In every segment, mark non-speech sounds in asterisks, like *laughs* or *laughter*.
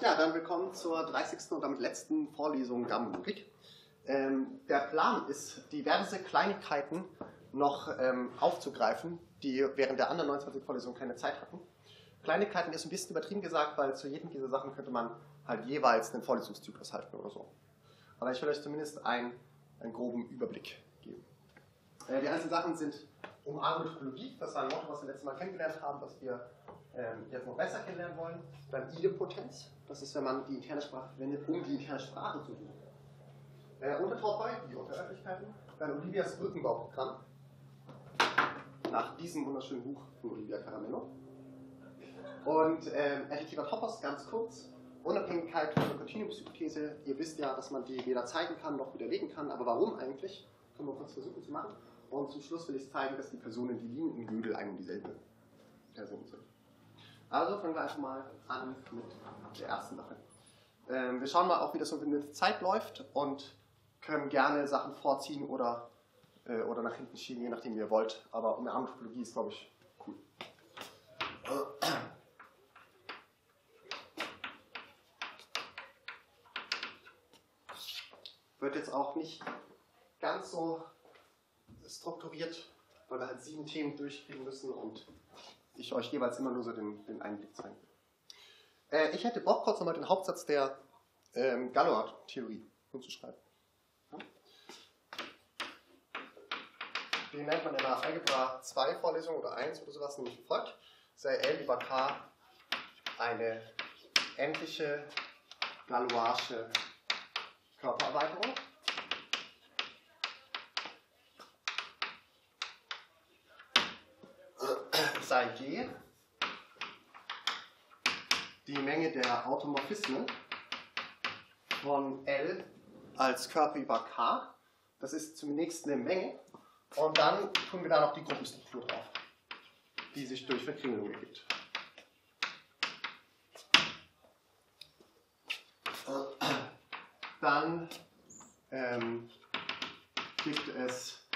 Ja, dann willkommen zur 30. und damit letzten Vorlesung Grammatik. Ähm, der Plan ist, diverse Kleinigkeiten noch ähm, aufzugreifen, die während der anderen 29 Vorlesungen keine Zeit hatten. Kleinigkeiten ist ein bisschen übertrieben gesagt, weil zu jedem dieser Sachen könnte man halt jeweils einen Vorlesungszyklus halten oder so. Aber ich will euch zumindest einen, einen groben Überblick geben. Äh, die einzelnen Sachen sind Umarmung Typologie, das war ein Motto, was wir letztes Mal kennengelernt haben, was wir ähm, jetzt noch besser kennenlernen wollen. Dann Idempotenz, das ist, wenn man die interne Sprache verwendet, um die interne Sprache zu suchen. Äh, Untertauchheit, die Unterörtlichkeiten. Dann Olivias Brückenbauprogramm, nach diesem wunderschönen Buch von Olivia Caramello. Und ähm, adjektiver Topos, ganz kurz. Unabhängigkeit von der Kontinuumshypothese. Ihr wisst ja, dass man die weder zeigen kann noch widerlegen kann, aber warum eigentlich? Können wir kurz versuchen zu machen. Und zum Schluss will ich zeigen, dass die Personen, die liegen in Gödel, ein und dieselbe Person sind. Also fangen wir einfach mal an mit der ersten Sache. Ähm, wir schauen mal auch, wie das so in der Zeit läuft und können gerne Sachen vorziehen oder, äh, oder nach hinten schieben, je nachdem, wie ihr wollt. Aber eine Armtopologie ist, glaube ich, cool. Wird jetzt auch nicht ganz so strukturiert, weil wir halt sieben Themen durchkriegen müssen und ich euch jeweils immer nur so den, den Einblick zeigen will. Äh, ich hätte Bock, kurz nochmal den Hauptsatz der ähm, Galois-Theorie hinzuschreiben. Ja? Den nennt man in der Algebra 2 Vorlesung oder 1 oder sowas nämlich folgt. Sei L über K eine endliche Galoische Körpererweiterung. Sei G die Menge der Automorphismen von L als Körper über K. Das ist zunächst eine Menge. Und dann tun wir da noch die Gruppenstruktur drauf, die sich durch Verkringelung ergibt. Dann ähm, gibt es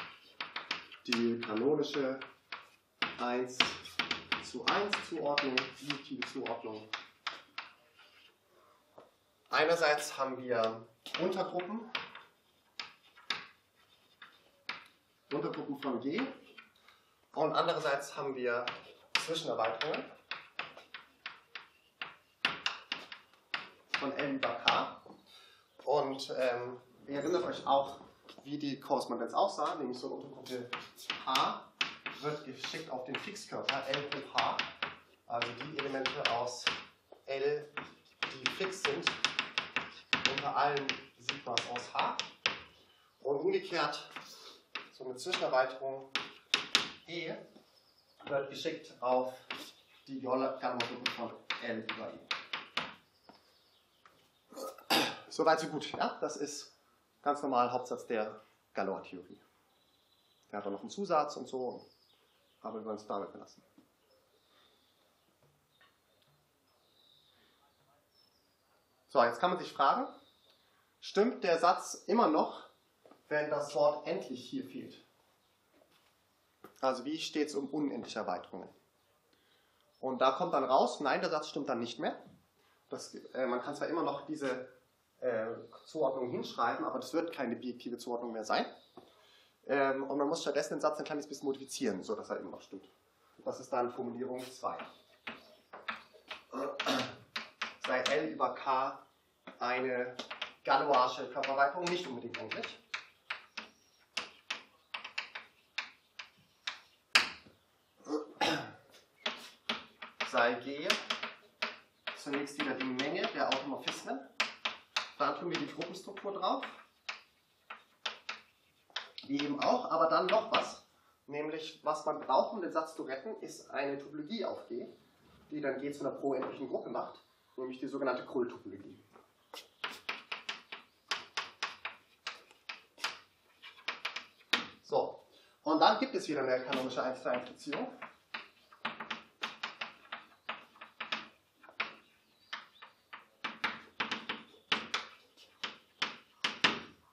die kanonische 1 zu 1 Zuordnung, induktive Zuordnung. Einerseits haben wir Untergruppen, Untergruppen von G und andererseits haben wir Zwischenerweiterungen von L über K. Und ähm, ihr erinnert euch auch, wie die Korrespondenz aussah, nämlich so eine Untergruppe H wird geschickt auf den Fixkörper L hoch H, also die Elemente aus L, die fix sind, unter allen Sigmas aus H. Und umgekehrt, so eine Zwischenerweiterung E wird geschickt auf die Gamma-Gruppe von L über E. Soweit so gut. Ja? Das ist ganz normal Hauptsatz der Galois-Theorie. Der hat auch noch einen Zusatz und so aber wir wollen es damit belassen. So, jetzt kann man sich fragen, stimmt der Satz immer noch, wenn das Wort endlich hier fehlt? Also wie steht es um unendliche Erweiterungen? Und da kommt dann raus, nein, der Satz stimmt dann nicht mehr. Das, äh, man kann zwar immer noch diese äh, Zuordnung hinschreiben, aber das wird keine bijektive Zuordnung mehr sein. Ähm, und man muss stattdessen den Satz ein kleines bisschen modifizieren, sodass er immer noch stimmt. Das ist dann Formulierung 2. *clears throat* Sei L über K eine Galoische Körperweiterung, nicht unbedingt endlich. *clears throat* Sei G zunächst wieder die Menge der Automorphismen. Dann tun wir die Gruppenstruktur drauf wie eben auch, aber dann noch was. Nämlich, was man braucht, um den Satz zu retten, ist eine Topologie auf G, die dann G zu einer proendlichen Gruppe macht, nämlich die sogenannte Krull-Topologie. So, und dann gibt es wieder eine kanonische 1 zu 1 Beziehung.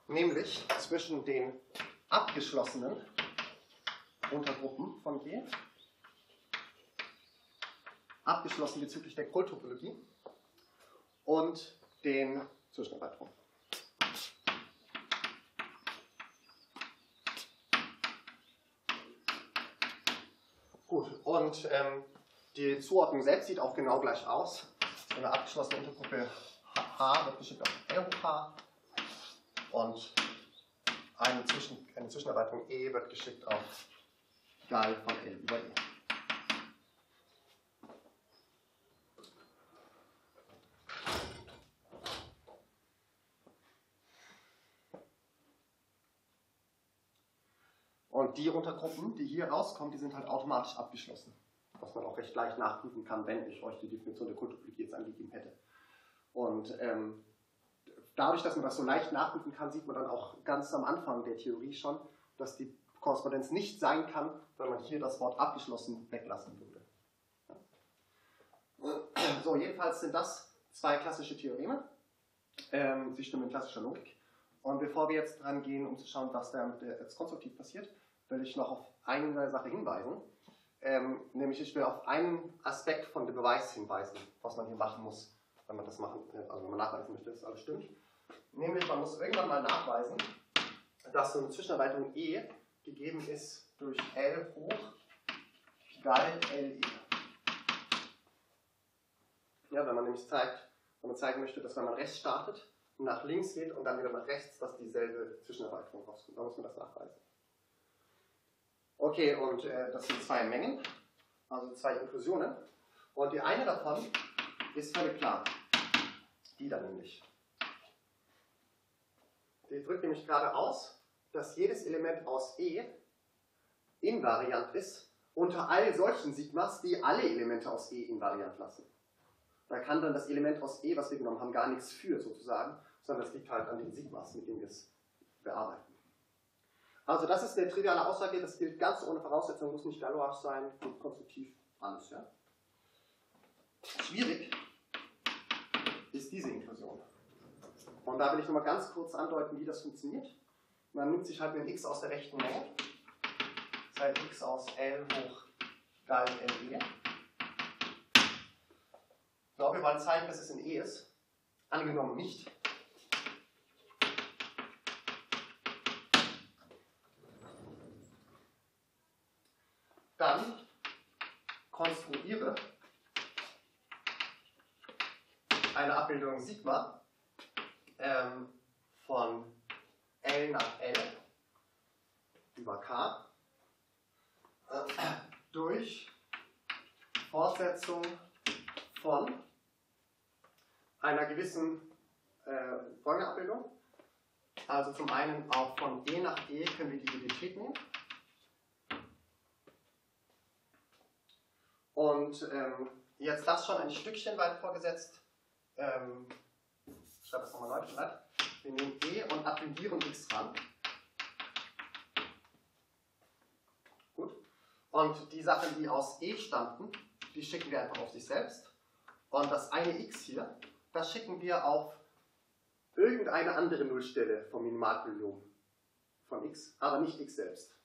Nämlich zwischen den abgeschlossenen Untergruppen von G abgeschlossen bezüglich der Kultopologie und den Zwischenerweiterungen. Gut, und ähm, die Zuordnung selbst sieht auch genau gleich aus. Eine abgeschlossene Untergruppe H wird geschickt auf L hoch H und eine, Zwischen, eine Zwischenerweiterung E wird geschickt auf Gal von L über E. Und die Untergruppen, die hier rauskommen, die sind halt automatisch abgeschlossen. Was man auch recht leicht nachprüfen kann, wenn ich euch die Definition der jetzt angegeben hätte. Und ähm, dadurch, dass man das so leicht nachprüfen kann, sieht man dann auch ganz am Anfang der Theorie schon, dass die Korrespondenz nicht sein kann, wenn man hier das Wort abgeschlossen weglassen würde. So, jedenfalls sind das zwei klassische Theoreme. Ähm, sie stimmen in klassischer Logik. Und bevor wir jetzt dran gehen, um zu schauen, was damit jetzt konstruktiv passiert, will ich noch auf eine Sache hinweisen. Ähm, nämlich ich will auf einen Aspekt von dem Beweis hinweisen, was man hier machen muss, wenn man das machen, also wenn man nachweisen möchte, dass alles stimmt. Nämlich man muss irgendwann mal nachweisen, dass so eine Zwischenerweiterung E gegeben ist durch L hoch Gal LE. Ja, wenn man nämlich zeigt, wenn man zeigen möchte, dass wenn man rechts startet, nach links geht und dann wieder nach rechts, dass dieselbe Zwischenerweiterung rauskommt. Dann muss man das nachweisen. Okay, und äh, das sind zwei Mengen, also zwei Inklusionen. Und die eine davon ist völlig klar. Die da nämlich. Die drückt nämlich gerade aus, dass jedes Element aus E invariant ist unter all solchen Sigmas, die alle Elemente aus E invariant lassen. Da kann dann das Element aus E, was wir genommen haben, gar nichts für sozusagen, sondern das liegt halt an den Sigmas, mit denen wir es bearbeiten. Also das ist eine triviale Aussage, das gilt ganz ohne Voraussetzung, muss nicht Galois sein, konstruktiv, alles. Ja? Schwierig ist diese Inklusion. Und da will ich nochmal ganz kurz andeuten, wie das funktioniert. Man nimmt sich halt ein x aus der rechten Menge, das heißt x aus L hoch Gal LE. So, wir wollen zeigen, dass es in E ist. Angenommen nicht. Dann konstruiere eine Abbildung Sigma ähm, von L nach L über K äh, durch Fortsetzung von einer gewissen äh, Folgeabbildung. Also zum einen auch von E nach E können wir die Identität nehmen. Und ähm, jetzt das schon ein Stückchen weit vorgesetzt. Ähm, ich schreibe das nochmal neu rein. Wir nehmen E und appellieren x ran. Gut. Und die Sachen, die aus E stammten, die schicken wir einfach auf sich selbst. Und das eine x hier, das schicken wir auf irgendeine andere Nullstelle vom Minimalpolynom von x, aber nicht x selbst.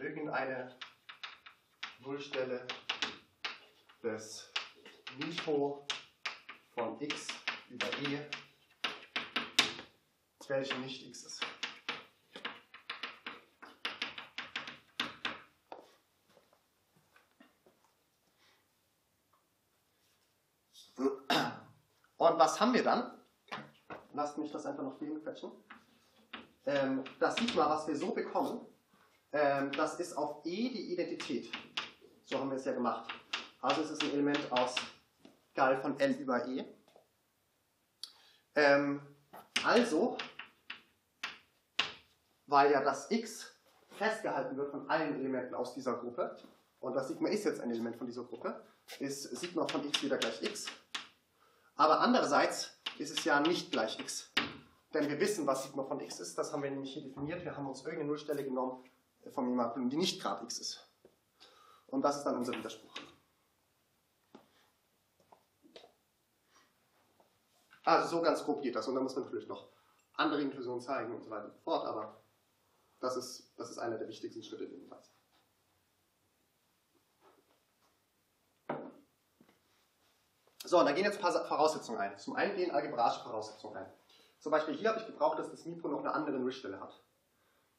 Irgendeine Nullstelle des Nipo von x über e, welche nicht x ist. Und was haben wir dann? Lasst mich das einfach noch gegenquetschen. Ähm, das Sigma, was wir so bekommen, ähm, das ist auf E die Identität. So haben wir es ja gemacht. Also es ist ein Element aus Gal von L über E. Ähm, also, weil ja das x festgehalten wird von allen Elementen aus dieser Gruppe, und das Sigma ist jetzt ein Element von dieser Gruppe, ist Sigma von x wieder gleich x. Aber andererseits ist es ja nicht gleich x. Denn wir wissen, was Sigma von x ist. Das haben wir nämlich hier definiert. Wir haben uns irgendeine Nullstelle genommen vom Minimalpolyn, die nicht gerade x ist. Und das ist dann unser Widerspruch. Also so ganz grob geht das. Und da muss man natürlich noch andere Inklusion zeigen und so weiter und so fort, aber das ist, das ist einer der wichtigsten Schritte jedenfalls. So, und da gehen jetzt ein paar Voraussetzungen ein. Zum einen gehen algebraische Voraussetzungen ein. Zum Beispiel hier habe ich gebraucht, dass das Mipo noch eine andere Nullstelle hat.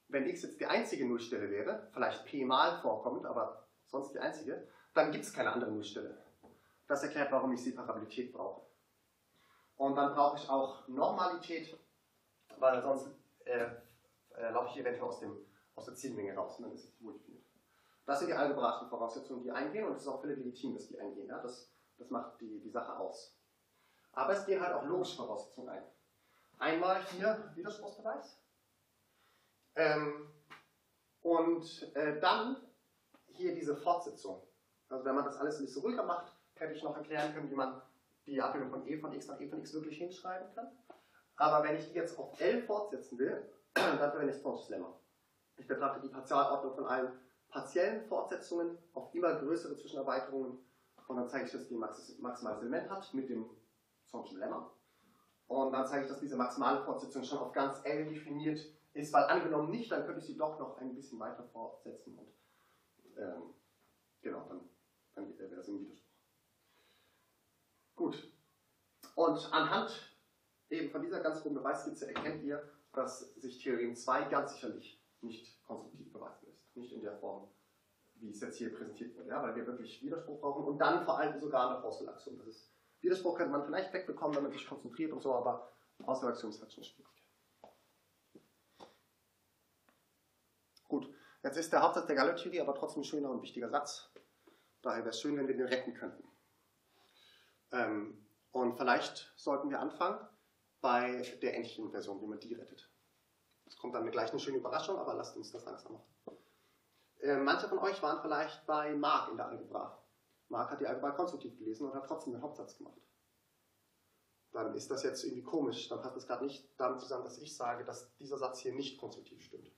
Wenn x jetzt die einzige Nullstelle wäre, vielleicht p mal vorkommt, aber sonst die einzige, dann gibt es keine andere Nullstelle. Das erklärt, warum ich Separabilität brauche. Und dann brauche ich auch Normalität, weil sonst äh, äh, laufe ich eventuell aus, dem, aus der Zielmenge raus und dann ist es wohldefiniert. Das sind die algebraischen Voraussetzungen, die eingehen und es ist auch völlig legitim, dass die eingehen. Ja? Das, das macht die, die Sache aus. Aber es gehen halt auch logische Voraussetzungen ein. Einmal hier Widerspruchsbeweis. Ähm, und äh, dann hier diese Fortsetzung. Also wenn man das alles ein bisschen ruhiger macht, hätte ich noch erklären können, wie man die Abbildung von e von x nach e von x wirklich hinschreiben kann. Aber wenn ich die jetzt auf L fortsetzen will, *clears throat* dann verwende ich Sponge's Lemma. Ich betrachte die Partialordnung von allen partiellen Fortsetzungen auf immer größere Zwischenerweiterungen und dann zeige ich, dass die Max maximales Element hat mit dem Sponge's Lemma. Und dann zeige ich, dass diese maximale Fortsetzung schon auf ganz L definiert ist, weil angenommen nicht, dann könnte ich sie doch noch ein bisschen weiter fortsetzen und ähm, genau, dann, dann wäre das im Widerspruch. Gut. Und anhand eben von dieser ganz groben Beweisskizze erkennt ihr, dass sich Theorem 2 ganz sicherlich nicht konstruktiv beweisen lässt. Nicht in der Form, wie es jetzt hier präsentiert wird, ja, weil wir wirklich Widerspruch brauchen und dann vor allem sogar eine Ausgangsaxiom. Das ist, Widerspruch könnte man vielleicht wegbekommen, wenn man sich konzentriert und so, aber Ausgangsaxiom ist halt schon schwierig. Gut, jetzt ist der Hauptsatz der Gallo-Theorie aber trotzdem ein schöner und wichtiger Satz. Daher wäre es schön, wenn wir den retten könnten. Ähm, und vielleicht sollten wir anfangen bei der endlichen Version, wie man die rettet. Das kommt dann gleich eine schöne Überraschung, aber lasst uns das langsam machen. Äh, manche von euch waren vielleicht bei Mark in der Algebra. Mark hat die Algebra konstruktiv gelesen und hat trotzdem den Hauptsatz gemacht. Dann ist das jetzt irgendwie komisch, dann passt das gerade nicht damit zusammen, dass ich sage, dass dieser Satz hier nicht konstruktiv stimmt.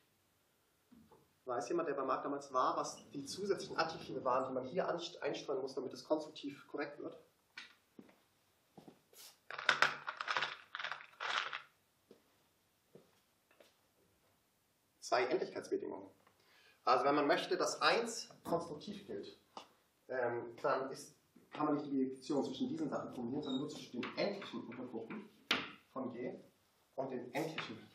Weiß jemand, der bei Mark damals war, was die zusätzlichen Adjektive waren, die man hier einsteuern muss, damit es konstruktiv korrekt wird? Zwei Endlichkeitsbedingungen. Also wenn man möchte, dass 1 konstruktiv gilt, ähm, dann ist, kann man nicht die Bijektion zwischen diesen Sachen formulieren, sondern nur zwischen den endlichen Untergruppen von G und den endlichen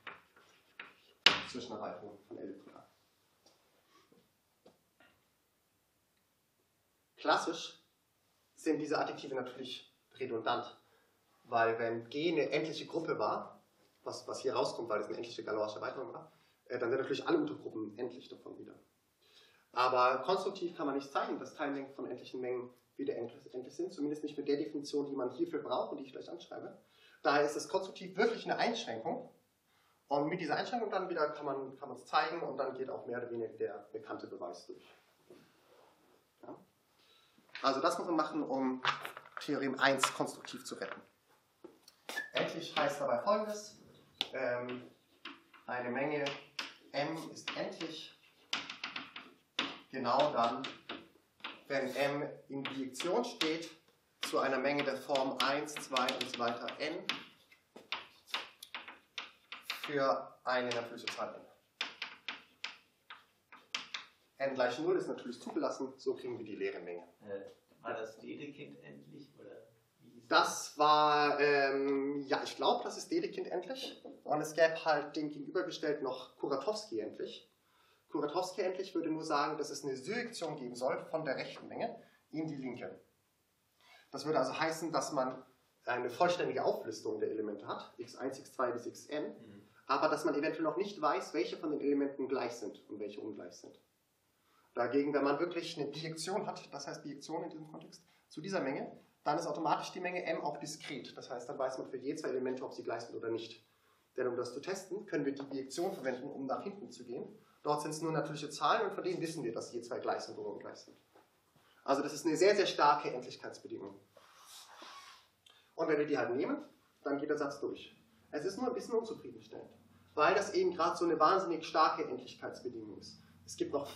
Zwischenerweiterungen von L A. Klassisch sind diese Adjektive natürlich redundant, weil wenn G eine endliche Gruppe war, was, was hier rauskommt, weil es eine endliche Galoische Erweiterung war, äh, dann werden natürlich alle Untergruppen endlich davon wieder. Aber konstruktiv kann man nicht zeigen, dass Teilmengen von endlichen Mengen wieder endlich sind, zumindest nicht mit der Definition, die man hierfür braucht und die ich gleich anschreibe. Daher ist das konstruktiv wirklich eine Einschränkung. Und mit dieser Einschränkung dann wieder kann man es zeigen und dann geht auch mehr oder weniger der bekannte Beweis durch. Ja. Also das muss man machen, um Theorem 1 konstruktiv zu retten. Endlich heißt dabei folgendes. Ähm, eine Menge m ist endlich genau dann, wenn m in Bijektion steht zu einer Menge der Form 1, 2 und so weiter n für eine natürliche Zahl n. n gleich 0 ist natürlich zugelassen, so kriegen wir die leere Menge. Äh, war das Dedekind endlich? Das war, ähm, ja, ich glaube, das ist Dedekind endlich. Und es gäbe halt dem gegenübergestellt noch Kuratowski endlich. Kuratowski endlich würde nur sagen, dass es eine Surrektion geben soll von der rechten Menge in die linke. Das würde also heißen, dass man eine vollständige Auflistung der Elemente hat, x1, x2 bis xn, mhm. aber dass man eventuell noch nicht weiß, welche von den Elementen gleich sind und welche ungleich sind. Dagegen, wenn man wirklich eine Bijektion hat, das heißt Bijektion in diesem Kontext, zu dieser Menge, dann ist automatisch die Menge m auch diskret. Das heißt, dann weiß man für je zwei Elemente, ob sie gleich sind oder nicht. Denn um das zu testen, können wir die Bijektion verwenden, um nach hinten zu gehen. Dort sind es nur natürliche Zahlen und von denen wissen wir, dass je zwei gleich sind oder ungleich sind. Also das ist eine sehr, sehr starke Endlichkeitsbedingung. Und wenn wir die halt nehmen, dann geht der Satz durch. Es ist nur ein bisschen unzufriedenstellend, weil das eben gerade so eine wahnsinnig starke Endlichkeitsbedingung ist. Es gibt noch,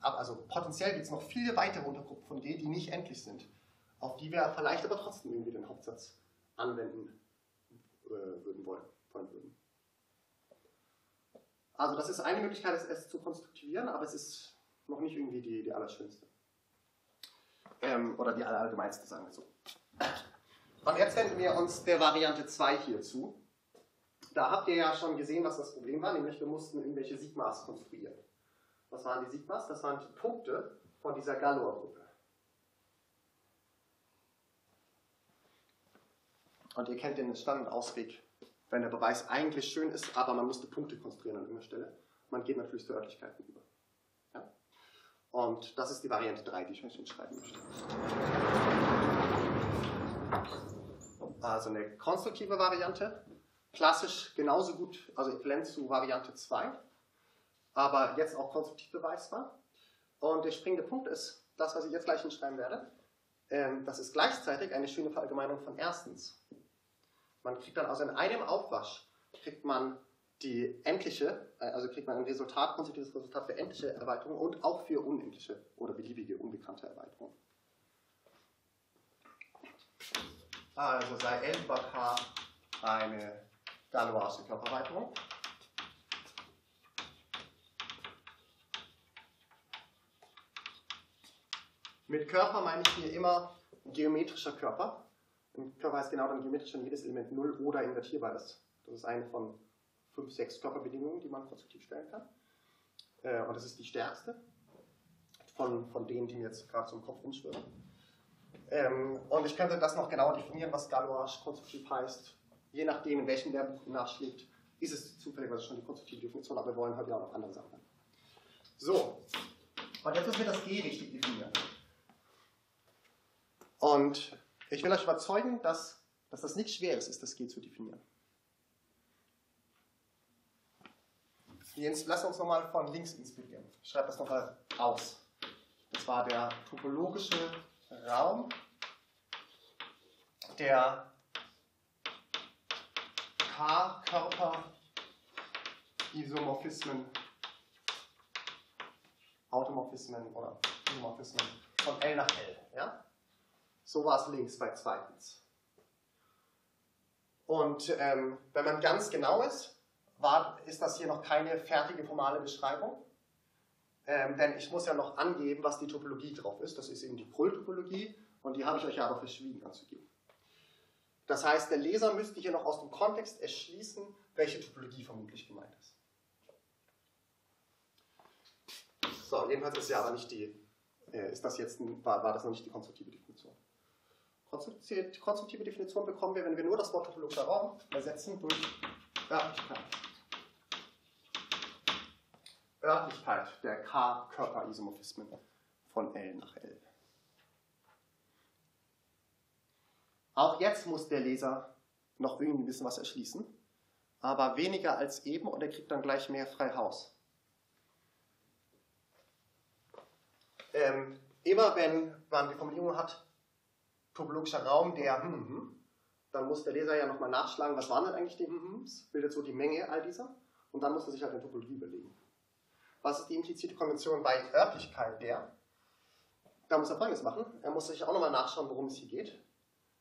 also potenziell gibt es noch viele weitere Untergruppen von G, die nicht endlich sind, auf die wir vielleicht aber trotzdem irgendwie den Hauptsatz anwenden äh, würden wollen wollen würden. Also das ist eine Möglichkeit, es, es zu konstruktivieren, aber es ist noch nicht irgendwie die, die allerschönste. Ähm, oder die allerallgemeinste, sagen wir so. Und jetzt wenden wir uns der Variante 2 hier zu. Da habt ihr ja schon gesehen, was das Problem war, nämlich wir mussten irgendwelche Sigmas konstruieren. Was waren die Sigmas? Das waren die Punkte von dieser Galois-Gruppe. Und ihr kennt den Standardausweg, wenn der Beweis eigentlich schön ist, aber man müsste Punkte konstruieren an irgendeiner Stelle. Man geht natürlich zu Örtlichkeiten über. Ja? Und das ist die Variante 3, die ich euch hinschreiben möchte. Also eine konstruktive Variante, klassisch genauso gut, also äquivalent zu Variante 2, aber jetzt auch konstruktiv beweisbar. Und der springende Punkt ist, das, was ich jetzt gleich hinschreiben werde, ähm, das ist gleichzeitig eine schöne Verallgemeinerung von erstens. Man kriegt dann also in einem Aufwasch, kriegt man die endliche, äh, also kriegt man ein Resultat, konstruktives Resultat für endliche Erweiterungen und auch für unendliche oder beliebige unbekannte Erweiterungen. Also sei L über K eine Galoische Körpererweiterung. Mit Körper meine ich hier immer geometrischer Körper. Im Körper heißt genau dann geometrisch, wenn jedes Element 0 oder invertierbar ist. Das ist eine von fünf, sechs Körperbedingungen, die man konstruktiv stellen kann. Äh, und das ist die stärkste von, von denen, die mir jetzt gerade zum Kopf rumschwirren. Ähm, und ich könnte das noch genauer definieren, was Galois konstruktiv heißt. Je nachdem, in welchem Lehrbuch nachschlägt, ist es zufälligerweise schon die konstruktive Definition, aber wir wollen heute auch noch andere Sachen. So, und jetzt müssen wir das G richtig definieren. Und ich will euch überzeugen, dass, dass das nicht schwer ist, das G zu definieren. Jens, lass uns nochmal von links inspirieren. Ich schreibe das nochmal aus. Das war der topologische Raum der K-Körper-Isomorphismen, Automorphismen oder Isomorphismen von L nach L. Ja? So war es links bei zweitens. Und ähm, wenn man ganz genau ist, war, ist das hier noch keine fertige formale Beschreibung. Ähm, denn ich muss ja noch angeben, was die Topologie drauf ist. Das ist eben die Krull-Topologie und die habe ich euch ja aber verschwiegen anzugeben. Das heißt, der Leser müsste hier noch aus dem Kontext erschließen, welche Topologie vermutlich gemeint ist. So, jedenfalls ist ja aber nicht die, äh, ist das jetzt, war, war das noch nicht die konstruktive Definition. Konstruktive Definition bekommen wir, wenn wir nur das Wort topologischer Raum ersetzen durch Örtlichkeit. Örtlichkeit der K-Körperisomorphismen von L nach L. Auch jetzt muss der Leser noch irgendwie ein bisschen was erschließen, aber weniger als eben und er kriegt dann gleich mehr frei Haus. Ähm, immer wenn man die Formulierung hat, topologischer Raum, der hm, hm, dann muss der Leser ja nochmal nachschlagen, was waren denn eigentlich die hm, hm, bildet so die Menge all dieser und dann muss er sich halt eine Topologie überlegen. Was ist die implizite Konvention bei Örtlichkeit der? Da muss er folgendes machen. Er muss sich auch nochmal nachschauen, worum es hier geht.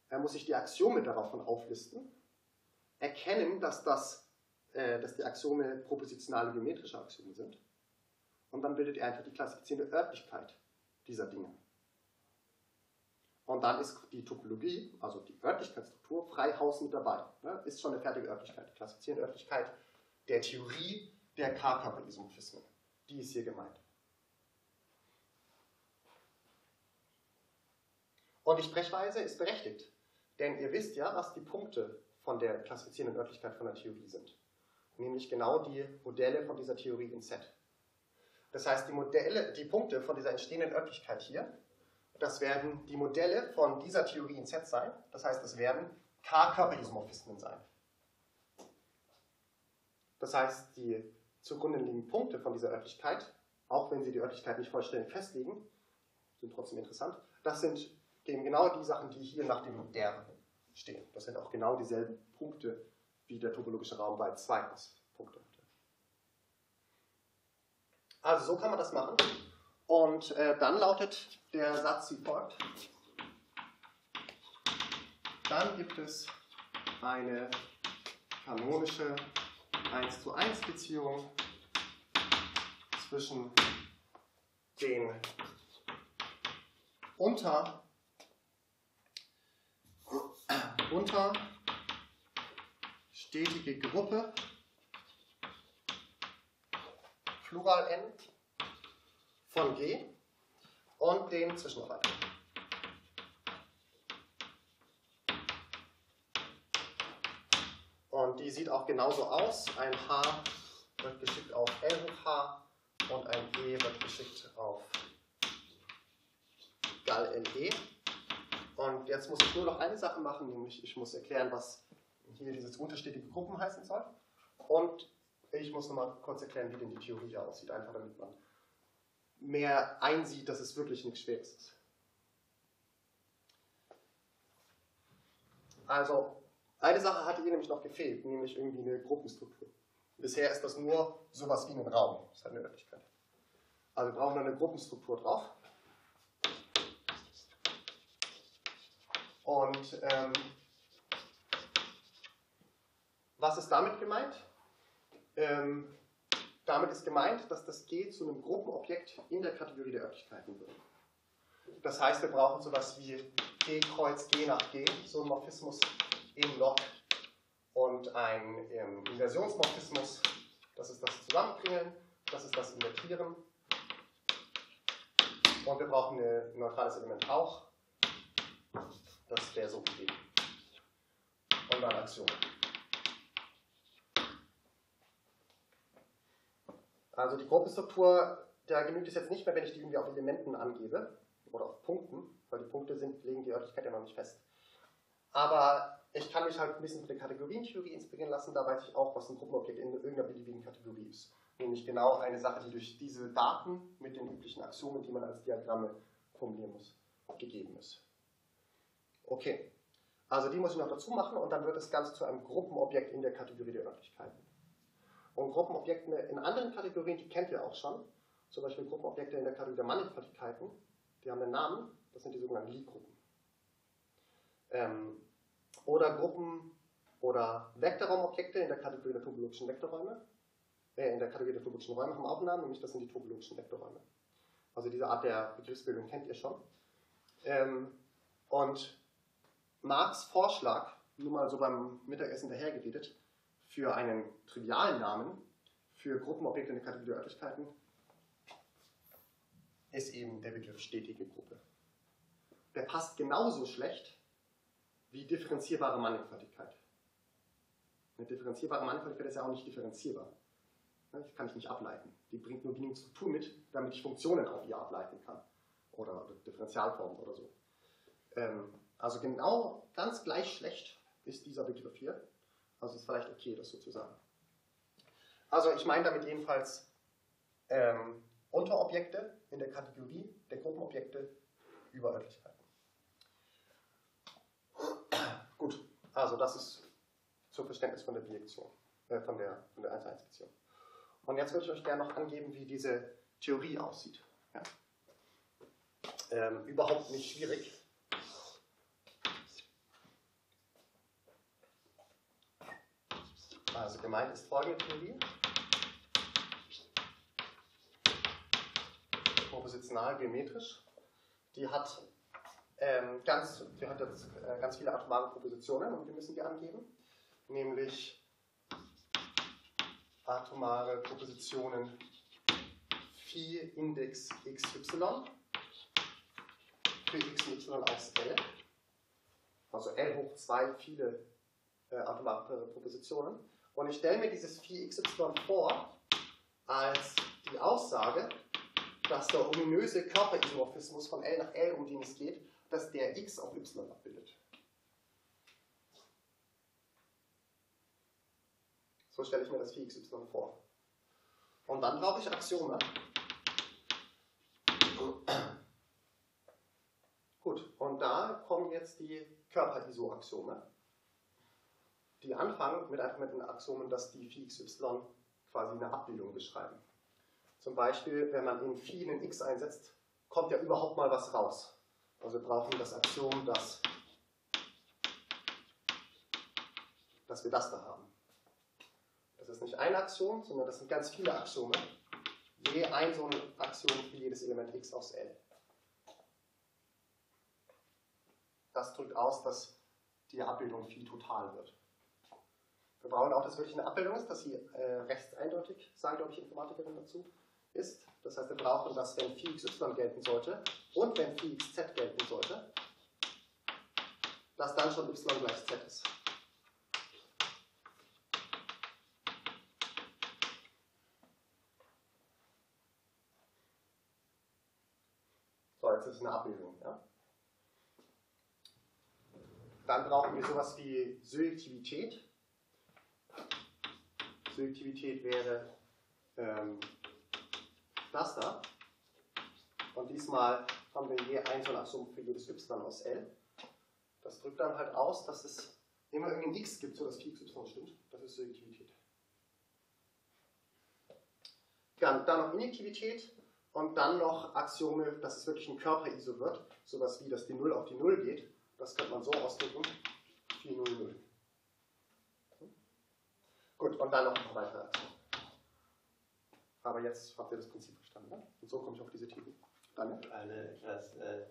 Er muss sich die Axiome daraufhin auflisten. Erkennen, dass, das, äh, dass die Axiome propositionale geometrische Axiome sind. Und dann bildet er einfach die klassifizierende Örtlichkeit dieser Dinge. Und dann ist die Topologie, also die Örtlichkeitsstruktur, frei Haus mit dabei. Ne? Ist schon eine fertige Örtlichkeit. Die klassifizierende Örtlichkeit der Theorie der K-Körperisomorphismen. Die ist hier gemeint. Und die Sprechweise ist berechtigt. Denn ihr wisst ja, was die Punkte von der klassifizierenden Örtlichkeit von der Theorie sind. Nämlich genau die Modelle von dieser Theorie in Z. Das heißt, die, Modelle, die Punkte von dieser entstehenden Örtlichkeit hier, das werden die Modelle von dieser Theorie in Z sein. Das heißt, es werden K-Körperisomorphismen sein. Das heißt, die zugrunde liegenden Punkte von dieser Örtlichkeit, auch wenn sie die Örtlichkeit nicht vollständig festlegen, sind trotzdem interessant. Das sind eben genau die Sachen, die hier nach dem der stehen. Das sind auch genau dieselben Punkte, wie der topologische Raum bei zweitens Punkte. Also so kann man das machen. Und äh, dann lautet der Satz wie folgt. Dann gibt es eine kanonische 1 zu 1 Beziehung zwischen den unter unter stetige Gruppe Plural n von G und den Zwischenfaktor. Und die sieht auch genauso aus. Ein H wird geschickt auf L hoch H und ein E wird geschickt auf Gal LE. Und jetzt muss ich nur noch eine Sache machen, nämlich ich muss erklären, was hier diese unterstetige Gruppen heißen soll. Und ich muss nochmal kurz erklären, wie denn die Theorie hier aussieht, einfach damit man mehr einsieht, dass es wirklich nichts Schweres ist. Also, eine Sache hatte hier nämlich noch gefehlt, nämlich irgendwie eine Gruppenstruktur. Bisher ist das nur sowas wie ein Raum, das ist halt eine Örtlichkeit. Also wir brauchen noch eine Gruppenstruktur drauf. Und ähm, was ist damit gemeint? Ähm, damit ist gemeint, dass das G zu einem Gruppenobjekt in der Kategorie der Örtlichkeiten wird. Das heißt, wir brauchen sowas wie G kreuz G nach G, so ein Morphismus im Log und ein ähm, Inversionsmorphismus, das ist das Zusammenkringeln, das ist das Invertieren. Und wir brauchen ein neutrales Element auch, das wäre so gegeben. Und dann Aktionen. Also die Gruppenstruktur, da genügt es jetzt nicht mehr, wenn ich die irgendwie auf Elementen angebe oder auf Punkten, weil die Punkte sind, legen die Örtlichkeit ja noch nicht fest. Aber ich kann mich halt ein bisschen von der Kategorientheorie inspirieren lassen, da weiß ich auch, was ein Gruppenobjekt in irgendeiner beliebigen Kategorie ist. Nämlich genau eine Sache, die durch diese Daten mit den üblichen Axiomen, die man als Diagramme formulieren muss, gegeben ist. Okay, also die muss ich noch dazu machen und dann wird das Ganze zu einem Gruppenobjekt in der Kategorie der Örtlichkeiten. Und Gruppenobjekte in anderen Kategorien, die kennt ihr auch schon, zum Beispiel Gruppenobjekte in der Kategorie der Mannigfaltigkeiten, die haben einen Namen, das sind die sogenannten Lie-Gruppen. Ähm, oder Gruppen oder Vektorraumobjekte in der Kategorie der topologischen Vektorräume, äh, in der Kategorie der topologischen Räume haben auch einen Namen, nämlich das sind die topologischen Vektorräume. Also diese Art der Begriffsbildung kennt ihr schon. Ähm, und Marx Vorschlag, nur mal so beim Mittagessen dahergeredet, für einen trivialen Namen für Gruppenobjekte in der Kategorie Örtlichkeiten ist eben der Begriff stetige Gruppe. Der passt genauso schlecht wie differenzierbare Mannigfaltigkeit. Eine differenzierbare Mannigfaltigkeit ist ja auch nicht differenzierbar. Das kann ich nicht ableiten. Die bringt nur genügend Struktur mit, damit ich Funktionen auf ihr ableiten kann. Oder Differentialformen oder so. Ähm, also genau ganz gleich schlecht ist dieser Begriff hier. Also ist vielleicht okay, das so zu sagen. Also ich meine damit jedenfalls ähm, Unterobjekte in der Kategorie der Gruppenobjekte über Örtlichkeiten. *clears throat* Gut, also das ist zum Verständnis von der Bijektion, äh, von der, von der 1-1-Beziehung. Und jetzt würde ich euch gerne noch angeben, wie diese Theorie aussieht. Ja. Ähm, überhaupt nicht schwierig. Also gemeint ist folgende Theorie. Propositional geometrisch. Die hat, ähm, ganz, die hat jetzt, äh, ganz viele atomare Propositionen und wir müssen die angeben. Nämlich atomare Propositionen Phi Index XY für x und y aus L. Also L hoch 2 viele äh, atomare Propositionen. Und ich stelle mir dieses Phi xy vor als die Aussage, dass der ominöse Körperisomorphismus von L nach L, um den es geht, dass der x auf y abbildet. So stelle ich mir das Phi xy vor. Und dann brauche ich Axiome. Gut, und da kommen jetzt die Körperiso-Axiome die anfangen mit einfach mit den Axiomen, dass die Phi xy quasi eine Abbildung beschreiben. Zum Beispiel, wenn man in Phi einen x einsetzt, kommt ja überhaupt mal was raus. Also wir brauchen das Axiom, dass, dass wir das da haben. Das ist nicht ein Axiom, sondern das sind ganz viele Axiome. Je ein so ein Axiom für jedes Element x aus L. Das drückt aus, dass die Abbildung Phi total wird. Wir brauchen auch, dass wirklich eine Abbildung ist, dass sie äh, rechts eindeutig, sagen glaube ich Informatikerin dazu, ist. Das heißt, wir brauchen, dass wenn Phi xy gelten sollte und wenn Phi xz gelten sollte, dass dann schon y gleich z ist. So, jetzt ist es eine Abbildung. Ja? Dann brauchen wir sowas wie Surjektivität. Surjektivität wäre ähm, das da. Und diesmal haben wir je ein so eine Summe für jedes y aus L. Das drückt dann halt aus, dass es immer irgendein x gibt, sodass 4xy stimmt. Das ist Surjektivität. Dann, dann noch Injektivität und dann noch Axiome, dass es wirklich ein Körper-ISO wird, sowas wie, dass die 0 auf die 0 geht. Das könnte man so ausdrücken. 4, 0, 0. Gut, und dann noch ein paar weitere Aktionen. Aber jetzt habt ihr das Prinzip verstanden. Ne? Und so komme ich auf diese Theorie. Dann. Eine etwas äh,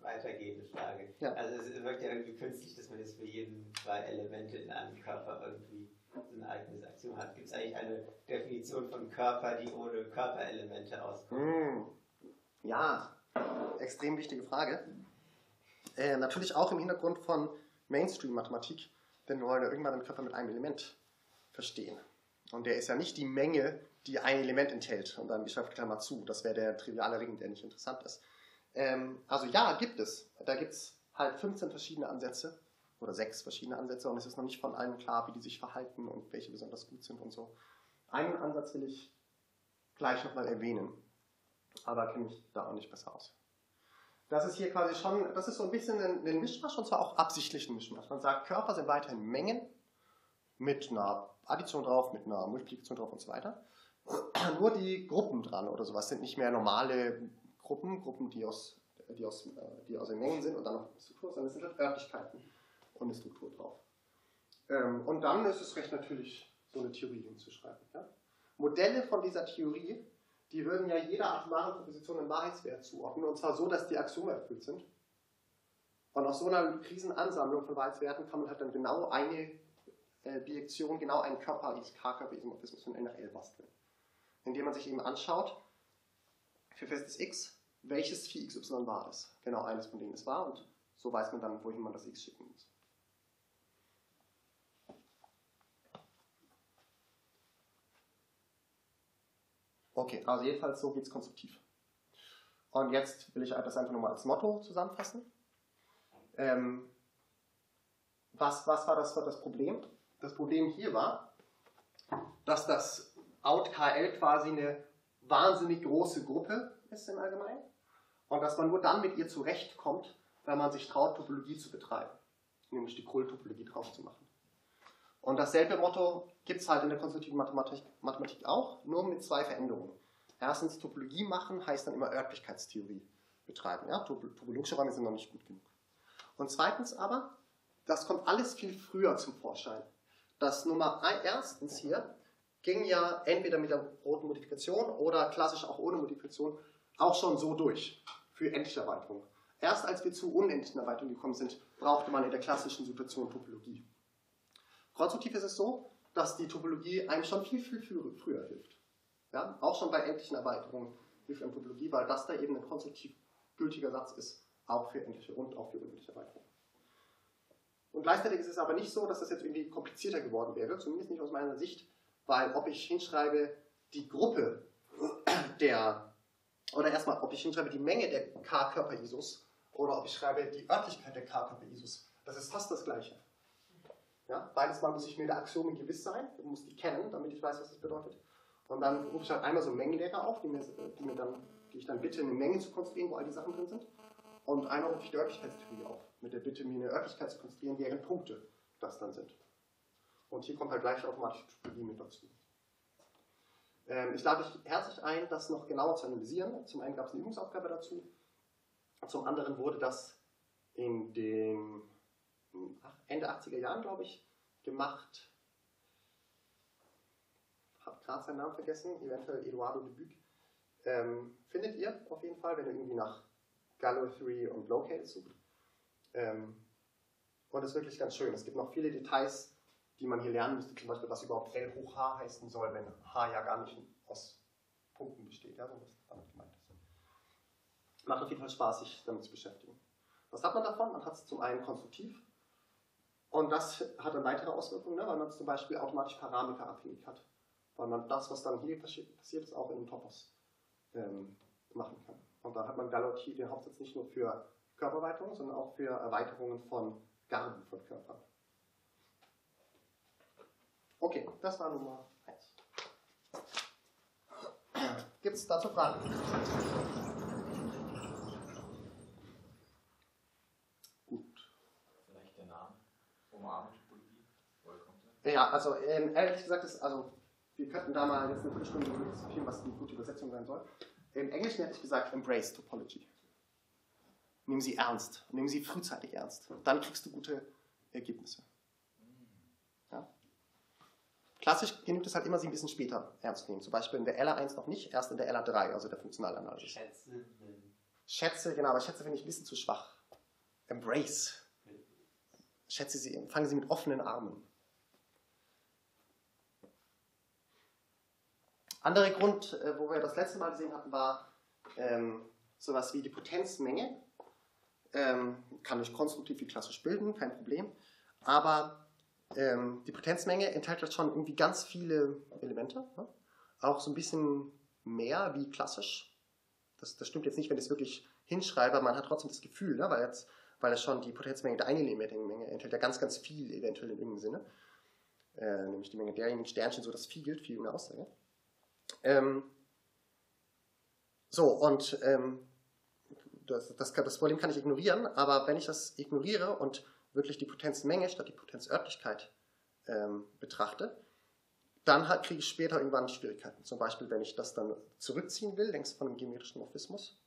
weitergehende Frage. Ja. Also es wirkt ja irgendwie künstlich, dass man jetzt für jeden zwei Elemente in einem Körper irgendwie so ein eigenes Axiom hat. Gibt es eigentlich eine Definition von Körper, die ohne Körperelemente auskommt? Mm. Ja, extrem wichtige Frage. Äh, natürlich auch im Hintergrund von Mainstream-Mathematik, denn wir wollen ja irgendwann einen Körper mit einem Element verstehen. Und der ist ja nicht die Menge, die ein Element enthält und dann geschäft Klammer zu. Das wäre der triviale Ring, der nicht interessant ist. Ähm, also ja, gibt es. Da gibt es halt 15 verschiedene Ansätze oder sechs verschiedene Ansätze und es ist noch nicht von allen klar, wie die sich verhalten und welche besonders gut sind und so. Einen Ansatz will ich gleich nochmal erwähnen, aber kenne mich da auch nicht besser aus. Das ist hier quasi schon, das ist so ein bisschen ein, ein Mischmasch und zwar auch absichtlich ein Mischmasch. Man sagt, Körper sind weiterhin Mengen mit einer Addition drauf, mit einer Multiplikation drauf und so weiter. *clears throat* Nur die Gruppen dran oder sowas sind nicht mehr normale Gruppen, Gruppen, die aus, die aus, die aus den Mengen sind und dann noch eine Struktur, sondern es sind halt Örtlichkeiten und eine Struktur drauf. Ähm, und dann ist es recht natürlich, so eine Theorie hinzuschreiben. Ja? Modelle von dieser Theorie, die würden ja jeder atomaren Proposition einen Wahrheitswert zuordnen, und zwar so, dass die Axiome erfüllt sind. Und aus so einer Riesenansammlung von Wahrheitswerten kann man halt dann genau eine äh, Bijektion, genau einen Körper, K-Körper-Isomorphismus von N nach L basteln. Indem man sich eben anschaut, für festes x, welches Phi xy war es? Genau eines von denen es war und so weiß man dann, wohin man das x schicken muss. Okay, also jedenfalls so geht es konstruktiv. Und jetzt will ich das einfach nochmal als Motto zusammenfassen. Ähm, was, was war das, das Problem? Das Problem hier war, dass das OutKL quasi eine wahnsinnig große Gruppe ist im Allgemeinen und dass man nur dann mit ihr zurechtkommt, wenn man sich traut, Topologie zu betreiben, nämlich die Krull-Topologie drauf zu machen. Und dasselbe Motto gibt es halt in der konstruktiven Mathematik, Mathematik auch, nur mit zwei Veränderungen. Erstens, Topologie machen heißt dann immer Örtlichkeitstheorie betreiben. Ja? Topologische Räume sind noch nicht gut genug. Und zweitens aber, das kommt alles viel früher zum Vorschein. Das Nummer erstens hier ging ja entweder mit der roten Modifikation oder klassisch auch ohne Modifikation auch schon so durch für endliche Erweiterung. Erst als wir zu unendlichen Erweiterungen gekommen sind, brauchte man in der klassischen Situation Topologie. Konstruktiv ist es so, dass die Topologie einem schon viel, viel, viel früher hilft. Ja? Auch schon bei endlichen Erweiterungen hilft einem Topologie, weil das da eben ein konstruktiv gültiger Satz ist, auch für endliche und auch für unendliche Erweiterungen. Und gleichzeitig ist es aber nicht so, dass das jetzt irgendwie komplizierter geworden wäre, zumindest nicht aus meiner Sicht, weil ob ich hinschreibe, die Gruppe der, oder erstmal, ob ich hinschreibe, die Menge der K-Körper-Isos oder ob ich schreibe, die Örtlichkeit der K-Körper-Isos, das ist fast das Gleiche. Ja, beides Mal muss ich mir der Axiome gewiss sein, ich muss die kennen, damit ich weiß, was das bedeutet. Und dann rufe ich halt einmal so Mengenlehrer auf, die mir, die mir dann, die ich dann bitte, eine Menge zu konstruieren, wo all die Sachen drin sind. Und einmal rufe ich die Örtlichkeitstheorie auf, mit der Bitte, mir eine Örtlichkeit zu konstruieren, deren Punkte das dann sind. Und hier kommt halt gleich automatisch Topologie mit dazu. Ähm, ich lade dich herzlich ein, das noch genauer zu analysieren. Zum einen gab es eine Übungsaufgabe dazu. Zum anderen wurde das in den Ende 80er Jahren, glaube ich, gemacht. Habe gerade seinen Namen vergessen, eventuell Eduardo de Buc. Ähm, findet ihr auf jeden Fall, wenn ihr irgendwie nach Gallo 3 und Locale sucht. Ähm, Und ist wirklich ganz schön. Es gibt noch viele Details, die man hier lernen müsste, zum Beispiel, was überhaupt L hoch H heißen soll, wenn H ja gar nicht aus Punkten besteht, ja, so was damit gemeint ist. Macht auf jeden Fall Spaß, sich damit zu beschäftigen. Was hat man davon? Man hat es zum einen konstruktiv und das hat dann weitere Auswirkungen, ne, weil man zum Beispiel automatisch parameterabhängig hat, weil man das, was dann hier passiert ist, auch in einem Topos ähm, machen kann. Und dann hat man Galotti den Hauptsatz nicht nur für Körperweiterungen, sondern auch für Erweiterungen von Garben von Körpern. Okay, das war Nummer 1. Gibt es dazu Fragen? Gut. Vielleicht der Name? Der? Ja, also ähm, ehrlich gesagt, ist, also, wir könnten da mal jetzt eine Viertelstunde diskutieren, was die gute Übersetzung sein soll. Im Englischen hätte ich gesagt, embrace Topology. Nehmen Sie ernst. Nehmen Sie frühzeitig ernst. Dann kriegst du gute Ergebnisse. Ja? Klassisch genügt es halt immer, sie ein bisschen später ernst zu nehmen. Zum Beispiel in der LA1 noch nicht, erst in der LA3, also der Funktionalanalyse. Schätze. Schätze, genau, aber Schätze finde ich ein bisschen zu schwach. Embrace. Schätze sie, empfangen sie mit offenen Armen. Anderer Grund, äh, wo wir das letzte Mal gesehen hatten, war ähm, sowas wie die Potenzmenge. Ähm, kann ich konstruktiv wie klassisch bilden, kein Problem. Aber ähm, die Potenzmenge enthält jetzt schon irgendwie ganz viele Elemente. Ne? Auch so ein bisschen mehr wie klassisch. Das, das stimmt jetzt nicht, wenn ich es wirklich hinschreibe, man hat trotzdem das Gefühl, ne? weil, jetzt, weil es schon die Potenzmenge der Einelemmentenmenge enthält ja ganz, ganz viel eventuell in irgendeinem Sinne. Äh, nämlich die Menge derjenigen Sternchen, so das viel gilt, viel eine Aussage. Ähm, so, und ähm, das, das, das, Problem kann ich ignorieren, aber wenn ich das ignoriere und wirklich die Potenzmenge statt die Potenzörtlichkeit ähm, betrachte, dann halt kriege ich später irgendwann Schwierigkeiten. Zum Beispiel, wenn ich das dann zurückziehen will, längs von einem geometrischen Morphismus,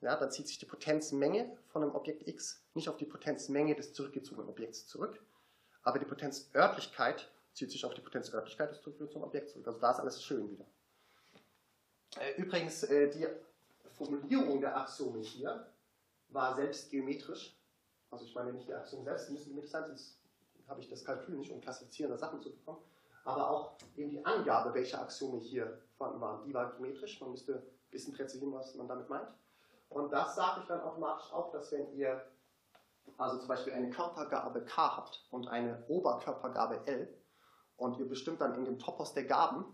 ja, dann zieht sich die Potenzmenge von einem Objekt x nicht auf die Potenzmenge des zurückgezogenen Objekts zurück, aber die Potenzörtlichkeit zieht sich auf die Potenzörtlichkeit des zurückgezogenen Objekts zurück. Also da ist alles schön wieder. Äh, übrigens, äh, die Formulierung der Axiome hier war selbst geometrisch. Also ich meine nicht die Axiome selbst, die müssen geometrisch sein, sonst habe ich das Kalkül nicht, um klassifizierende Sachen zu bekommen. Aber auch eben die Angabe, welche Axiome hier vorhanden waren, die war geometrisch. Man müsste wissen präzisieren, was man damit meint. Und das sage ich dann automatisch auch, dass wenn ihr also zum Beispiel eine Körpergabe K habt und eine Oberkörpergabe L und ihr bestimmt dann in dem Topos der Gaben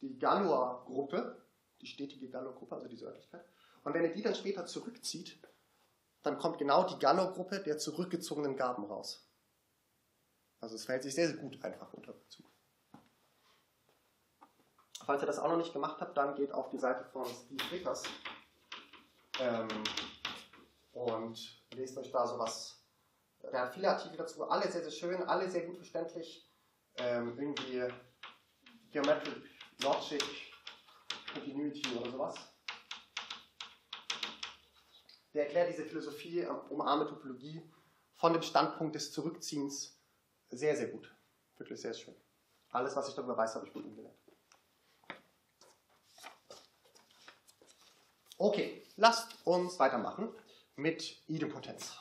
die Galois-Gruppe, die stetige Galois-Gruppe, also diese Örtlichkeit. Und wenn ihr die dann später zurückzieht, dann kommt genau die Galois-Gruppe der zurückgezogenen Gaben raus. Also es verhält sich sehr, sehr gut einfach unter Bezug. Falls ihr das auch noch nicht gemacht habt, dann geht auf die Seite von Steve Rickers ähm, und lest euch da sowas. Der hat viele Artikel dazu, alle sehr, sehr schön, alle sehr gut verständlich. Ähm, irgendwie Geometric Logic Continuity oder sowas. Der erklärt diese Philosophie um arme Topologie von dem Standpunkt des Zurückziehens sehr, sehr gut. Wirklich sehr schön. Alles, was ich darüber weiß, habe ich gut gelernt. Okay, lasst uns weitermachen mit Idempotenz.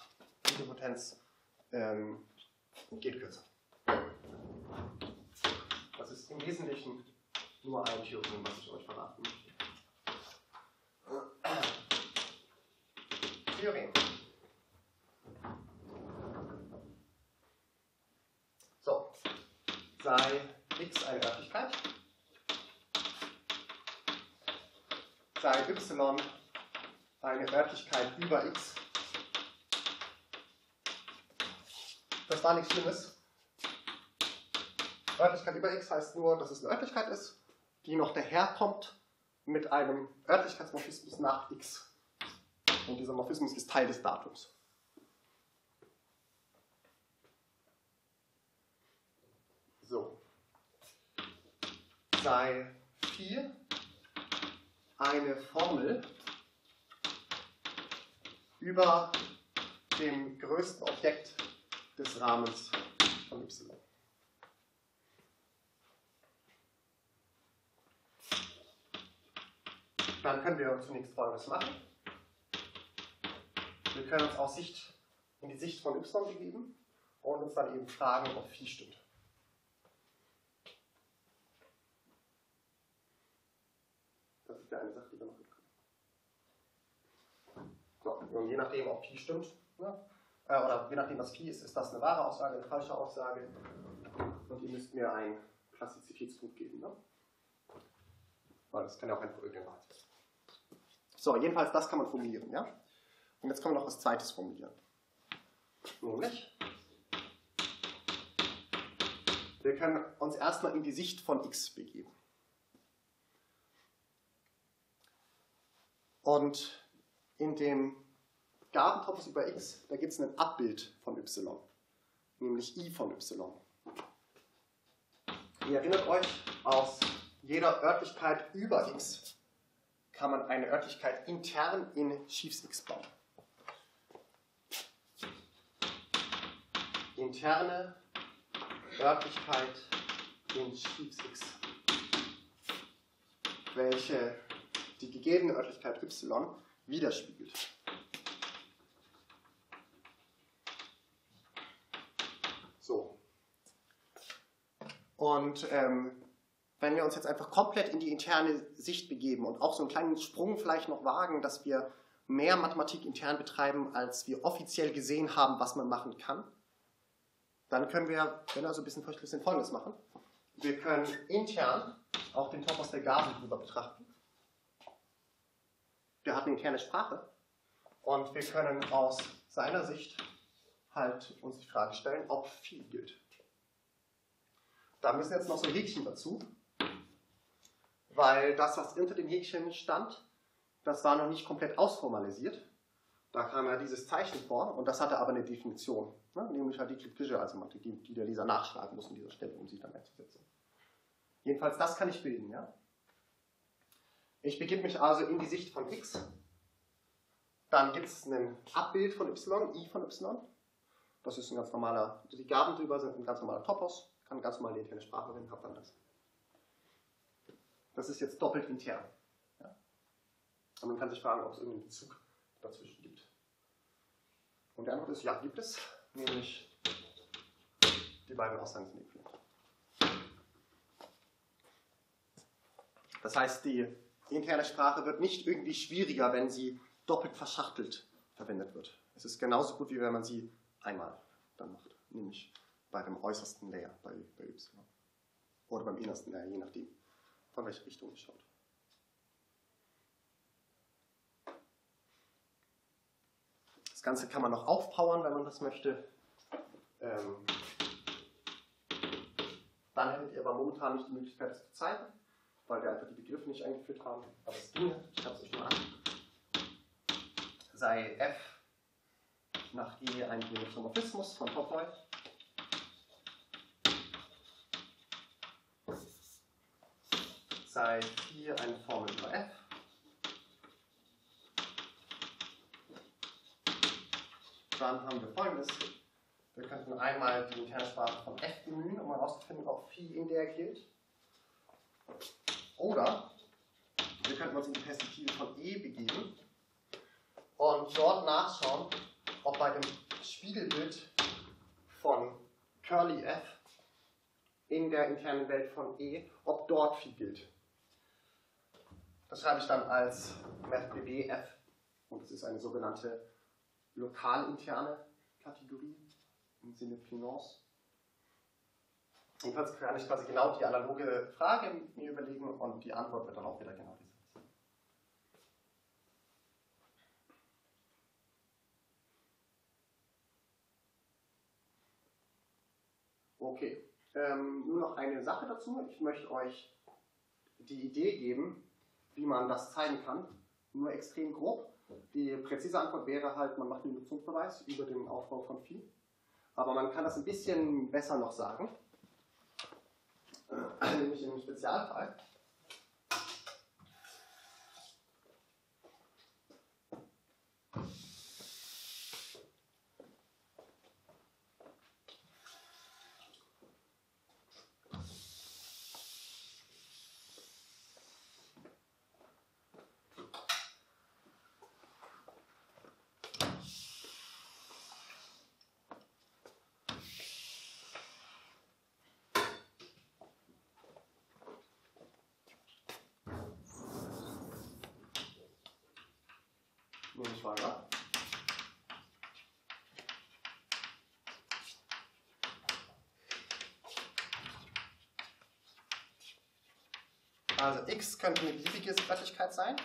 Idempotenz ähm, geht kürzer. Das ist im Wesentlichen nur ein Theorem, was ich euch verraten möchte. Theorem. So, sei x eine Örtlichkeit, sei y eine Örtlichkeit über x. Das war nichts Schlimmes. Örtlichkeit über x heißt nur, dass es eine Örtlichkeit ist die noch daherkommt mit einem Örtlichkeitsmorphismus nach x. Und dieser Morphismus ist Teil des Datums. So. Sei 4 eine Formel über dem größten Objekt des Rahmens von y. dann können wir zunächst Folgendes machen. Wir können uns aus Sicht, in die Sicht von y begeben und uns dann eben fragen, ob Phi stimmt. Das ist ja eine Sache, die wir noch können. So, und je nachdem, ob Phi stimmt, ne, äh, oder je nachdem, was Phi ist, ist das eine wahre Aussage, eine falsche Aussage. Und ihr müsst mir einen Klassizitätspunkt geben. Ne? Weil das kann ja auch einfach irgendeine Wahrheit sein. So, jedenfalls, das kann man formulieren. Ja? Und jetzt kann man noch was Zweites formulieren. Nämlich, wir können uns erstmal in die Sicht von x begeben. Und in dem Gabentopos über x, da gibt es ein Abbild von y, nämlich i von y. Ihr erinnert euch, aus jeder Örtlichkeit über x kann man eine Örtlichkeit intern in Schiefs x bauen. Interne Örtlichkeit in Schiefs x, welche die gegebene Örtlichkeit y widerspiegelt. So. Und ähm, wenn wir uns jetzt einfach komplett in die interne Sicht begeben und auch so einen kleinen Sprung vielleicht noch wagen, dass wir mehr Mathematik intern betreiben, als wir offiziell gesehen haben, was man machen kann, dann können wir, wenn wir so ein bisschen verschlüsselt Folgendes machen. Wir können intern auch den Topos der Gaben drüber betrachten. Wir haben eine interne Sprache und wir können aus seiner Sicht halt uns die Frage stellen, ob Phi gilt. Da müssen jetzt noch so Häkchen dazu, weil das, was hinter dem Häkchen stand, das war noch nicht komplett ausformalisiert. Da kam ja dieses Zeichen vor und das hatte aber eine Definition, ne? nämlich halt die Clip-Visual-Semantik, die, die der Leser nachschlagen muss an dieser Stelle, um sich dann einzusetzen. Jedenfalls, das kann ich bilden. Ja? Ich begebe mich also in die Sicht von x. Dann gibt es ein Abbild von y, i von y. Das ist ein ganz normaler, die Gaben drüber sind ein ganz normaler Topos, kann ganz normal die interne Sprache verwenden, habe dann das. Das ist jetzt doppelt intern. Ja? Und man kann sich fragen, ob es irgendeinen Bezug dazwischen gibt. Und die Antwort ist ja, gibt es, nämlich die beiden Aussagen sind äquivalent. Das heißt, die interne Sprache wird nicht irgendwie schwieriger, wenn sie doppelt verschachtelt verwendet wird. Es ist genauso gut, wie wenn man sie einmal dann macht, nämlich bei dem äußersten Layer, bei, bei Y. Oder beim innersten Layer, je nachdem, von welcher Richtung es schaut. Das Ganze kann man noch aufpowern, wenn man das möchte. Ähm, dann hättet ihr aber momentan nicht die Möglichkeit, das zu zeigen, weil wir einfach die Begriffe nicht eingeführt haben. Aber es ginge, ich habe es euch mal an. Sei f nach E ein Geometrismus von Topoi. Sei Phi eine Formel über f. Dann haben wir folgendes. Wir könnten einmal die interne Sprache von f bemühen, um herauszufinden, ob Phi in der gilt. Oder wir könnten uns in die Perspektive von E begeben und dort nachschauen, ob bei dem Spiegelbild von Curly f in der internen Welt von E, ob dort Phi gilt. Das schreibe ich dann als MathBBF und das ist eine sogenannte lokalinterne Kategorie im Sinne Finance. Jedenfalls kann ich quasi genau die analoge Frage mir überlegen und die Antwort wird dann auch wieder genau diese. Okay, ähm, nur noch eine Sache dazu. Ich möchte euch die Idee geben, wie man das zeigen kann. Nur extrem grob. Die präzise Antwort wäre halt, man macht einen Nutzungsbeweis über den Aufbau von Phi. Aber man kann das ein bisschen besser noch sagen. Äh, nämlich im Spezialfall. Also x könnte eine beliebige Örtlichkeit sein.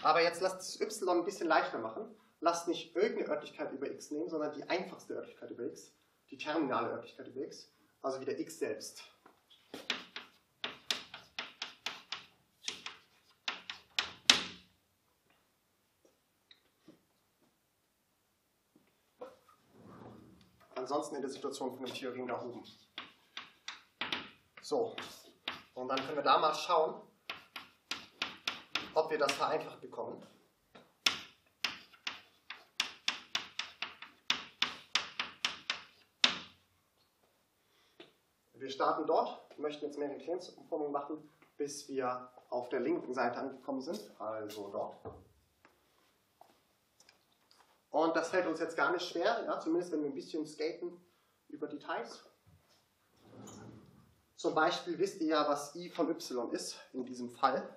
Aber jetzt lasst es y ein bisschen leichter machen. Lasst nicht irgendeine Örtlichkeit über x nehmen, sondern die einfachste Örtlichkeit über x, die terminale Örtlichkeit über x, also wieder x selbst. Ansonsten in der Situation von dem Theorem da oben. So, und dann können wir da mal schauen, ob wir das vereinfacht bekommen. Wir starten dort, möchten jetzt mehrere Klärungsumformungen machen, bis wir auf der linken Seite angekommen sind, also dort. Und das fällt uns jetzt gar nicht schwer, ja, zumindest wenn wir ein bisschen skaten über Details. Zum Beispiel wisst ihr ja, was i von y ist in diesem Fall.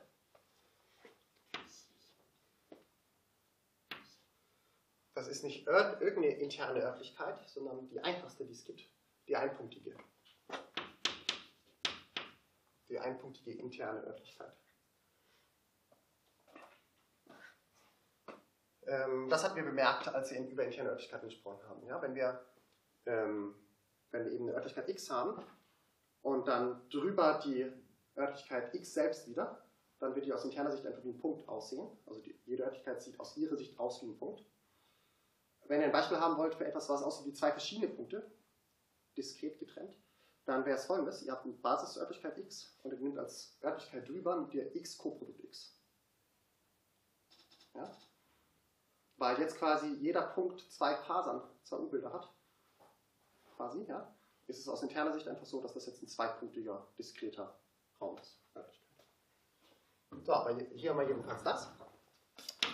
Das ist nicht irgendeine interne Örtlichkeit, sondern die einfachste, die es gibt, die einpunktige. Die einpunktige interne Örtlichkeit. Ähm, das hatten wir bemerkt, als wir über interne Örtlichkeiten gesprochen haben. Ja, wenn, wir, ähm, wenn wir eben eine Örtlichkeit x haben, und dann drüber die Örtlichkeit x selbst wieder, dann wird die aus interner Sicht einfach wie ein Punkt aussehen. Also die, jede Örtlichkeit sieht aus ihrer Sicht aus wie ein Punkt. Wenn ihr ein Beispiel haben wollt für etwas, was aussieht wie zwei verschiedene Punkte, diskret getrennt, dann wäre es folgendes. Ihr habt eine Basisörtlichkeit x und ihr nehmt als Örtlichkeit drüber mit der x Coprodukt x. Ja? Weil jetzt quasi jeder Punkt zwei Fasern, zwei U-Bilder hat. Quasi, ja ist es aus interner Sicht einfach so, dass das jetzt ein zweipunktiger, diskreter Raum ist. So, aber hier haben wir jedenfalls das.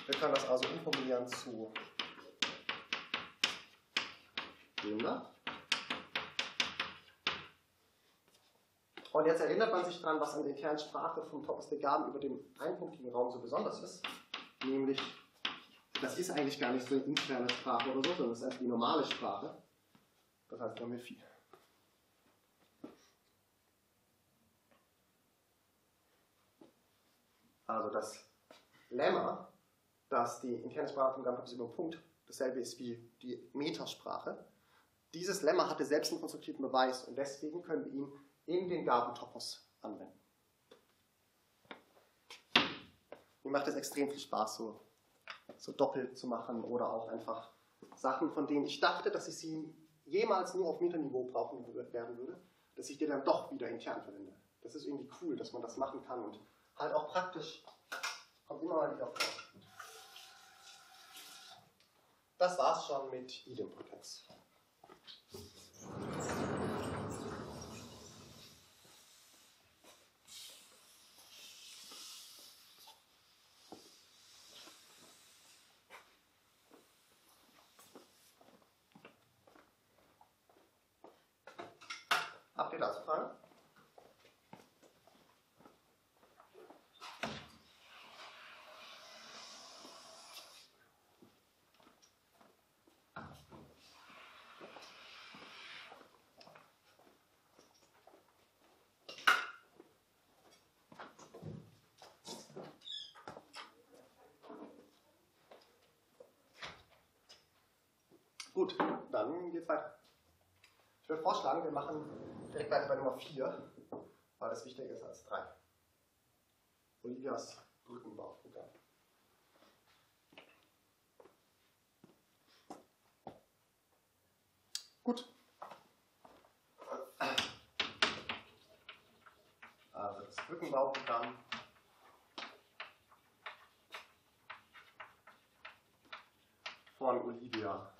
Wir können das also umformulieren zu dem da. Und jetzt erinnert man sich daran, was an der internen Sprache vom Topos de Gaben über dem einpunktigen Raum so besonders ist. Nämlich, das ist eigentlich gar nicht so eine interne Sprache oder so, sondern das ist einfach die normale Sprache. Das heißt, wir haben hier viel. Also das Lemma, dass die interne Sprache von Gamma über Punkt dasselbe ist wie die Metasprache. Dieses Lemma hatte selbst einen konstruktiven Beweis und deswegen können wir ihn in den Gabentopos anwenden. Mir macht es extrem viel Spaß, so, so doppelt zu machen oder auch einfach Sachen, von denen ich dachte, dass ich sie jemals nur auf Meterniveau brauchen werden würde, dass ich die dann doch wieder intern verwende. Das ist irgendwie cool, dass man das machen kann und halt auch praktisch. Kommt immer mal wieder vor. Das war's schon mit Idempotenz. Habt ihr dazu Fragen? Gut, dann geht's weiter. Ich würde vorschlagen, wir machen direkt weiter bei Nummer 4, weil das wichtiger ist als 3. Olivias Brückenbauprogramm. Gut. Also das Brückenbauprogramm von Olivia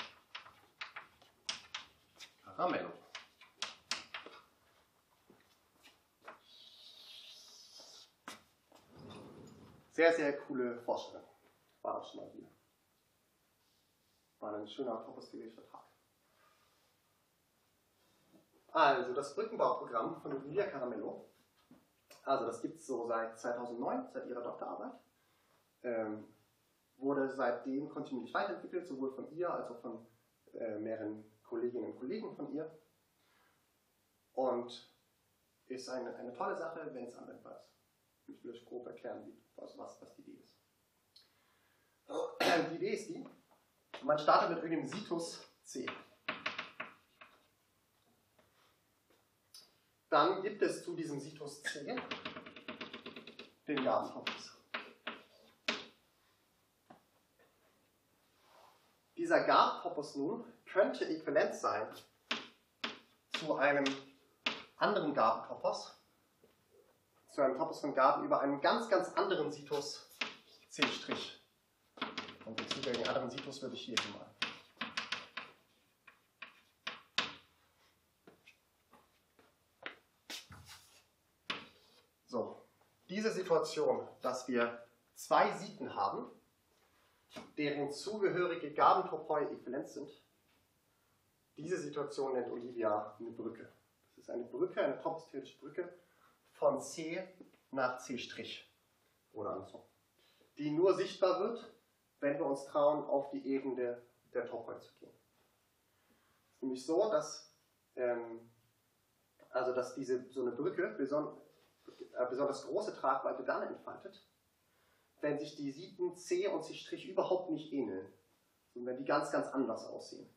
Caramello. Sehr, sehr coole Vorstellung. War auch schon mal hier. War ein schöner, topostiliger Tag. Also, das Brückenbauprogramm von Emilia Caramello. Also, das gibt es so seit 2009, seit ihrer Doktorarbeit. Ähm, wurde seitdem kontinuierlich weiterentwickelt, sowohl von ihr als auch von äh, mehreren Kolleginnen und Kollegen von ihr. Und ist eine, eine tolle Sache, wenn es anwendbar ist. Ich will euch grob erklären, wie, was, was, was die Idee ist. *clears throat* Die Idee ist die, man startet mit irgendeinem Situs C. Dann gibt es zu diesem Situs C den Gabentopos. Dieser Gabentopos nun könnte äquivalent sein zu einem anderen Gabentopos, zu einem Topos von Gaben über einen ganz, ganz anderen Situs C'. Und den anderen Situs würde ich hier mal. So, diese Situation, dass wir zwei Sieten haben, deren zugehörige Gabentopoi äquivalent sind, diese Situation nennt Olivia eine Brücke. Das ist eine Brücke, eine topostheoretische Brücke von C nach C' oder andersrum, die nur sichtbar wird, wenn wir uns trauen, auf die Ebene der Topoi zu gehen. Es ist nämlich so, dass, ähm, also dass diese, so eine Brücke beson äh, besonders große Tragweite dann entfaltet, wenn sich die Sieten C und C' überhaupt nicht ähneln, sondern wenn die ganz, ganz anders aussehen.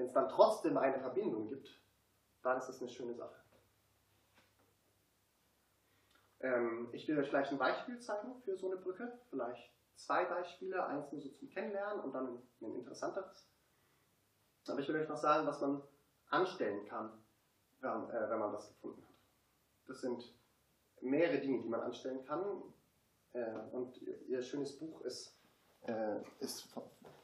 Wenn es dann trotzdem eine Verbindung gibt, dann ist das eine schöne Sache. Ähm, ich will euch gleich ein Beispiel zeigen für so eine Brücke. Vielleicht zwei Beispiele, eins nur so zum Kennenlernen und dann ein interessanteres. Aber ich will euch noch sagen, was man anstellen kann, wenn, äh, wenn man das gefunden hat. Das sind mehrere Dinge, die man anstellen kann. Äh, und ihr, ihr, schönes Buch ist, äh, ist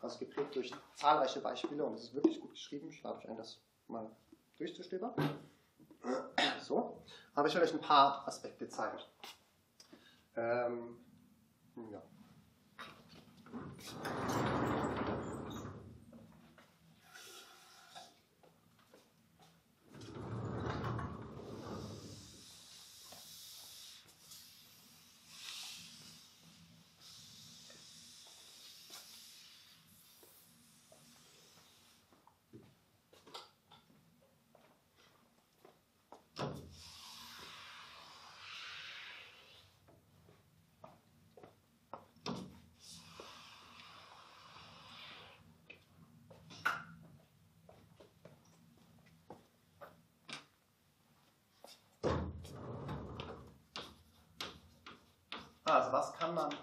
also geprägt durch zahlreiche Beispiele und es ist wirklich gut geschrieben. Ich lade euch ein, das mal durchzustöbern. So, aber ich euch ein paar Aspekte zeigen. Ähm, ja. Also was kann man,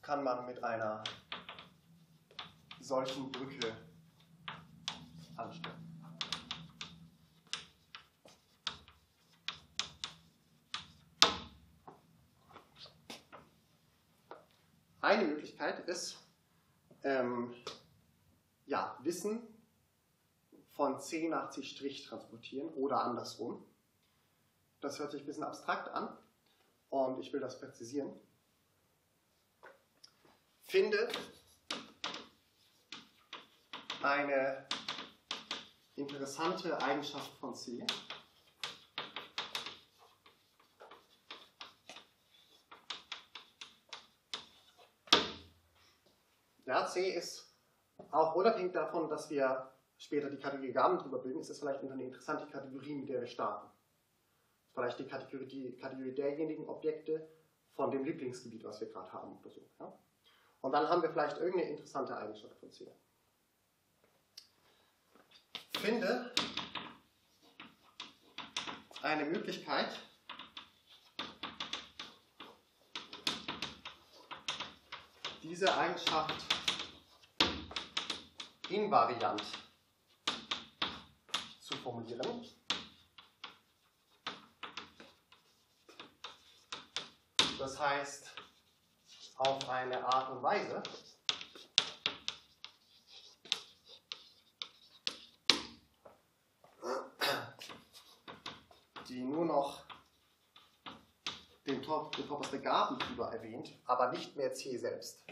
kann man mit einer solchen Brücke anstellen? Eine Möglichkeit ist, ähm, ja, Wissen von C nach C' transportieren oder andersrum. Das hört sich ein bisschen abstrakt an und ich will das präzisieren. Finde eine interessante Eigenschaft von C. Ja, C ist auch unabhängig davon, dass wir später die Kategorie Gaben drüber bilden, ist es vielleicht eine interessante Kategorie, mit der wir starten vielleicht die Kategorie, die Kategorie derjenigen Objekte von dem Lieblingsgebiet, was wir gerade haben oder so. Ja? Und dann haben wir vielleicht irgendeine interessante Eigenschaft von C. Finde eine Möglichkeit, diese Eigenschaft invariant zu formulieren. Das heißt, auf eine Art und Weise, die nur noch den, Top, den Topos der Gaben drüber erwähnt, aber nicht mehr C selbst.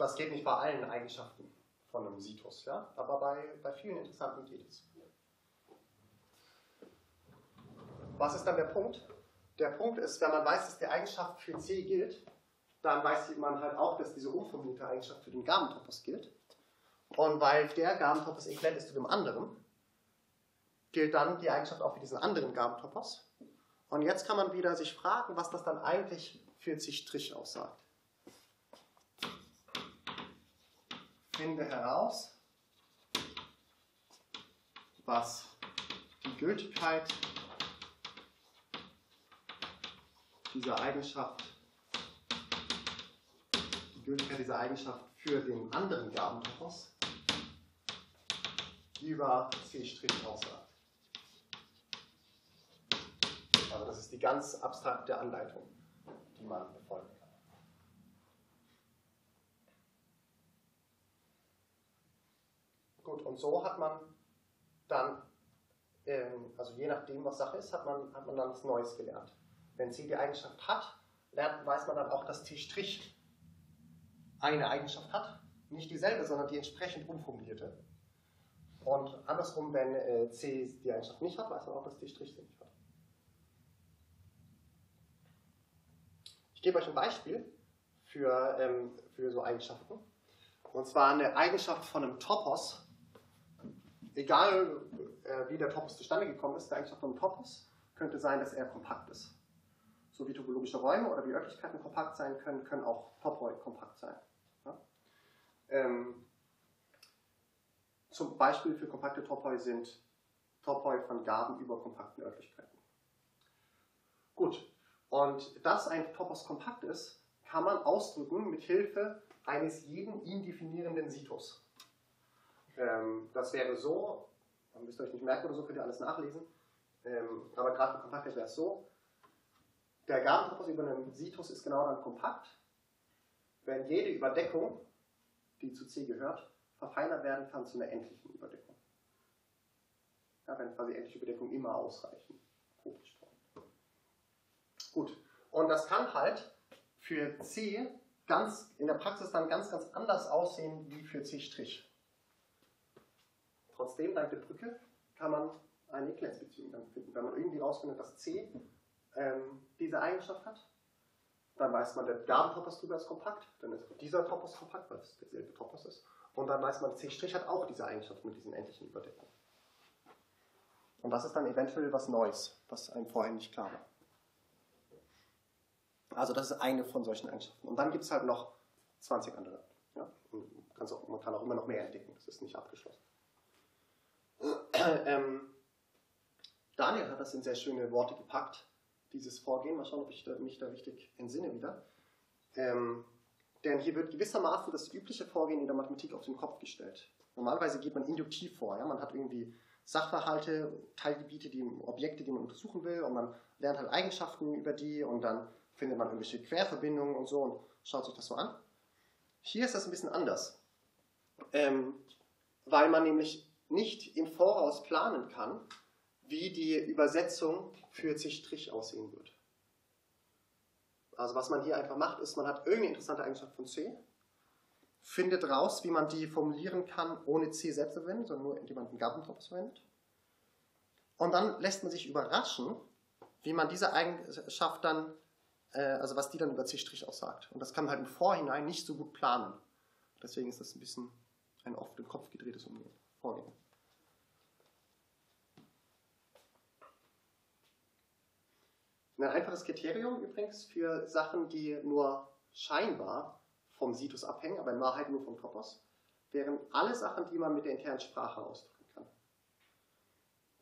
Das geht nicht bei allen Eigenschaften von einem Situs, ja? aber bei, bei vielen interessanten geht es. Was ist dann der Punkt? Der Punkt ist, wenn man weiß, dass die Eigenschaft für C gilt, dann weiß man halt auch, dass diese umformulierte Eigenschaft für den Gabentopos gilt. Und weil der Gabentopos äquivalent ist zu dem anderen, gilt dann die Eigenschaft auch für diesen anderen Gabentopos. Und jetzt kann man wieder sich fragen, was das dann eigentlich für C' aussagt. Finde heraus, was die Gültigkeit dieser Eigenschaft, die Gültigkeit dieser Eigenschaft für den anderen Gabentopos über C' aussagt. Also das ist die ganz abstrakte Anleitung, die man befolgen Gut, und so hat man dann, ähm, also je nachdem, was Sache ist, hat man, hat man dann was Neues gelernt. Wenn C die Eigenschaft hat, lernt, weiß man dann auch, dass T' eine Eigenschaft hat. Nicht dieselbe, sondern die entsprechend umformulierte. Und andersrum, wenn äh, C die Eigenschaft nicht hat, weiß man auch, dass T' sie nicht hat. Ich gebe euch ein Beispiel für, ähm, für so Eigenschaften. Und zwar eine Eigenschaft von einem Topos. Egal, äh, wie der Topos zustande gekommen ist, die Eigenschaft von einem Topos könnte sein, dass er kompakt ist so wie topologische Räume oder wie Örtlichkeiten kompakt sein können, können auch Topoi kompakt sein. Ja? Ähm, zum Beispiel für kompakte Topoi sind Topoi von Gaben über kompakten Örtlichkeiten. Gut, und dass ein Topos kompakt ist, kann man ausdrücken mit Hilfe eines jeden ihn definierenden Situs. Ähm, das wäre so, dann müsst ihr euch nicht merken oder so, könnt ihr alles nachlesen, ähm, aber gerade für Kompaktheit wäre es so, der Gabentopos über einem Situs ist genau dann kompakt, wenn jede Überdeckung, die zu C gehört, verfeinert werden kann zu einer endlichen Überdeckung. Ja, wenn quasi endliche Überdeckungen immer ausreichen. Gut, und das kann halt für C ganz, in der Praxis dann ganz, ganz anders aussehen wie für C'. Trotzdem, dank der Brücke, kann man eine Äquivalenzbeziehung dann finden. Wenn man irgendwie rausfindet, dass C ähm, diese Eigenschaft hat. Dann weiß man, der Gabentopos drüber ist kompakt, dann ist dieser Topos kompakt, weil es derselbe Topos ist. Und dann weiß man, C' hat auch diese Eigenschaft mit diesen endlichen Überdeckungen. Und das ist dann eventuell was Neues, was einem vorher nicht klar war. Also das ist eine von solchen Eigenschaften. Und dann gibt es halt noch 20 andere. Ja? Man kann auch immer noch mehr entdecken, das ist nicht abgeschlossen. *clears throat* Ähm, Daniel hat das in sehr schöne Worte gepackt dieses Vorgehen. Mal schauen, ob ich mich da richtig entsinne wieder. Ähm, denn hier wird gewissermaßen das übliche Vorgehen in der Mathematik auf den Kopf gestellt. Normalerweise geht man induktiv vor. Ja? Man hat irgendwie Sachverhalte, Teilgebiete, die Objekte, die man untersuchen will, und man lernt halt Eigenschaften über die und dann findet man irgendwelche Querverbindungen und so und schaut sich das so an. Hier ist das ein bisschen anders, ähm, weil man nämlich nicht im Voraus planen kann, wie die Übersetzung für C' aussehen wird. Also was man hier einfach macht, ist, man hat irgendeine interessante Eigenschaft von C, findet raus, wie man die formulieren kann, ohne C selbst zu verwenden, sondern nur indem man einen Gabentopos verwendet. Und dann lässt man sich überraschen, wie man diese Eigenschaft dann, äh, also was die dann über C' aussagt. Und das kann man halt im Vorhinein nicht so gut planen. Deswegen ist das ein bisschen ein oft im Kopf gedrehtes Vorgehen. Ein einfaches Kriterium übrigens für Sachen, die nur scheinbar vom Situs abhängen, aber in Wahrheit nur vom Topos, wären alle Sachen, die man mit der internen Sprache ausdrücken kann.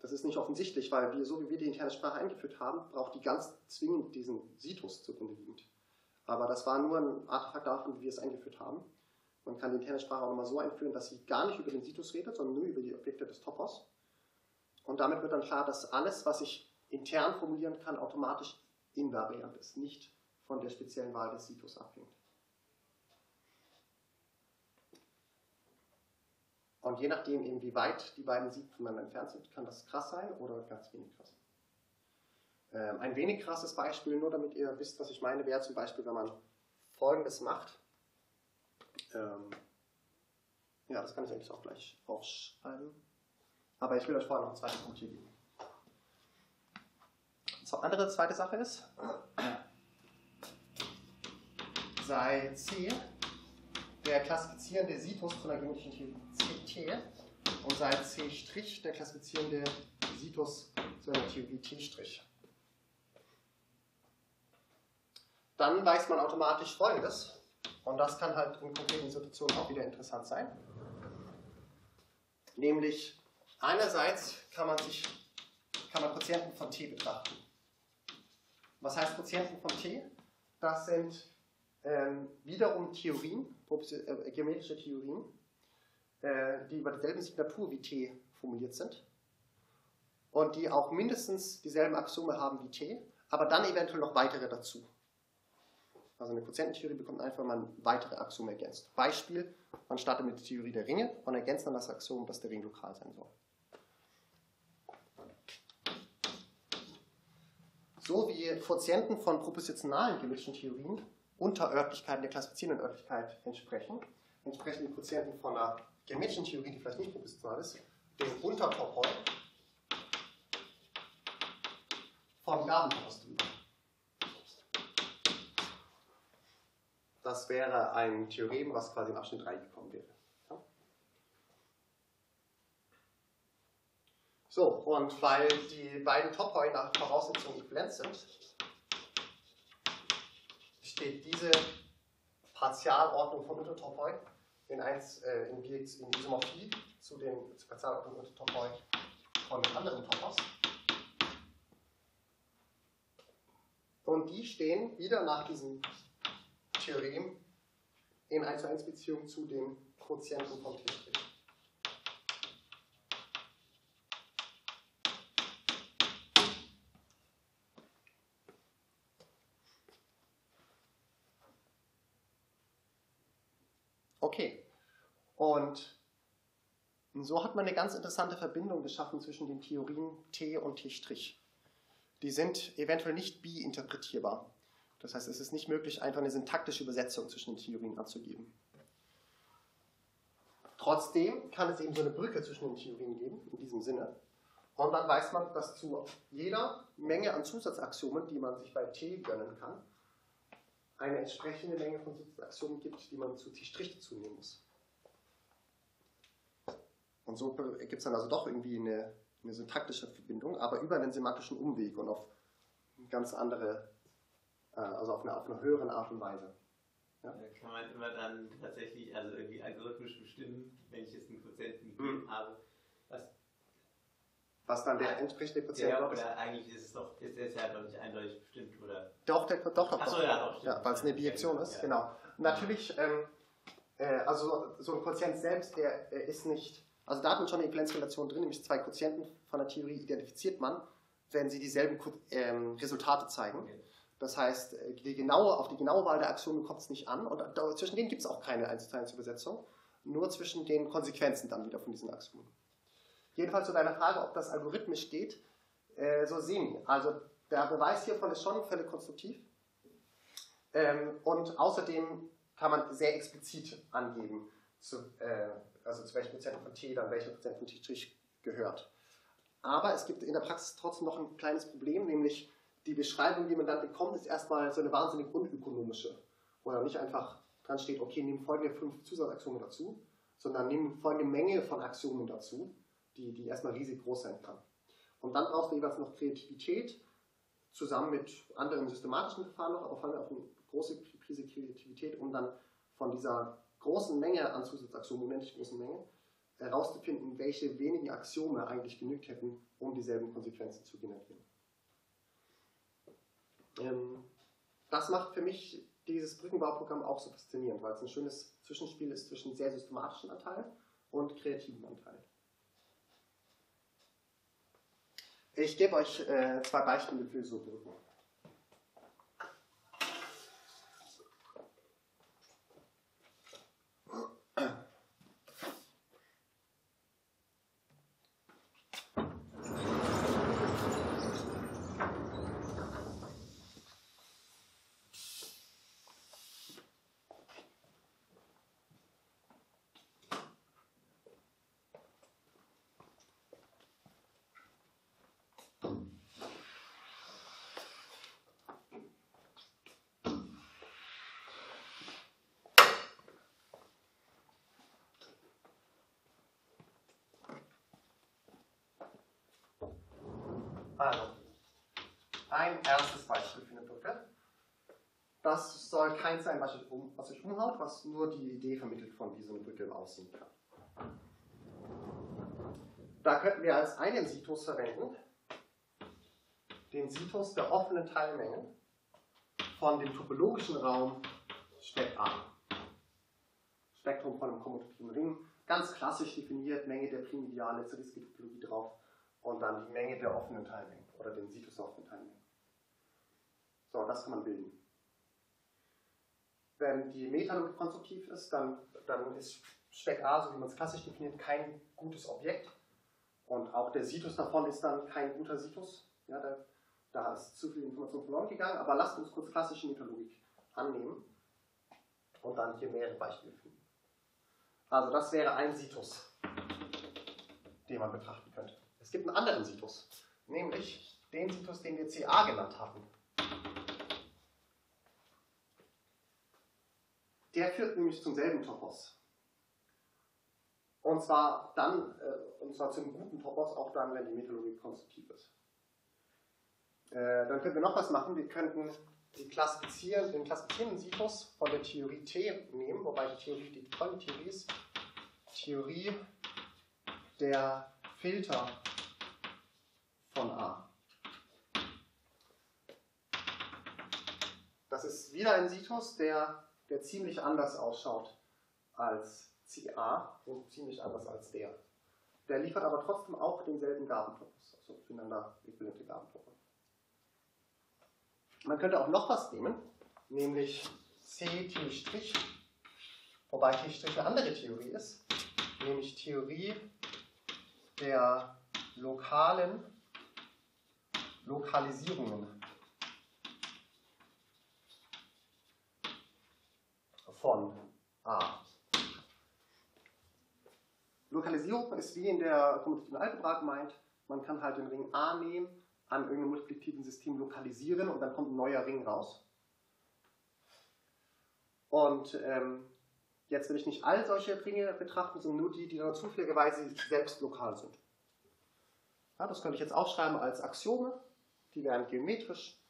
Das ist nicht offensichtlich, weil wir, so wie wir die interne Sprache eingeführt haben, braucht die ganz zwingend diesen Situs zugrunde liegend. Aber das war nur ein Artefakt davon, wie wir es eingeführt haben. Man kann die interne Sprache auch nochmal so einführen, dass sie gar nicht über den Situs redet, sondern nur über die Objekte des Topos. Und damit wird dann klar, dass alles, was ich intern formulieren kann, automatisch invariant ist, nicht von der speziellen Wahl des Situs abhängt. Und je nachdem, wie weit die beiden Sieg voneinander entfernt sind, kann das krass sein oder ganz wenig krass. Ähm, ein wenig krasses Beispiel, nur damit ihr wisst, was ich meine, wäre zum Beispiel, wenn man folgendes macht. Ähm, ja, das kann ich eigentlich auch gleich aufschreiben. Aber ich will euch vorher noch einen zweiten Punkt hier geben. Die andere zweite Sache ist, sei C der klassifizierende Situs von der geometrischen Theorie CT und sei C' der klassifizierende Situs zu einer Theorie T'. Dann weiß man automatisch Folgendes, und das kann halt in konkreten Situationen auch wieder interessant sein. Nämlich, einerseits kann man sich kann man Quotienten von t betrachten. Was heißt Quotienten von t? Das sind ähm, wiederum Theorien, äh, geometrische Theorien, äh, die über dieselbe Signatur wie t formuliert sind und die auch mindestens dieselben Axiome haben wie t, aber dann eventuell noch weitere dazu. Also eine Quotiententheorie bekommt einfach, wenn man weitere Axiome ergänzt. Beispiel, man startet mit der Theorie der Ringe und ergänzt dann das Axiom, dass der Ring lokal sein soll. So wie Quotienten von propositionalen geometrischen Theorien unter Örtlichkeiten der klassifizierenden Örtlichkeit entsprechen, entsprechen die Quotienten von einer geometrischen Theorie, die vielleicht nicht propositional ist, dem Untertopoi von Gabenhaus Das wäre ein Theorem, was quasi in Abschnitt 3 gekommen wäre. So, und weil die beiden Topoi nach Voraussetzungen äquivalent sind, steht diese Partialordnung von Untertopoi in, eins, äh, in, in Isomorphie zu den Partialordnungen Untertopoi von anderen Topos. Und die stehen wieder nach diesem Theorem in 1 zu 1 Beziehung zu den Quotienten von T'. Okay. Und so hat man eine ganz interessante Verbindung geschaffen zwischen den Theorien T und T'. Die sind eventuell nicht bi-interpretierbar. Das heißt, es ist nicht möglich, einfach eine syntaktische Übersetzung zwischen den Theorien anzugeben. Trotzdem kann es eben so eine Brücke zwischen den Theorien geben, in diesem Sinne. Und dann weiß man, dass zu jeder Menge an Zusatzaxiomen, die man sich bei T gönnen kann, eine entsprechende Menge von Zusatzaxiomen gibt, die man zu T' zunehmen muss. Und so gibt es dann also doch irgendwie eine, eine syntaktische Verbindung, aber über einen semantischen Umweg und auf ganz andere also auf einer, auf einer höheren Art und Weise. Ja? Da kann man immer dann tatsächlich, also irgendwie algorithmisch bestimmen, wenn ich jetzt einen Quotienten mhm. habe, was, was dann der entsprechende Quotient ja, ist. Oder eigentlich ist es doch, ist es ja doch nicht eindeutig bestimmt, oder? Doch, der, doch, doch. Achso, ja, doch. Ja, weil es eine Bijektion ist, ja. genau. natürlich, ähm, äh, also so ein Quotient selbst, der, der ist nicht, also da hat man schon eine Äquivalenzrelation drin, nämlich zwei Quotienten von der Theorie identifiziert man, wenn sie dieselben ähm, Resultate zeigen. Okay. Das heißt, äh, die genaue, auf die genaue Wahl der Axiome kommt es nicht an und zwischen denen gibt es auch keine 1 zu 1 Übersetzung, nur zwischen den Konsequenzen dann wieder von diesen Axiomen. Jedenfalls zu deiner Frage, ob das algorithmisch geht, äh, so semi. Also der Beweis hiervon ist schon völlig konstruktiv ähm, und außerdem kann man sehr explizit angeben, zu, äh, also zu welchem Prozent von T dann welcher Prozent von T' gehört. Aber es gibt in der Praxis trotzdem noch ein kleines Problem, nämlich die Beschreibung, die man dann bekommt, ist erstmal so eine wahnsinnig unökonomische, wo dann nicht einfach dran steht, okay, nimm folgende fünf Zusatzaxiome dazu, sondern nimm folgende Menge von Axiomen dazu, die, die erstmal riesig groß sein kann. Und dann brauchst du jeweils noch Kreativität, zusammen mit anderen systematischen Verfahren noch, aber vor allem auch eine große Prise Kreativität, um dann von dieser großen Menge an Zusatzaxiomen, unendlich großen Menge, herauszufinden, welche wenigen Axiome eigentlich genügt hätten, um dieselben Konsequenzen zu generieren. Ähm, das macht für mich dieses Brückenbauprogramm auch so faszinierend, weil es ein schönes Zwischenspiel ist zwischen sehr systematischen Anteilen und kreativen Anteilen. Ich gebe euch äh, zwei Beispiele für so Brücken. Also, ein erstes Beispiel für eine Brücke. Das soll kein sein, was sich, um, umhaut, was nur die Idee vermittelt, von wie so eine Brücke aussehen kann. Da könnten wir als einen Situs verwenden, den Situs der offenen Teilmengen von dem topologischen Raum Speck A. Spektrum von einem kommutativen Ring, ganz klassisch definiert, Menge der Primideale, Zariski-Topologie drauf und dann die Menge der offenen Teilmengen oder den Situs der offenen Teilmengen. So, das kann man bilden. Wenn die Metalogik konstruktiv ist, dann, dann ist Speck A, so wie man es klassisch definiert, kein gutes Objekt. Und auch der Situs davon ist dann kein guter Situs. Ja, da, da ist zu viel Information verloren gegangen, aber lasst uns kurz klassische Metalogik annehmen und dann hier mehrere Beispiele finden. Also das wäre ein Situs, den man betrachten könnte. Es gibt einen anderen Situs, nämlich den Situs, den wir CA genannt haben. Der führt nämlich zum selben Topos. Und zwar dann, äh, und zwar zum guten Topos, auch dann, wenn die Methodologie konstruktiv ist. Äh, dann könnten wir noch was machen. Wir könnten den klassifizierenden Situs von der Theorie T nehmen, wobei die Theorie die folgende Theorie ist. Theorie der Filter von A. Das ist wieder ein Situs, der, der ziemlich anders ausschaut als CA und ziemlich anders als der. Der liefert aber trotzdem auch denselben Gabentopos, also füreinander äquivalente Gabentopos. Man könnte auch noch was nehmen, nämlich CT', wobei T' eine andere Theorie ist, nämlich Theorie der lokalen Lokalisierungen von A. Lokalisierung ist wie in der kommutativen Algebra gemeint, man kann halt den Ring A nehmen, an irgendeinem multiplikativen System lokalisieren und dann kommt ein neuer Ring raus. Und ähm, jetzt will ich nicht all solche Ringe betrachten, sondern nur die, die dann zufälligerweise selbst lokal sind. Ja, das könnte ich jetzt aufschreiben als Axiome. Die wären geometrisch,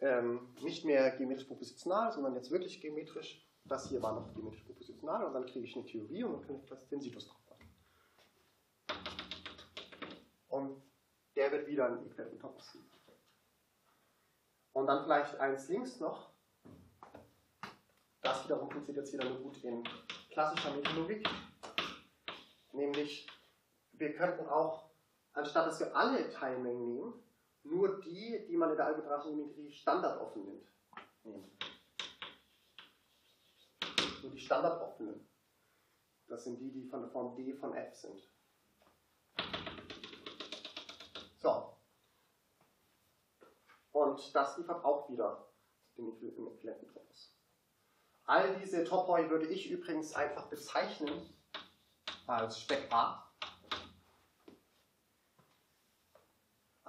ähm, nicht mehr geometrisch propositional, sondern jetzt wirklich geometrisch. Das hier war noch geometrisch propositional und dann kriege ich eine Theorie und dann kann ich das, den Situs drauf machen. Und der wird wieder einen äquivalenten Topos. Und dann vielleicht eins links noch. Das wiederum funktioniert jetzt wieder nur gut in klassischer Methodologik. Nämlich, wir könnten auch, anstatt dass wir alle Teilmengen nehmen, nur die, die man in der algebraischen Geometrie standardoffen nimmt. Nur die standardoffenen. Das sind die, die von der Form D von F sind. So. Und das liefert auch wieder den äquivalenten Topos. All diese Topoi würde ich übrigens einfach bezeichnen als Speck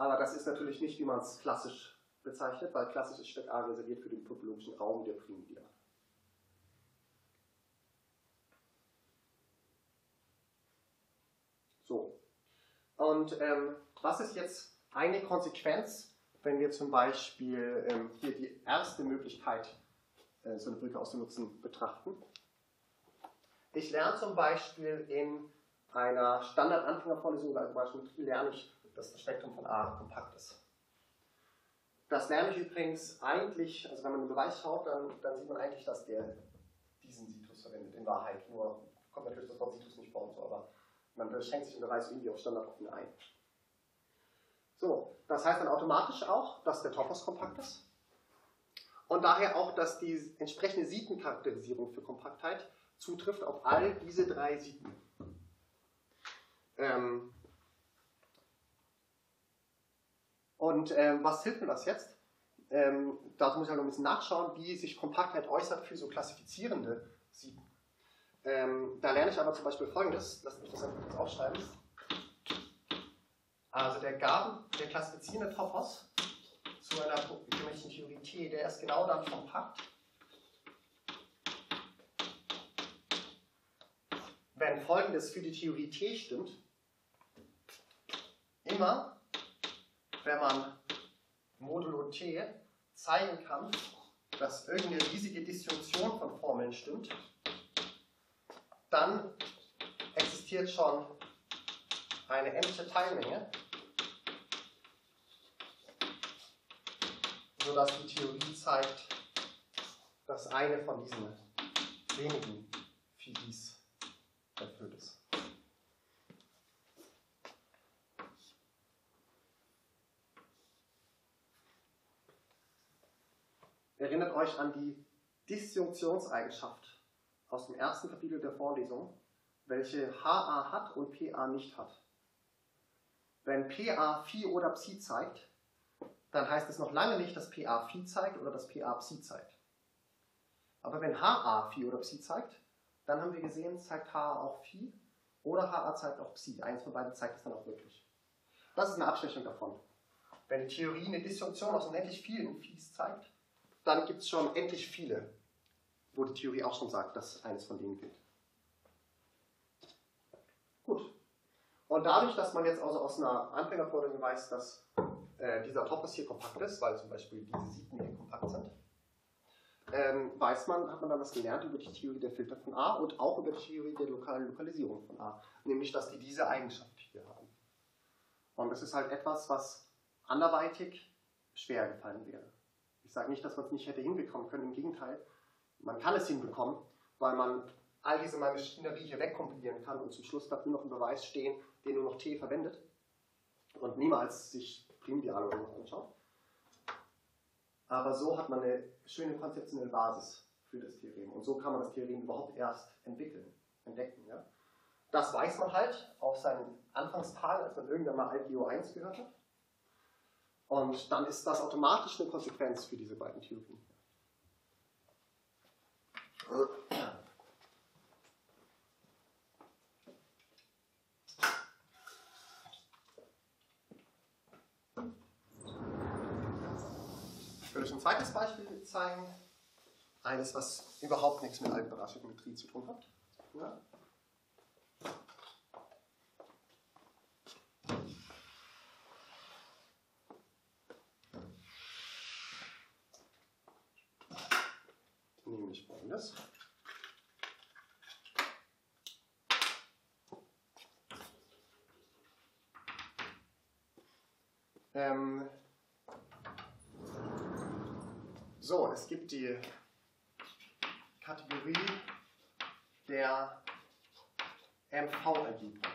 Aber das ist natürlich nicht, wie man es klassisch bezeichnet, weil klassisch ist Speck A reserviert für den topologischen Raum der Primidia. So. Und ähm, was ist jetzt eine Konsequenz, wenn wir zum Beispiel ähm, hier die erste Möglichkeit, äh, so eine Brücke auszunutzen, betrachten? Ich lerne zum Beispiel in einer Standard-Anfängervorlesung oder Algebraische lerne ich, dass das Spektrum von A kompakt ist. Das lerne ich übrigens eigentlich, also wenn man den Beweis schaut, dann, dann sieht man eigentlich, dass der diesen Situs verwendet, in Wahrheit. Nur kommt natürlich das Wort Situs nicht vor und so, aber man beschränkt sich im Beweis irgendwie auf Standardoffene ein. So, das heißt dann automatisch auch, dass der Topos kompakt ist. Und daher auch, dass die entsprechende Sietencharakterisierung für Kompaktheit zutrifft auf all diese drei Sieten. Ähm und ähm, was hilft mir das jetzt? Ähm, da muss ich halt noch ein bisschen nachschauen, wie sich Kompaktheit äußert für so klassifizierende Sieten. Ähm, da lerne ich aber zum Beispiel folgendes, lasst mich das einfach kurz aufschreiben. Also der Gaben, der klassifizierende Topos zu einer geometrischen Theorie T, der ist genau dann kompakt, wenn folgendes für die Theorie T stimmt, immer wenn man modulo t zeigen kann, dass irgendeine riesige Disjunktion von Formeln stimmt, dann existiert schon eine endliche Teilmenge, sodass die Theorie zeigt, dass eine von diesen wenigen Phis erfüllt ist. Erinnert euch an die Disjunktionseigenschaft aus dem ersten Kapitel der Vorlesung, welche HA hat und PA nicht hat. Wenn PA Phi oder Psi zeigt, dann heißt es noch lange nicht, dass PA Phi zeigt oder dass PA Psi zeigt. Aber wenn HA Phi oder Psi zeigt, dann haben wir gesehen, zeigt HA auch Phi oder HA zeigt auch Psi. Eins von beiden zeigt es dann auch wirklich. Das ist eine Abschwächung davon. Wenn die Theorie eine Disjunktion aus unendlich vielen Phis zeigt, dann gibt es schon endlich viele, wo die Theorie auch schon sagt, dass eines von denen gilt. Gut. Und dadurch, dass man jetzt also aus einer Anfängervorlesung weiß, dass äh, dieser Topos hier kompakt ist, weil zum Beispiel diese Sieben hier kompakt sind, ähm, weiß man, hat man dann was gelernt über die Theorie der Filter von A und auch über die Theorie der lokalen Lokalisierung von A. Nämlich, dass die diese Eigenschaft hier haben. Und das ist halt etwas, was anderweitig schwer gefallen wäre. Ich sage nicht, dass man es nicht hätte hinbekommen können, im Gegenteil. Man kann es hinbekommen, weil man all diese Maschinerie hier wegkompilieren kann und zum Schluss nur noch ein Beweis stehen, den nur noch T verwendet und niemals sich Primdiale oder noch anschaut. Aber so hat man eine schöne konzeptionelle Basis für das Theorem. Und so kann man das Theorem überhaupt erst entwickeln, entdecken. Ja? Das weiß man halt aus seinen Anfangstagen, als man irgendwann mal AlGeo 1 gehört hat. Und dann ist das automatisch eine Konsequenz für diese beiden Theorien. Ich will euch ein zweites Beispiel zeigen. Eines, was überhaupt nichts mit algebraischer Geometrie zu tun hat. Ja. Nämlich folgendes. Ähm, so, es gibt die Kategorie der MV-Algebra.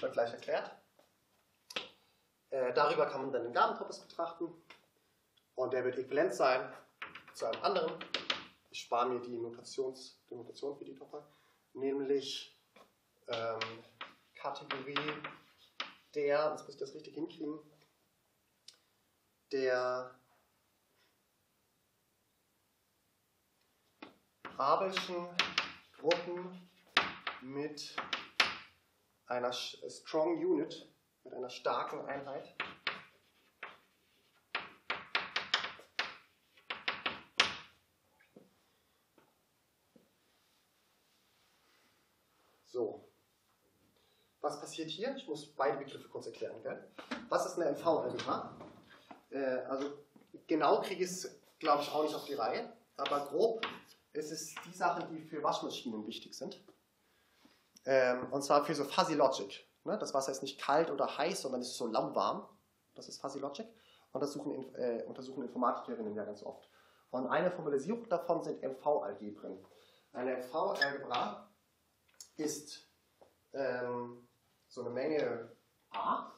Wird gleich erklärt. Äh, darüber kann man dann den Gabentopos betrachten und der wird äquivalent sein zu einem anderen. Ich spare mir die, Notations, die Notation für die Topper, nämlich ähm, Kategorie der, jetzt muss ich das richtig hinkriegen, der Abelschen Gruppen mit einer Strong Unit, mit einer starken Einheit. So. Was passiert hier? Ich muss beide Begriffe kurz erklären. Gell? Was ist eine MV-Algebra? Äh, also genau kriege ich es, glaube ich, auch nicht auf die Reihe, aber grob ist es die Sachen, die für Waschmaschinen wichtig sind. Ähm, und zwar für so Fuzzy Logic. Ne? Das Wasser ist nicht kalt oder heiß, sondern es ist so lauwarm. Das ist Fuzzy Logic. Und das suchen, äh, untersuchen Informatikerinnen ja ganz oft. Und eine Formalisierung davon sind MV-Algebren. Eine MV-Algebra ist ähm, so eine Menge A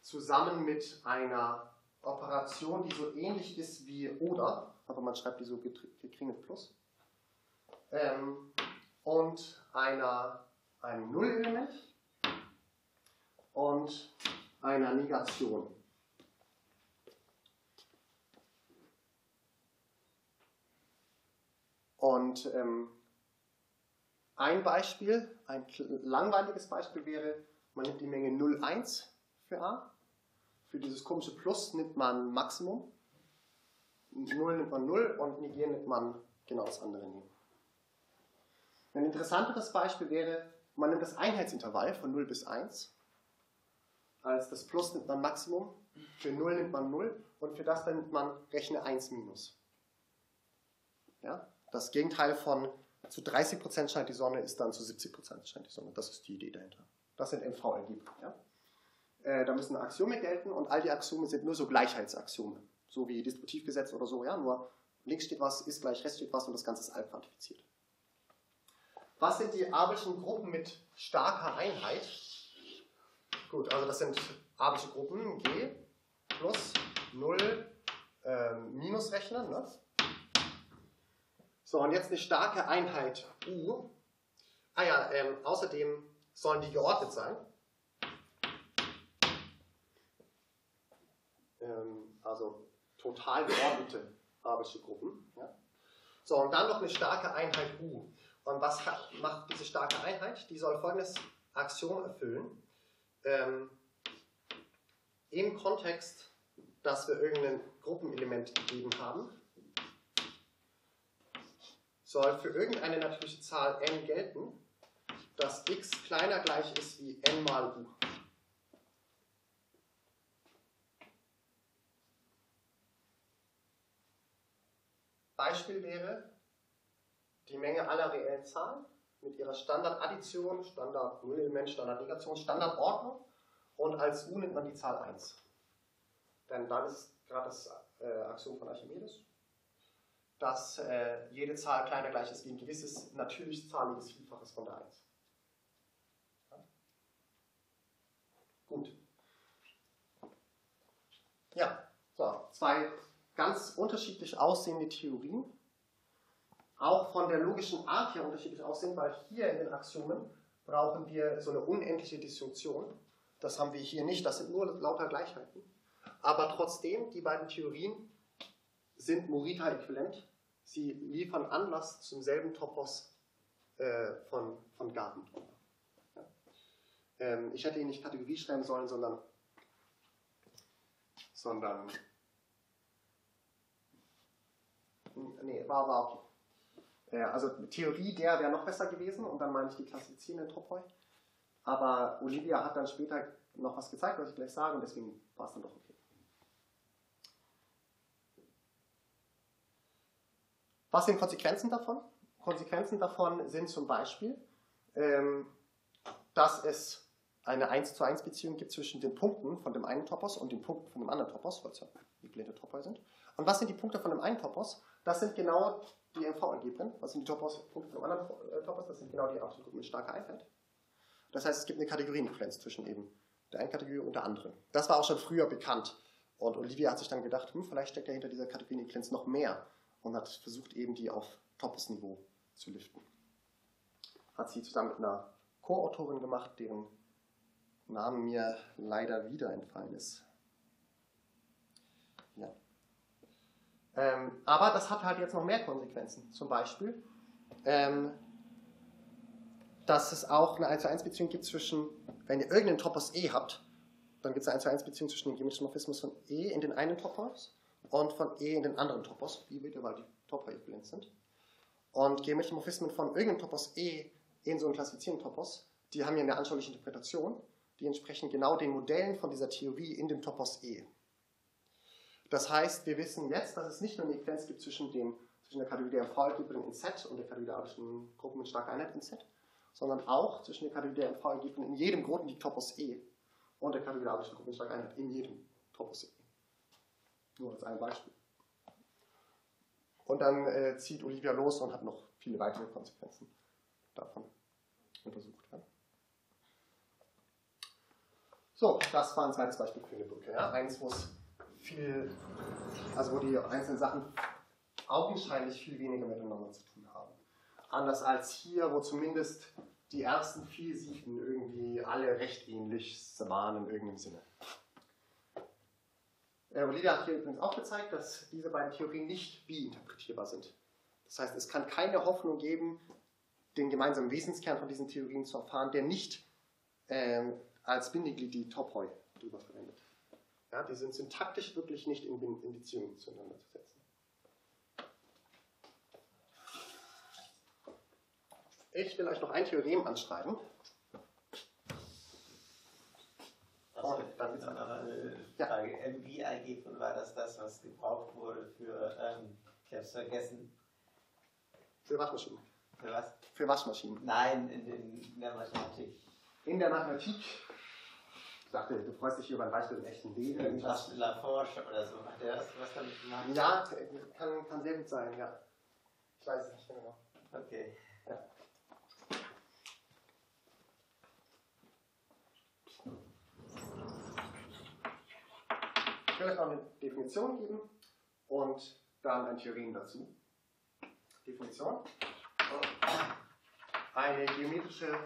zusammen mit einer Operation, die so ähnlich ist wie oder, aber man schreibt die so gekringelt plus, ähm, und einer, einem Nullelement und einer Negation. Und ähm, ein Beispiel, ein langweiliges Beispiel wäre, man nimmt die Menge 0,1 für a. Für dieses komische Plus nimmt man Maximum. 0 nimmt man 0 und negieren nimmt man genau das andere nehmen. Ein interessanteres Beispiel wäre, man nimmt das Einheitsintervall von 0 bis 1. Als das Plus nimmt man Maximum, für 0 nimmt man 0 und für das dann nimmt man rechne 1 minus. Ja? Das Gegenteil von zu 30% scheint die Sonne ist dann zu 70% scheint die Sonne. Das ist die Idee dahinter. Das sind MV-Ergebnisse. Ja? Äh, da müssen Axiome gelten und all die Axiome sind nur so Gleichheitsaxiome. So wie Distributivgesetz oder so. Ja? Nur links steht was, ist gleich, rechts steht was und das Ganze ist alt quantifiziert. Was sind die abelschen Gruppen mit starker Einheit? Gut, also das sind abelsche Gruppen G plus 0 ähm, minus rechnen. Ne? So, und jetzt eine starke Einheit U. Ah ja, ähm, außerdem sollen die geordnet sein. Ähm, also total geordnete abelsche Gruppen. Ja? So, und dann noch eine starke Einheit U. Und was macht diese starke Einheit? Die soll folgendes Axiom erfüllen. Ähm, Im Kontext, dass wir irgendein Gruppenelement gegeben haben, soll für irgendeine natürliche Zahl n gelten, dass x kleiner gleich ist wie n mal u. Beispiel wäre die Menge aller reellen Zahlen mit ihrer Standardaddition, Standard-Nullelement, Standardnegation, Standardordnung und als u nimmt man die Zahl 1. Denn dann ist gerade das äh, Axiom von Archimedes, dass äh, jede Zahl kleiner gleich ist wie ein gewisses natürlich zahliges Vielfaches von der 1. Ja? Gut. Ja, so, zwei ganz unterschiedlich aussehende Theorien, auch von der logischen Art her unterschiedlich aussehen, weil hier in den Axiomen brauchen wir so eine unendliche Disjunktion. Das haben wir hier nicht, das sind nur lauter Gleichheiten. Aber trotzdem, die beiden Theorien sind Morita-äquivalent. Sie liefern Anlass zum selben Topos äh, von, von Garten. Ja. Ähm, ich hätte ihn nicht Kategorie schreiben sollen, sondern, sondern nee, war, war okay. Äh, also Theorie der wäre noch besser gewesen und dann meine ich die klassifizierenden Topoi. Aber Olivia hat dann später noch was gezeigt, was ich gleich sage und deswegen war es dann doch okay. Was sind Konsequenzen davon? Konsequenzen davon sind zum Beispiel, ähm, dass es eine 1 zu 1 Beziehung gibt zwischen den Punkten von dem einen Topos und den Punkten von dem anderen Topos, weil es ja äquivalente Topoi sind. Und was sind die Punkte von dem einen Topos? Das sind genau die MV-Algebren. Was sind die Topos, Punkte vom anderen äh, Topos? Das sind genau die Absolutgruppen mit starker Einheit. Das heißt, es gibt eine Kategorienfluenz zwischen eben der einen Kategorie und der anderen. Das war auch schon früher bekannt. Und Olivia hat sich dann gedacht, hm, vielleicht steckt ja hinter dieser Kategorienfluenz noch mehr und hat versucht, eben die auf Topos-Niveau zu liften. Hat sie zusammen mit einer Co-Autorin gemacht, deren Name mir leider wieder entfallen ist. Ähm, aber das hat halt jetzt noch mehr Konsequenzen. Zum Beispiel, ähm, dass es auch eine 1 zu 1 Beziehung gibt zwischen, wenn ihr irgendeinen Topos E habt, dann gibt es eine 1 zu 1 Beziehung zwischen dem geometrischen Morphismus von E in den einen Topos und von E in den anderen Topos, wie wieder, weil die Topos äquivalent sind. Und geometrische Morphismen von irgendeinem Topos E in so einem klassifizierenden Topos, die haben ja eine anschauliche Interpretation, die entsprechen genau den Modellen von dieser Theorie in dem Topos E. Das heißt, wir wissen jetzt, dass es nicht nur eine Äquivalenz gibt zwischen, dem, zwischen der Kategorie der MV-Ergebnissen in Z und der Kategorie der abelschen Gruppen mit starker Einheit in Z, sondern auch zwischen der Kategorie der MV-Ergebnissen in jedem Grothendieck-Topos E und der Kategorie der abelschen Gruppen mit starker Einheit in jedem Topos E. Nur als ein Beispiel. Und dann äh, zieht Olivia los und hat noch viele weitere Konsequenzen davon untersucht. Ja. So, das war ein zweites Beispiel für eine Brücke. Ja. Eins, wo es viel, also wo die einzelnen Sachen augenscheinlich viel weniger miteinander zu tun haben. Anders als hier, wo zumindest die ersten vier Siefen irgendwie alle recht ähnlich waren in irgendeinem Sinne. Äh, Olivia hat hier übrigens auch gezeigt, dass diese beiden Theorien nicht bi-interpretierbar sind. Das heißt, es kann keine Hoffnung geben, den gemeinsamen Wesenskern von diesen Theorien zu erfahren, der nicht ähm, als Bindeglied die Topoi drüber verwendet. Ja, die sind syntaktisch wirklich nicht in, in Beziehung zueinander zu setzen. Ich will euch noch ein Theorem anschreiben. Und dann geht's noch eine Ja. Frage. MB von war das das, was gebraucht wurde für, ähm, ich habe es vergessen, Für Waschmaschinen. für was? Für Waschmaschinen. Nein, in, den, in der Mathematik. In der Mathematik, ich dachte, du freust dich über ein Beispiel im echten Leben. Irgendwas Laforge oder so. Hat der das was damit gemacht? Ja, kann, kann sehr gut sein, ja. Ich weiß es nicht genau. Okay. Ich will euch noch eine Definition geben und dann ein Theorem dazu. Definition. Eine geometrische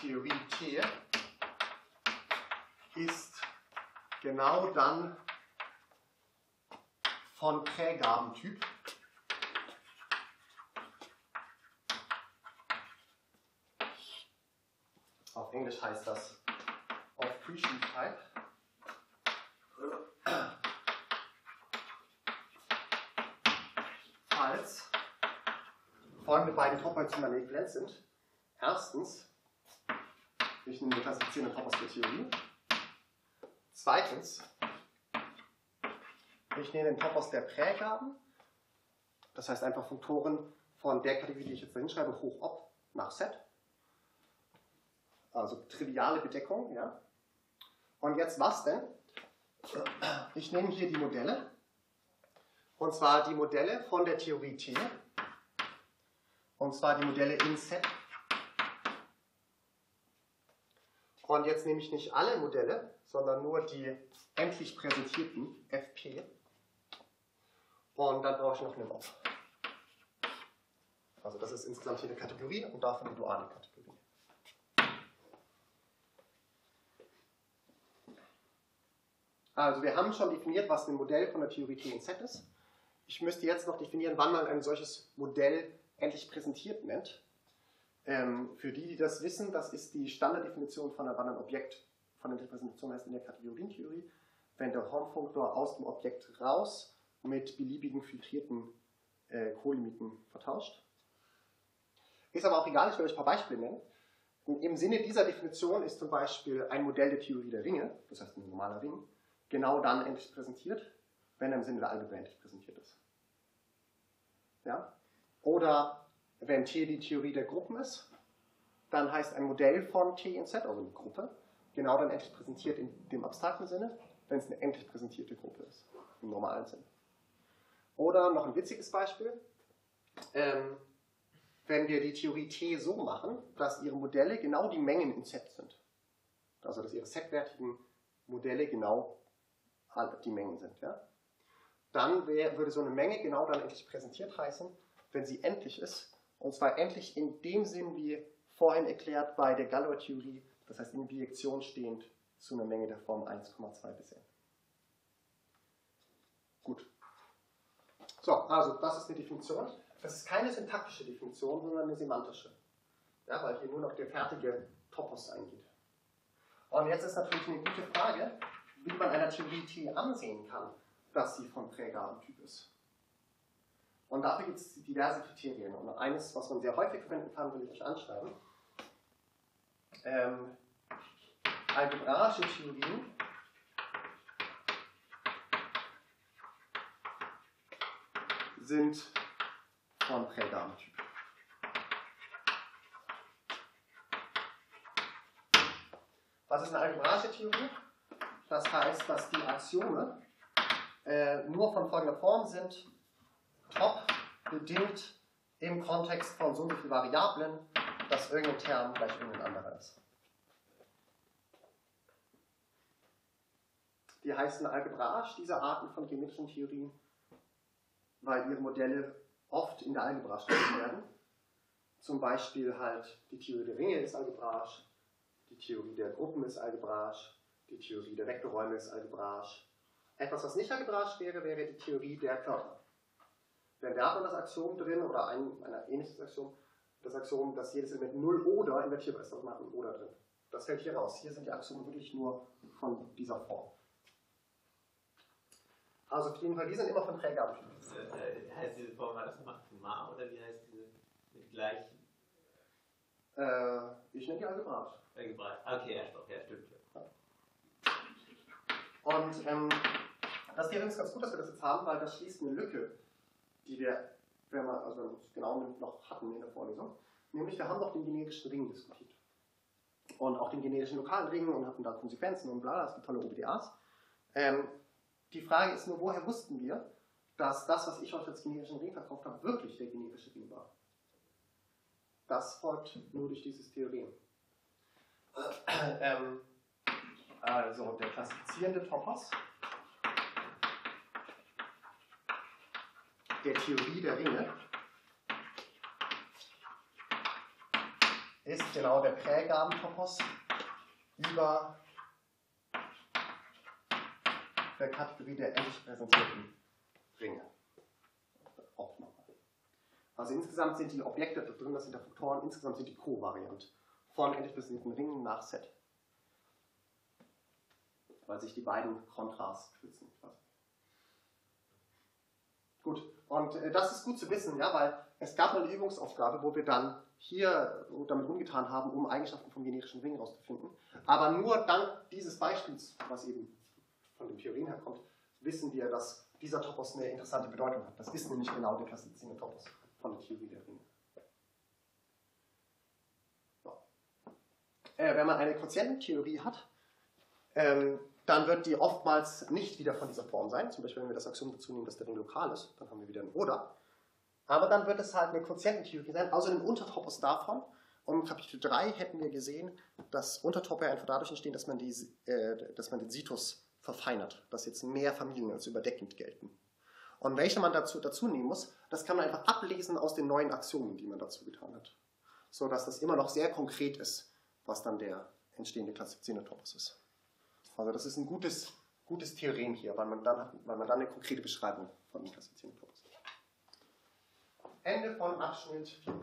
Theorie T ist genau dann von Prägabentyp. Auf Englisch heißt das of Presheet Type. falls folgende beiden Toppositionen äquivalent sind. Erstens, ich nehme die klassifizierende der Theorie. Zweitens, ich nehme den Topos der Prägaben. Das heißt einfach Funktoren von der Kategorie, die ich jetzt hinschreibe, hoch ob nach Set. Also triviale Bedeckung, ja. Und jetzt was denn? Ich nehme hier die Modelle. Und zwar die Modelle von der Theorie T. Und zwar die Modelle in Set. Und jetzt nehme ich nicht alle Modelle, sondern nur die endlich präsentierten FP. Und dann brauche ich noch eine Mob. Also das ist insgesamt hier eine Kategorie und davon die duale Kategorie. Also wir haben schon definiert, was ein Modell von der Theorie T in Set ist. Ich müsste jetzt noch definieren, wann man ein solches Modell endlich präsentiert nennt. Ähm, für die, die das wissen, das ist die Standarddefinition von wann ein Objekt von der Repräsentation heißt in der Kategorientheorie, wenn der Hornfunktor aus dem Objekt raus mit beliebigen filtrierten äh, Kolimiten vertauscht. Ist aber auch egal, ich will euch ein paar Beispiele nennen. Und Im Sinne dieser Definition ist zum Beispiel ein Modell der Theorie der Ringe, das heißt ein normaler Ring, genau dann endlich präsentiert, wenn er im Sinne der Algebra endlich präsentiert ist. Ja? Oder wenn T die Theorie der Gruppen ist, dann heißt ein Modell von T in Z, also eine Gruppe, genau dann endlich präsentiert in dem abstrakten Sinne, wenn es eine endlich präsentierte Gruppe ist, im normalen Sinne. Oder noch ein witziges Beispiel, ähm, wenn wir die Theorie T so machen, dass ihre Modelle genau die Mengen in Z sind. Also dass ihre setwertigen Modelle genau die Mengen sind. Ja? Dann wär, würde so eine Menge genau dann endlich präsentiert heißen, wenn sie endlich ist. Und zwar endlich in dem Sinn, wie vorhin erklärt bei der Galois-Theorie, das heißt in Bijektion stehend zu einer Menge der Form 1,2 bis n. Gut. So, also das ist eine Definition. Das ist keine syntaktische Definition, sondern eine semantische. Ja, weil hier nur noch der fertige Topos eingeht. Und jetzt ist natürlich eine gute Frage, wie man einer Theorie T ansehen kann, dass sie von Prägabentyp ist. Und dafür gibt es diverse Kriterien. Und eines, was man sehr häufig verwenden kann, will ich euch anschreiben. Ähm, algebraische Theorien sind von Prägabentyp. Was ist eine algebraische Theorie? Das heißt, dass die Axiome äh, nur von folgender Form sind. Top bedingt im Kontext von so so vielen Variablen, dass irgendein Term gleich irgendein anderer ist. Die heißen algebraisch, diese Arten von geometrischen Theorien, weil ihre Modelle oft in der Algebra stehen werden. Zum Beispiel halt die Theorie der Ringe ist algebraisch, die Theorie der Gruppen ist algebraisch, die Theorie der Vektorräume ist algebraisch. Etwas, was nicht algebraisch wäre, wäre die Theorie der Körper. Denn da hat man das Axiom drin, oder ein, ein ähnliches Axiom, das Axiom, dass jedes Element 0 oder invertierbar ist, man hat ein oder drin. Das fällt hier raus. Hier sind die Axiome wirklich nur von dieser Form. Also auf jeden Fall, die sind immer von Trägerabschnitt. Äh, heißt diese Form, war das maximal oder wie heißt diese mit gleich Äh, ich nenne die algebraisch. Algebraisch. Okay, ja, doch, ja, stimmt. Und ähm, das ist ganz gut, dass wir das jetzt haben, weil das schließt eine Lücke, die wir, wenn man, also genau noch hatten in der Vorlesung. Nämlich, wir haben noch den generischen Ring diskutiert. Und auch den generischen lokalen Ring und hatten da Konsequenzen und bla, das gibt tolle OBDAs. Ähm, die Frage ist nur, woher wussten wir, dass das, was ich euch als generischen Ring verkauft habe, wirklich der generische Ring war? Das folgt nur durch dieses Theorem. Äh, *clears throat* ähm, also der klassifizierende Topos der Theorie der Ringe ist genau der Prägabentopos über der Kategorie der endlich präsentierten Ringe. Also insgesamt sind die Objekte da drin, das sind der Faktoren, insgesamt sind die Co-Variant von endlich präsentierten Ringen nach Set. Weil sich die beiden Kontrast schützen. Gut, und äh, das ist gut zu wissen, ja, weil es gab eine Übungsaufgabe, wo wir dann hier damit umgetan haben, um Eigenschaften vom generischen Ring herauszufinden. Aber nur dank dieses Beispiels, was eben von dem Theorem herkommt, wissen wir, dass dieser Topos eine interessante Bedeutung hat. Das ist nämlich genau der klassifizierende Topos von der Theorie der Ringe. So. Äh, wenn man eine Quotiententheorie hat, ähm, dann wird die oftmals nicht wieder von dieser Form sein. Zum Beispiel, wenn wir das Axiom dazu nehmen, dass der Ring lokal ist, dann haben wir wieder ein Oder. Aber dann wird es halt eine Quotiententheorie sein, außer dem Untertopos davon. Und im Kapitel 3 hätten wir gesehen, dass Untertope einfach dadurch entstehen, dass man, die, äh, dass man den Situs verfeinert, dass jetzt mehr Familien als überdeckend gelten. Und welche man dazu, dazu nehmen muss, das kann man einfach ablesen aus den neuen Axiomen, die man dazu getan hat. So dass das immer noch sehr konkret ist, was dann der entstehende klassifizierende Topos ist. Also das ist ein gutes, gutes Theorem hier, weil man, dann, weil man dann eine konkrete Beschreibung von klassifizierenden Topos hat. Ende von Abschnitt 4.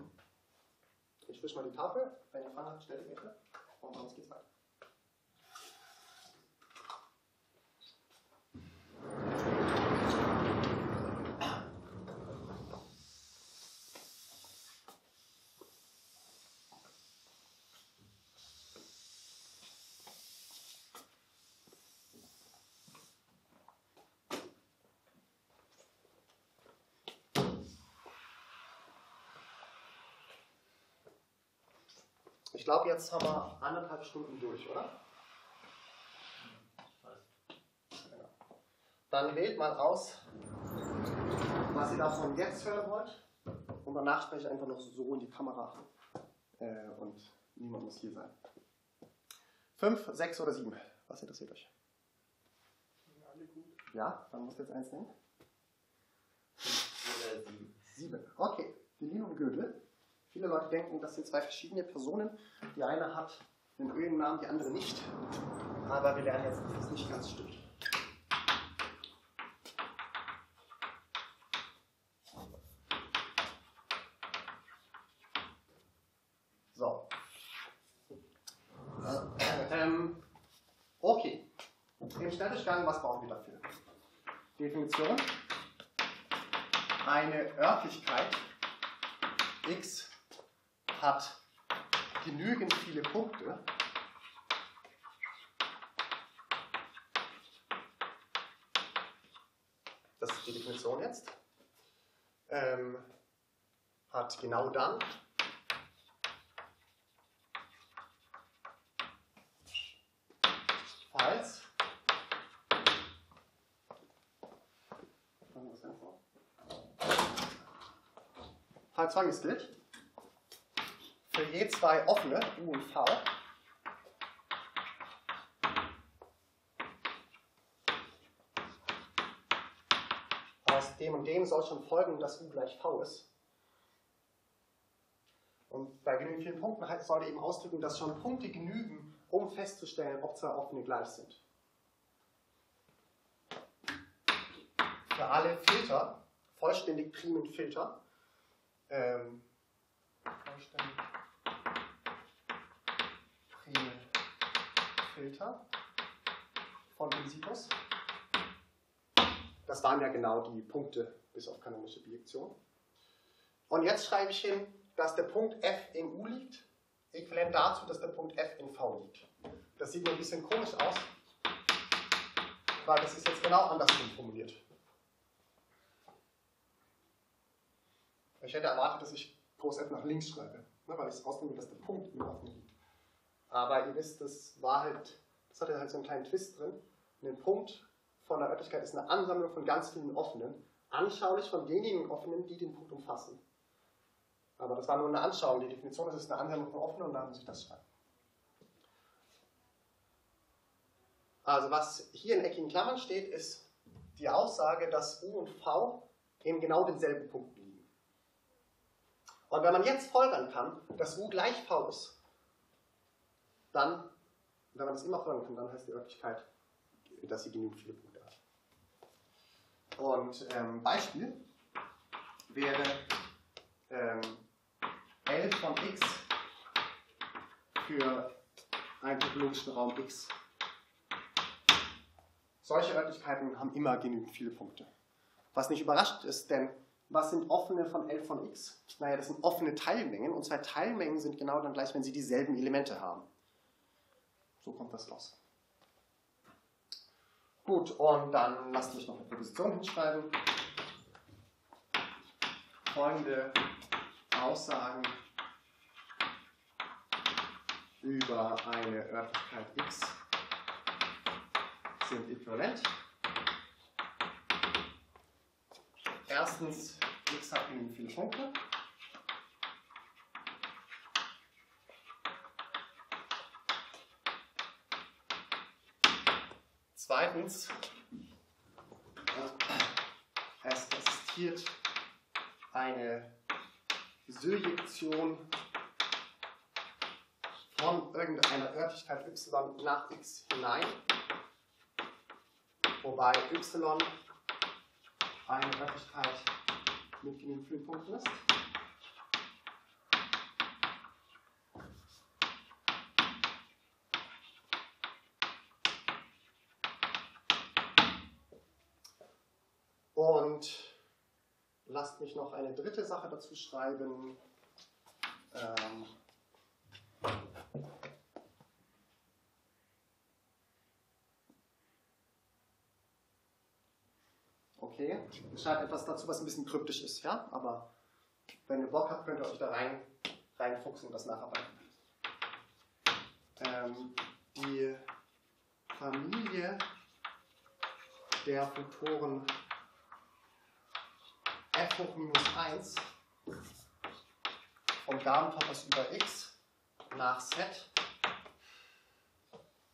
Ich wische mal die Tafel. Wenn ihr Fragen habt, stellt sie bitte. Und sonst geht's weiter. Glaube, jetzt haben wir anderthalb Stunden durch, oder? Genau. Dann wählt mal aus, was ihr davon jetzt hören wollt. Und danach spreche ich einfach noch so in die Kamera. Äh, und niemand muss hier sein. Fünf, sechs oder sieben? Was interessiert euch? Alle gut. Ja, dann musst du jetzt eins nehmen. Oder sieben. Sieben. Okay. Die liebe Gödel. Viele Leute denken, das sind zwei verschiedene Personen. Die eine hat einen Ölennamen, die andere nicht. Aber wir lernen jetzt, dass das nicht ganz stimmt. So. Ähm, okay. Im Schnelldurchgang, was brauchen wir dafür? Definition. Eine Örtlichkeit x hat genügend viele Punkte, das ist die Definition jetzt, ähm, hat genau dann falls falls folgendes gilt, für je zwei offene, U und V, aus dem und dem soll schon folgen, dass U gleich V ist. Und bei genügend vielen Punkten halt sollte eben ausdrücken, dass schon Punkte genügen, um festzustellen, ob zwei offene gleich sind. Für alle Filter, vollständig primen Filter, ähm, vollständig primen Filter von Visitus. Das waren ja genau die Punkte bis auf kanonische Bijektion. Und jetzt schreibe ich hin, dass der Punkt F in U liegt, äquivalent dazu, dass der Punkt F in V liegt. Das sieht mir ein bisschen komisch aus, weil das ist jetzt genau andersrum formuliert. Ich hätte erwartet, dass ich Groß F nach links schreibe, ne, weil ich es ausnehme, dass der Punkt im Offenen liegt. Aber ihr wisst, das war halt, das hatte halt so einen kleinen Twist drin. Ein Punkt von der Örtlichkeit ist eine Ansammlung von ganz vielen Offenen, anschaulich von denjenigen Offenen, die den Punkt umfassen. Aber das war nur eine Anschauung. Die Definition ist, eine Ansammlung von Offenen und da muss ich das schreiben. Also was hier in eckigen Klammern steht, ist die Aussage, dass U und V in genau denselben Punkten liegen. Und wenn man jetzt folgern kann, dass U gleich V ist, dann, wenn man das immer folgern kann, dann heißt die Örtlichkeit, dass sie genügend viele Punkte hat. Und ähm, Beispiel wäre ähm, L von x für einen topologischen Raum x. Solche Örtlichkeiten haben immer genügend viele Punkte. Was nicht überrascht ist, denn was sind offene von L von x? Naja, das sind offene Teilmengen und zwei Teilmengen sind genau dann gleich, wenn sie dieselben Elemente haben. So kommt das raus. Gut, und dann lasst mich noch eine Proposition hinschreiben. Folgende Aussagen über eine Örtlichkeit x sind äquivalent. Erstens, x hat viele Punkte. Zweitens, es existiert eine Surjektion von irgendeiner Örtlichkeit y nach x hinein, wobei y eine Örtlichkeit mit genügend vielen Punkten ist. Und mich noch eine dritte Sache dazu schreiben. Ähm, okay, ich schreibe etwas dazu, was ein bisschen kryptisch ist, ja, aber wenn ihr Bock habt, könnt ihr euch da rein, reinfuchsen und das nacharbeiten. Ähm, die Familie der Funktoren f hoch minus 1 vom Gabentopos über x nach z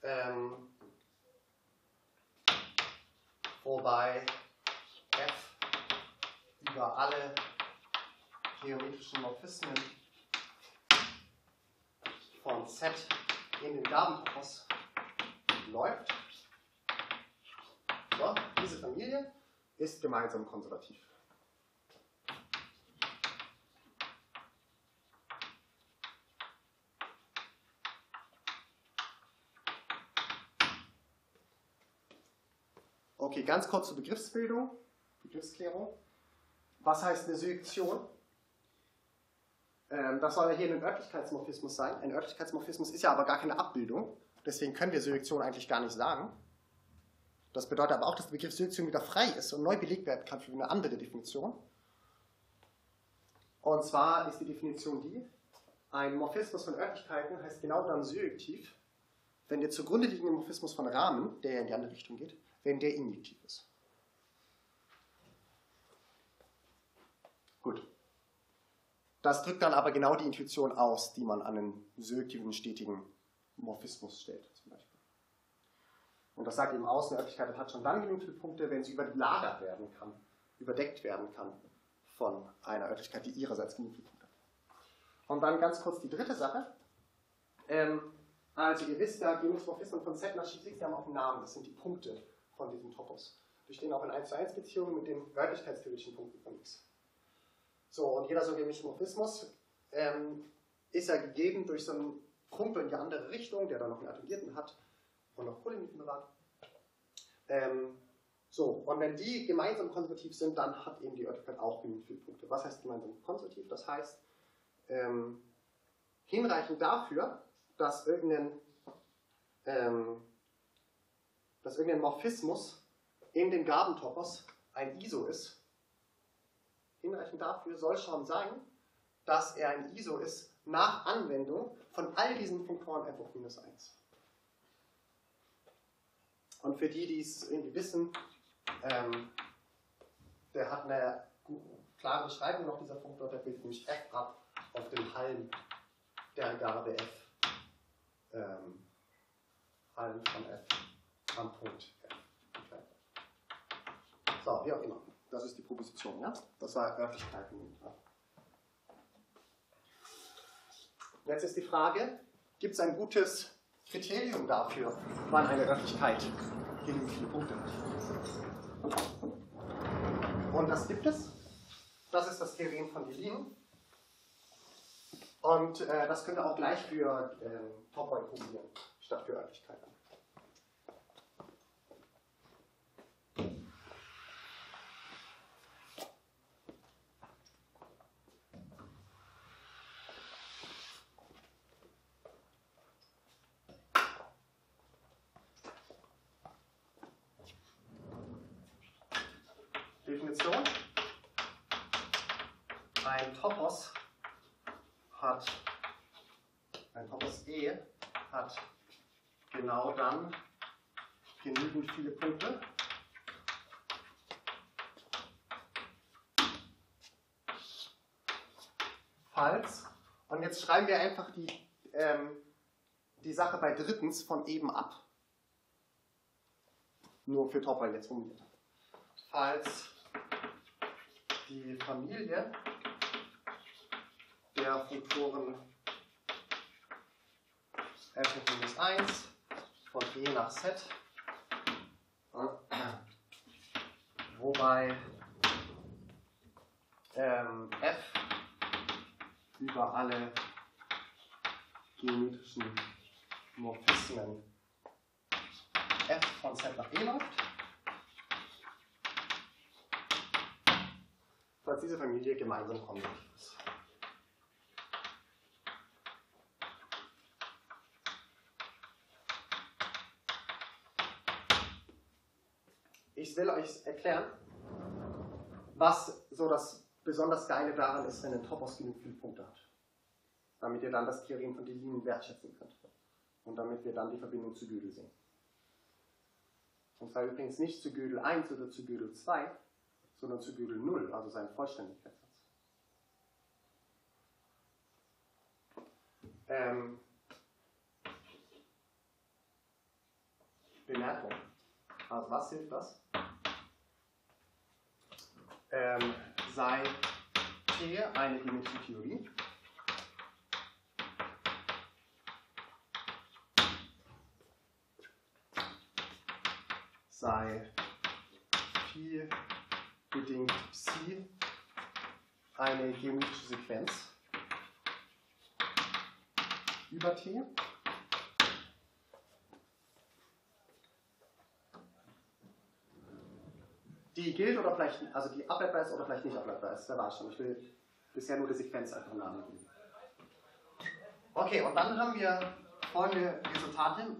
ähm, wobei f über alle geometrischen Morphismen von z in den Gabentopos läuft. So, diese Familie ist gemeinsam konservativ. Okay, ganz kurz zur Begriffsbildung, Begriffsklärung. Was heißt eine Surjektion? Ähm, das soll ja hier ein Örtlichkeitsmorphismus sein. Ein Örtlichkeitsmorphismus ist ja aber gar keine Abbildung. Deswegen können wir Surjektion eigentlich gar nicht sagen. Das bedeutet aber auch, dass der Begriff Surjektion wieder frei ist und neu belegt werden kann für eine andere Definition. Und zwar ist die Definition die, ein Morphismus von Örtlichkeiten heißt genau dann surjektiv, wenn der zugrunde liegende Morphismus von Rahmen, der ja in die andere Richtung geht, wenn der injektiv ist. Gut. Das drückt dann aber genau die Intuition aus, die man an einen surjektiven, stetigen Morphismus stellt, zum Beispiel. Und das sagt eben aus, eine Örtlichkeit hat schon dann genügend viele Punkte, wenn sie überlagert werden kann, überdeckt werden kann von einer Örtlichkeit, die ihrerseits genügend viele Punkte hat. Und dann ganz kurz die dritte Sache. Ähm, also ihr wisst ja, Genusmorphismen von Z nach Schiff 6 haben auch einen Namen, das sind die Punkte von diesem Topos. Die stehen auch in 1 zu 1 Beziehungen mit den örtlichkeitstheoretischen Punkten von X. So, und jeder so Morphismus ähm, ist ja gegeben durch so einen Kumpel in die andere Richtung, der dann noch einen Attribuierten hat und noch Polymieten bewahrt. Ähm, so, und wenn die gemeinsam konservativ sind, dann hat eben die Örtlichkeit auch genügend viele Punkte. Was heißt gemeinsam konservativ? Das heißt, ähm, hinreichend dafür, dass irgendein, ähm, dass irgendein Morphismus in den Gabentopos ein ISO ist. Hinreichend dafür soll schon sein, dass er ein ISO ist nach Anwendung von all diesen Funktoren f hoch minus 1. Und für die, die es irgendwie wissen, ähm, der hat eine klare Beschreibung noch dieser Funktor, der bildet nämlich f ab auf dem Halm der Garde f. Ähm, Halm von f am Punkt. Okay. So, wie auch immer. Das ist die Proposition, ja? Das war Örtlichkeiten. Jetzt ist die Frage, gibt es ein gutes Kriterium dafür, wann eine Örtlichkeit genügend viele Punkte? Und das gibt es. Das ist das Theorem von Delin. Und äh, das wir auch gleich für äh, Topoi probieren, statt für Örtlichkeiten. Definition. Ein Topos hat, ein Topos E hat genau dann genügend viele Punkte. Falls, und jetzt schreiben wir einfach die, ähm, die Sache bei drittens von eben ab. Nur für Topper jetzt formuliert. Falls die Familie der Funktoren f hoch minus 1 von e nach z, wobei ähm, f über alle geometrischen Morphismen f von z nach e läuft. falls diese Familie gemeinsam konjunktiv ist. Ich will euch erklären, was so das besonders Geile daran ist, wenn ein Topos genug viele Punkte hat. Damit ihr dann das Theorem von Delin wertschätzen könnt. Und damit wir dann die Verbindung zu Gödel sehen. Und zwar übrigens nicht zu Gödel 1 oder zu Gödel 2, sondern zu Gödel 0, also seinen Vollständigkeitssatz. Ähm, Bemerkung. Also was hilft das? Ähm, sei T eine Geometrietheorie. Sei Phi bedingt Psi eine geometrische Sequenz über T. Die gilt oder vielleicht, also die ableitbar ist oder vielleicht nicht ableitbar ist, wer weiß schon. Ich will bisher nur die Sequenz einfach Namen geben. Okay, und dann haben wir folgende Resultate,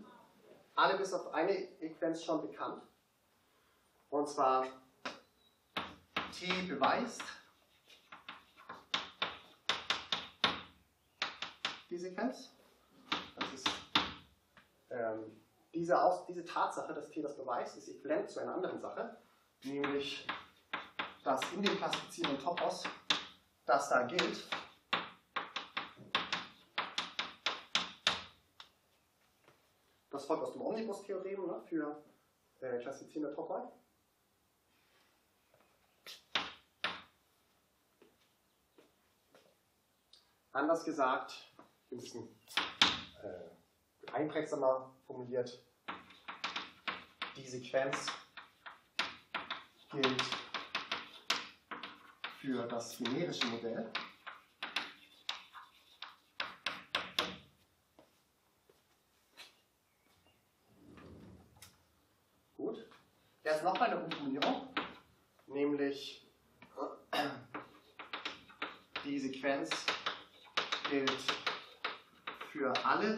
alle bis auf eine Sequenz schon bekannt. Und zwar T beweist die Sequenz. Das ist ähm, diese, Aus diese Tatsache, dass T das beweist, ist äquivalent zu einer anderen Sache, nämlich dass in dem klassifizierenden Topos das da gilt. Das folgt aus dem Omnibus-Theorem ne, für äh, klassifizierende Topoi. Anders gesagt, ein bisschen äh, einprägsamer formuliert, die Sequenz gilt für das chimärische Modell. Gut. Jetzt noch eine Umformulierung, nämlich die Sequenz gilt für alle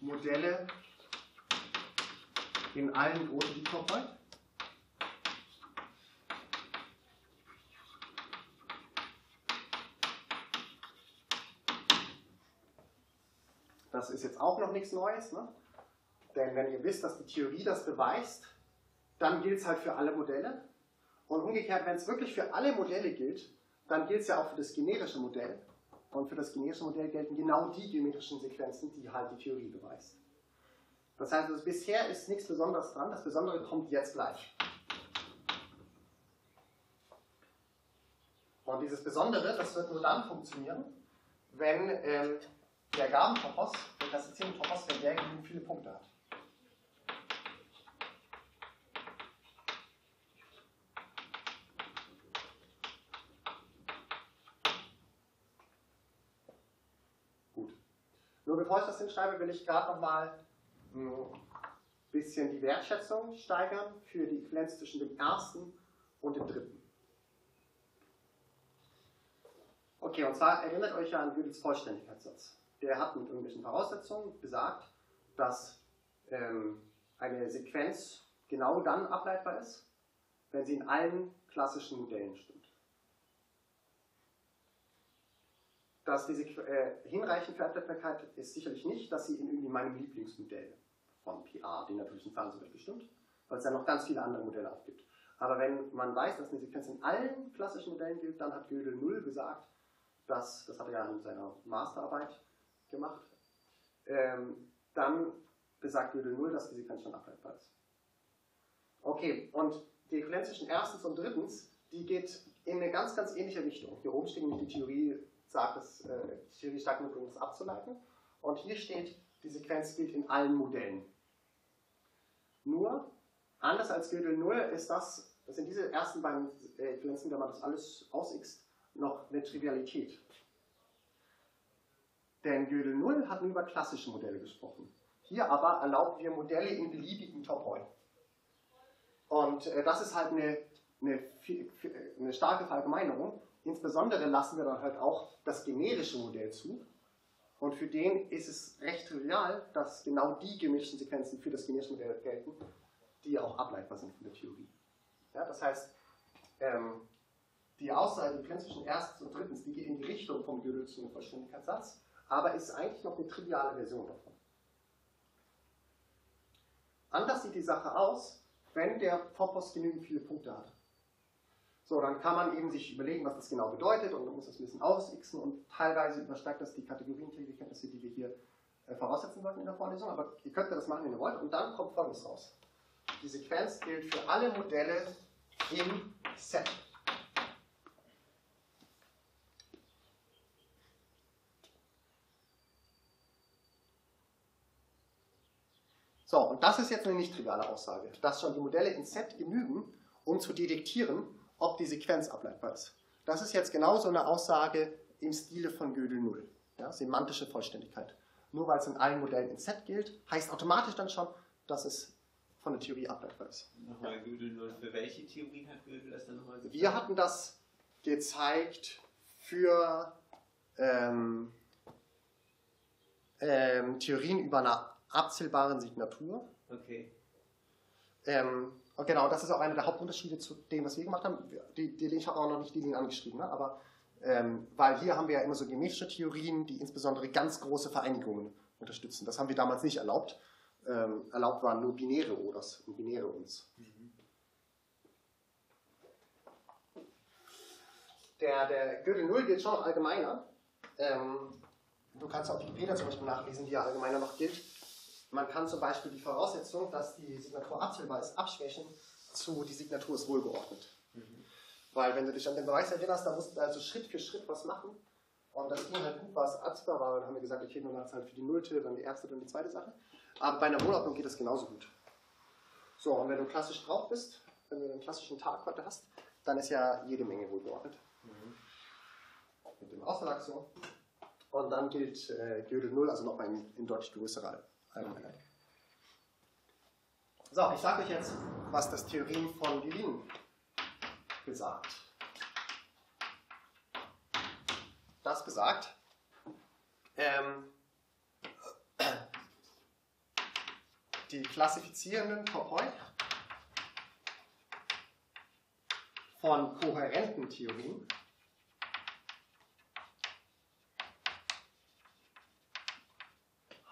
Modelle in allen großen Decompoi. Das ist jetzt auch noch nichts Neues, ne? denn wenn ihr wisst, dass die Theorie das beweist, dann gilt es halt für alle Modelle. Und umgekehrt, wenn es wirklich für alle Modelle gilt, dann gilt es ja auch für das generische Modell. Und für das generische Modell gelten genau die geometrischen Sequenzen, die halt die Theorie beweist. Das heißt, also bisher ist nichts Besonderes dran, das Besondere kommt jetzt gleich. Und dieses Besondere, das wird nur dann funktionieren, wenn ähm, der Gabentopos, der klassifizierende Topos, wenn der genügend viele Punkte hat. Gut. Nur bevor ich das hinschreibe, will ich gerade nochmal ein bisschen die Wertschätzung steigern für die Äquivalenz zwischen dem ersten und dem dritten. Okay, und zwar erinnert euch ja an Gödels Vollständigkeitssatz. Der hat mit irgendwelchen Voraussetzungen besagt, dass ähm, eine Sequenz genau dann ableitbar ist, wenn sie in allen klassischen Modellen stimmt. Dass diese äh, hinreichend für Ableitbarkeit ist sicherlich nicht, dass sie in irgendwie meinem Lieblingsmodell von PA, den natürlichen Zahlen zum Beispiel, stimmt, weil es ja noch ganz viele andere Modelle auch gibt. Aber wenn man weiß, dass eine Sequenz in allen klassischen Modellen gilt, dann hat Gödel 0 gesagt, dass, das hat er ja in seiner Masterarbeit gemacht, ähm, dann besagt Gödel 0, dass die Sequenz schon ableitbar ist. Okay, und die Äquivalenz zwischen erstens und drittens, die geht in eine ganz, ganz ähnliche Richtung. Hier oben steht nämlich die Theorie, sagt es, äh, die Theorie sagt genug, um das abzuleiten. Und hier steht, die Sequenz gilt in allen Modellen. Nur, anders als Gödel 0 ist das, das sind diese ersten beiden Äquivalenzen, wenn man das alles ausixt, noch eine Trivialität. Denn Gödel 0 hat nur über klassische Modelle gesprochen. Hier aber erlauben wir Modelle in beliebigen Topoi. Und äh, das ist halt eine, eine, eine starke Verallgemeinerung. Insbesondere lassen wir dann halt auch das generische Modell zu. Und für den ist es recht trivial, dass genau die geometrischen Sequenzen für das generische Modell gelten, die auch ableitbar sind von der Theorie. Ja, das heißt, ähm, die Aussage, die Grenze zwischen erstens und drittens, die geht in die Richtung vom Gödelschen Vollständigkeitssatz, aber ist eigentlich noch eine triviale Version davon. Anders sieht die Sache aus, wenn der Topos genügend viele Punkte hat. So, dann kann man eben sich überlegen, was das genau bedeutet und man muss das ein bisschen ausixen und teilweise übersteigt das die Kategorienkenntnisse, die wir hier äh, voraussetzen sollten in der Vorlesung, aber ihr könnt das machen, wenn ihr wollt und dann kommt folgendes raus. Die Sequenz gilt für alle Modelle im Set. So, und das ist jetzt eine nicht triviale Aussage, dass schon die Modelle in Set genügen, um zu detektieren, ob die Sequenz ableitbar ist. Das ist jetzt genauso eine Aussage im Stile von Gödel 0, ja, semantische Vollständigkeit. Nur weil es in allen Modellen in Set gilt, heißt automatisch dann schon, dass es von der Theorie ableitbar ist. Nochmal ja. Gödel 0, für welche Theorien hat Gödel das dann nochmal gezeigt? Wir hatten das gezeigt für ähm, ähm, Theorien über eine abzählbaren Signatur. Okay. Ähm, und genau, das ist auch einer der Hauptunterschiede zu dem, was wir gemacht haben. Die, die, ich habe auch noch nicht die Linien angeschrieben, ne? aber ähm, weil hier haben wir ja immer so geometrische Theorien, die insbesondere ganz große Vereinigungen unterstützen. Das haben wir damals nicht erlaubt. Ähm, erlaubt waren nur binäre Oders und binäre Uns. Mhm. Der, der Gödel 0 gilt schon allgemeiner. Ähm, du kannst auch Wikipedia zum Beispiel nachlesen, die ja allgemeiner noch gilt. Man kann zum Beispiel die Voraussetzung, dass die Signatur abzählbar ist, abschwächen zu die Signatur ist wohlgeordnet. Mhm. Weil wenn du dich an den Beweis erinnerst, da musst du also Schritt für Schritt was machen. Und das ging halt gut, was abzählbar war. Dann haben wir gesagt, okay, hat es halt für die Nullte, dann die erste, dann die zweite Sache. Aber bei einer Wohnordnung geht das genauso gut. So, und wenn du klassisch drauf bist, wenn du einen klassischen Tag heute hast, dann ist ja jede Menge wohlgeordnet. Mhm. Mit dem Ausverlag so. Und dann gilt äh, Gödel 0, also nochmal in, in deutlich größerer Allgemeinheit. So, ich sage euch jetzt, was das Theorem von Gewinn besagt. Das besagt, ähm, die klassifizierenden Topoi von kohärenten Theorien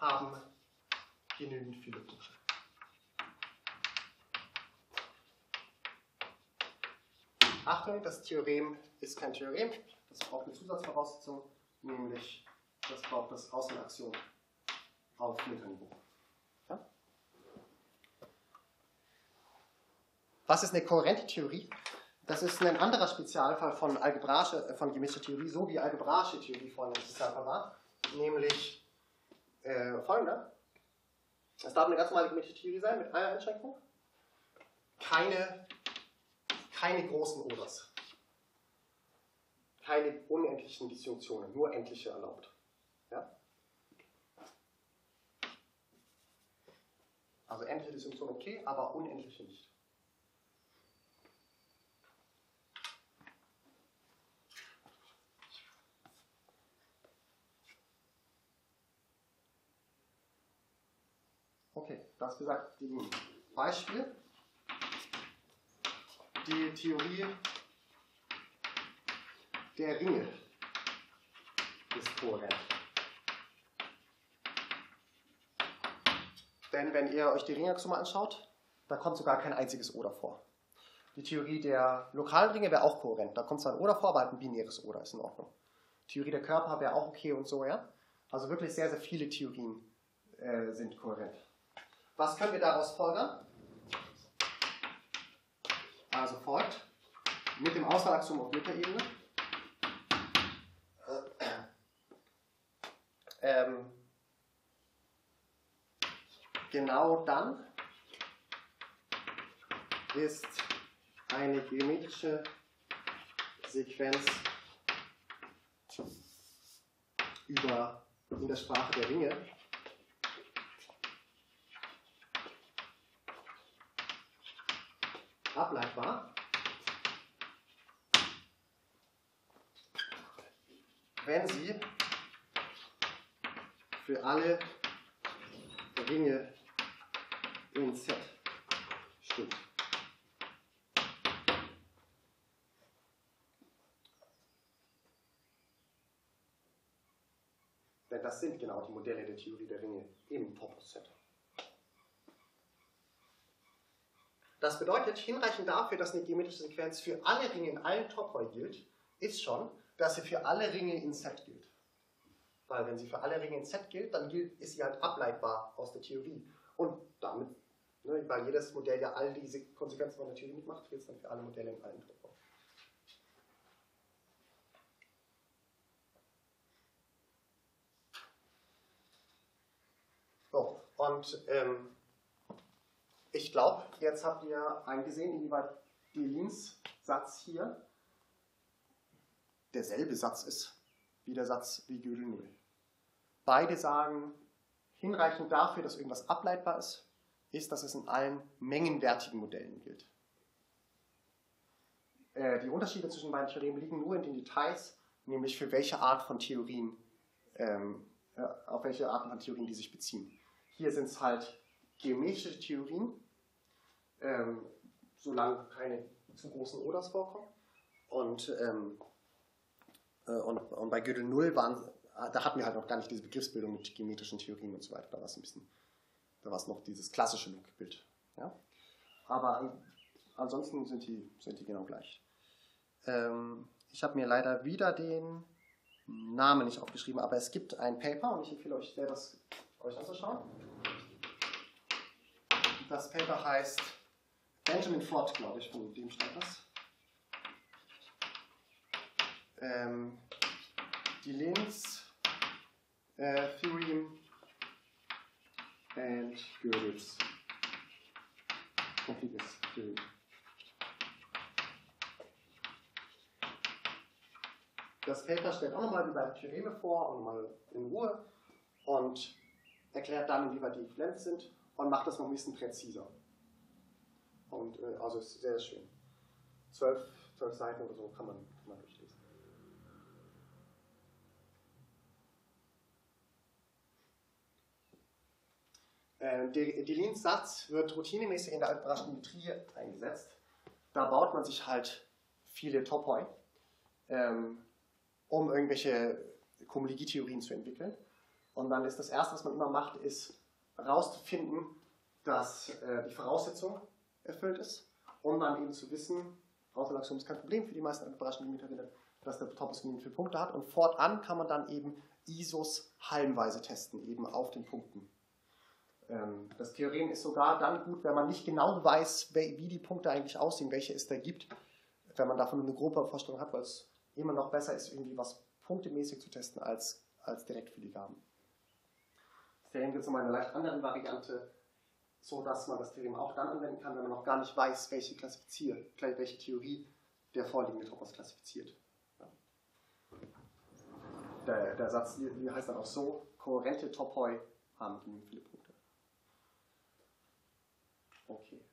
haben genügend viele Punkte. Achtung, das Theorem ist kein Theorem, das braucht eine Zusatzvoraussetzung, nämlich das braucht das Außenaxiom auf Metaniveau. Ja? Was ist eine kohärente Theorie? Das ist ein anderer Spezialfall von, algebraische, äh, von gemischter Theorie, so wie algebraische Theorie vorhin im Spezialfall war, nämlich äh, folgender. Es darf eine ganz normale gemischte Theorie sein, mit einer Einschränkung. Keine, keine großen Oders. Keine unendlichen Disjunktionen, nur endliche erlaubt. Ja? Also endliche Disjunktion okay, aber unendliche nicht. Okay, das gesagt, die Beispiel. Die Theorie der Ringe ist kohärent. Denn wenn ihr euch die Ringaxiome anschaut, da kommt sogar kein einziges Oder vor. Die Theorie der lokalen Ringe wäre auch kohärent. Da kommt zwar ein Oder vor, aber halt ein binäres Oder ist in Ordnung. Theorie der Körper wäre auch okay und so, ja? Also wirklich sehr, sehr viele Theorien äh, sind kohärent. Was können wir daraus folgern? Also folgt mit dem Auswahlaxiom auf Metaebene. Ähm, genau dann ist eine geometrische Sequenz über in der Sprache der Ringe ableitbar. Wenn sie für alle Ringe in Z stimmt. Denn das sind genau die Modelle der Theorie der Ringe im Topos-Set. Das bedeutet, hinreichend dafür, dass eine geometrische Sequenz für alle Ringe in allen Topoi gilt, ist schon, dass sie für alle Ringe in Z gilt. Weil wenn sie für alle Ringe in Z gilt, dann gilt, ist sie halt ableitbar aus der Theorie. Und damit, ne, weil jedes Modell ja all diese Konsequenzen von der Theorie mitmacht, gilt es dann für alle Modelle in allen Topoi. So, und ähm, ich glaube, jetzt habt ihr eingesehen, inwieweit Delins Satz hier derselbe Satz ist wie der Satz wie Gödel 0. Beide sagen, hinreichend dafür, dass irgendwas ableitbar ist, ist, dass es in allen mengenwertigen Modellen gilt. Äh, die Unterschiede zwischen beiden Theorien liegen nur in den Details, nämlich für welche Art von Theorien, ähm, äh, auf welche Arten von Theorien die sich beziehen. Hier sind es halt geometrische Theorien, ähm, solange keine zu großen Oders vorkommen. Und, ähm, äh, und, und bei Gödel 0 waren, da hatten wir halt noch gar nicht diese Begriffsbildung mit geometrischen Theorien und so weiter. Da war es ein bisschen, da war es noch dieses klassische Logikbild. Ja? Aber an, ansonsten sind die, sind die genau gleich. Ähm, ich habe mir leider wieder den Namen nicht aufgeschrieben, aber es gibt ein Paper und ich empfehle euch sehr, das euch anzuschauen. Das Paper heißt Benjamin Ford, glaube ich, von dem schreibt das. Ähm, die Linz äh, Theorem and Gödel's Completeness Theory. Das Paper stellt auch nochmal die beiden Theoreme vor und mal in Ruhe und erklärt dann, inwieweit die äquivalent sind und macht das noch ein bisschen präziser. Und äh, also ist sehr, sehr schön. Zwölf, zwölf Seiten oder so kann man, kann man durchlesen. Äh, der Deligne-Satz wird routinemäßig in der algebraischen Geometrie eingesetzt. Da baut man sich halt viele Topoi, ähm, um irgendwelche Homologietheorien zu entwickeln. Und dann ist das Erste, was man immer macht, ist herauszufinden, dass äh, die Voraussetzung erfüllt ist, um dann eben zu wissen, Außerlaxum ist kein Problem für die meisten algebraischen Geometerinnen, dass der Topos genügend viele Punkte hat. Und fortan kann man dann eben ISOs hallenweise testen, eben auf den Punkten. Ähm, das Theorem ist sogar dann gut, wenn man nicht genau weiß, wie die Punkte eigentlich aussehen, welche es da gibt, wenn man davon eine grobe Vorstellung hat, weil es immer noch besser ist, irgendwie was punktemäßig zu testen, als, als direkt filigan. Gibt es in einer leicht anderen Variante, so dass man das Theorem auch dann anwenden kann, wenn man noch gar nicht weiß, welche, Klassifizier, welche Theorie der vorliegende Topos klassifiziert. Der, der Satz hier heißt dann auch so, kohärente Topoi haben genügend viele Punkte. Okay.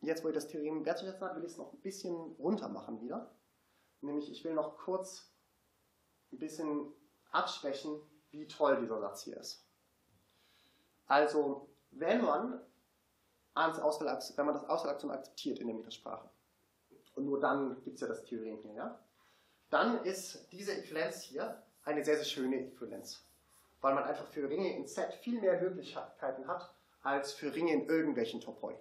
Jetzt, wo ihr das Theorem wertzuschätzen habt, will ich es noch ein bisschen runter machen wieder. Nämlich, ich will noch kurz ein bisschen abschwächen, wie toll dieser Satz hier ist. Also, wenn man, ans Auswahl, wenn man das Auswahlaktion akzeptiert in der Metasprache, und nur dann gibt es ja das Theorem hier, ja, dann ist diese Äquivalenz hier eine sehr, sehr schöne Äquivalenz weil man einfach für Ringe in Z viel mehr Möglichkeiten hat, als für Ringe in irgendwelchen Topoi.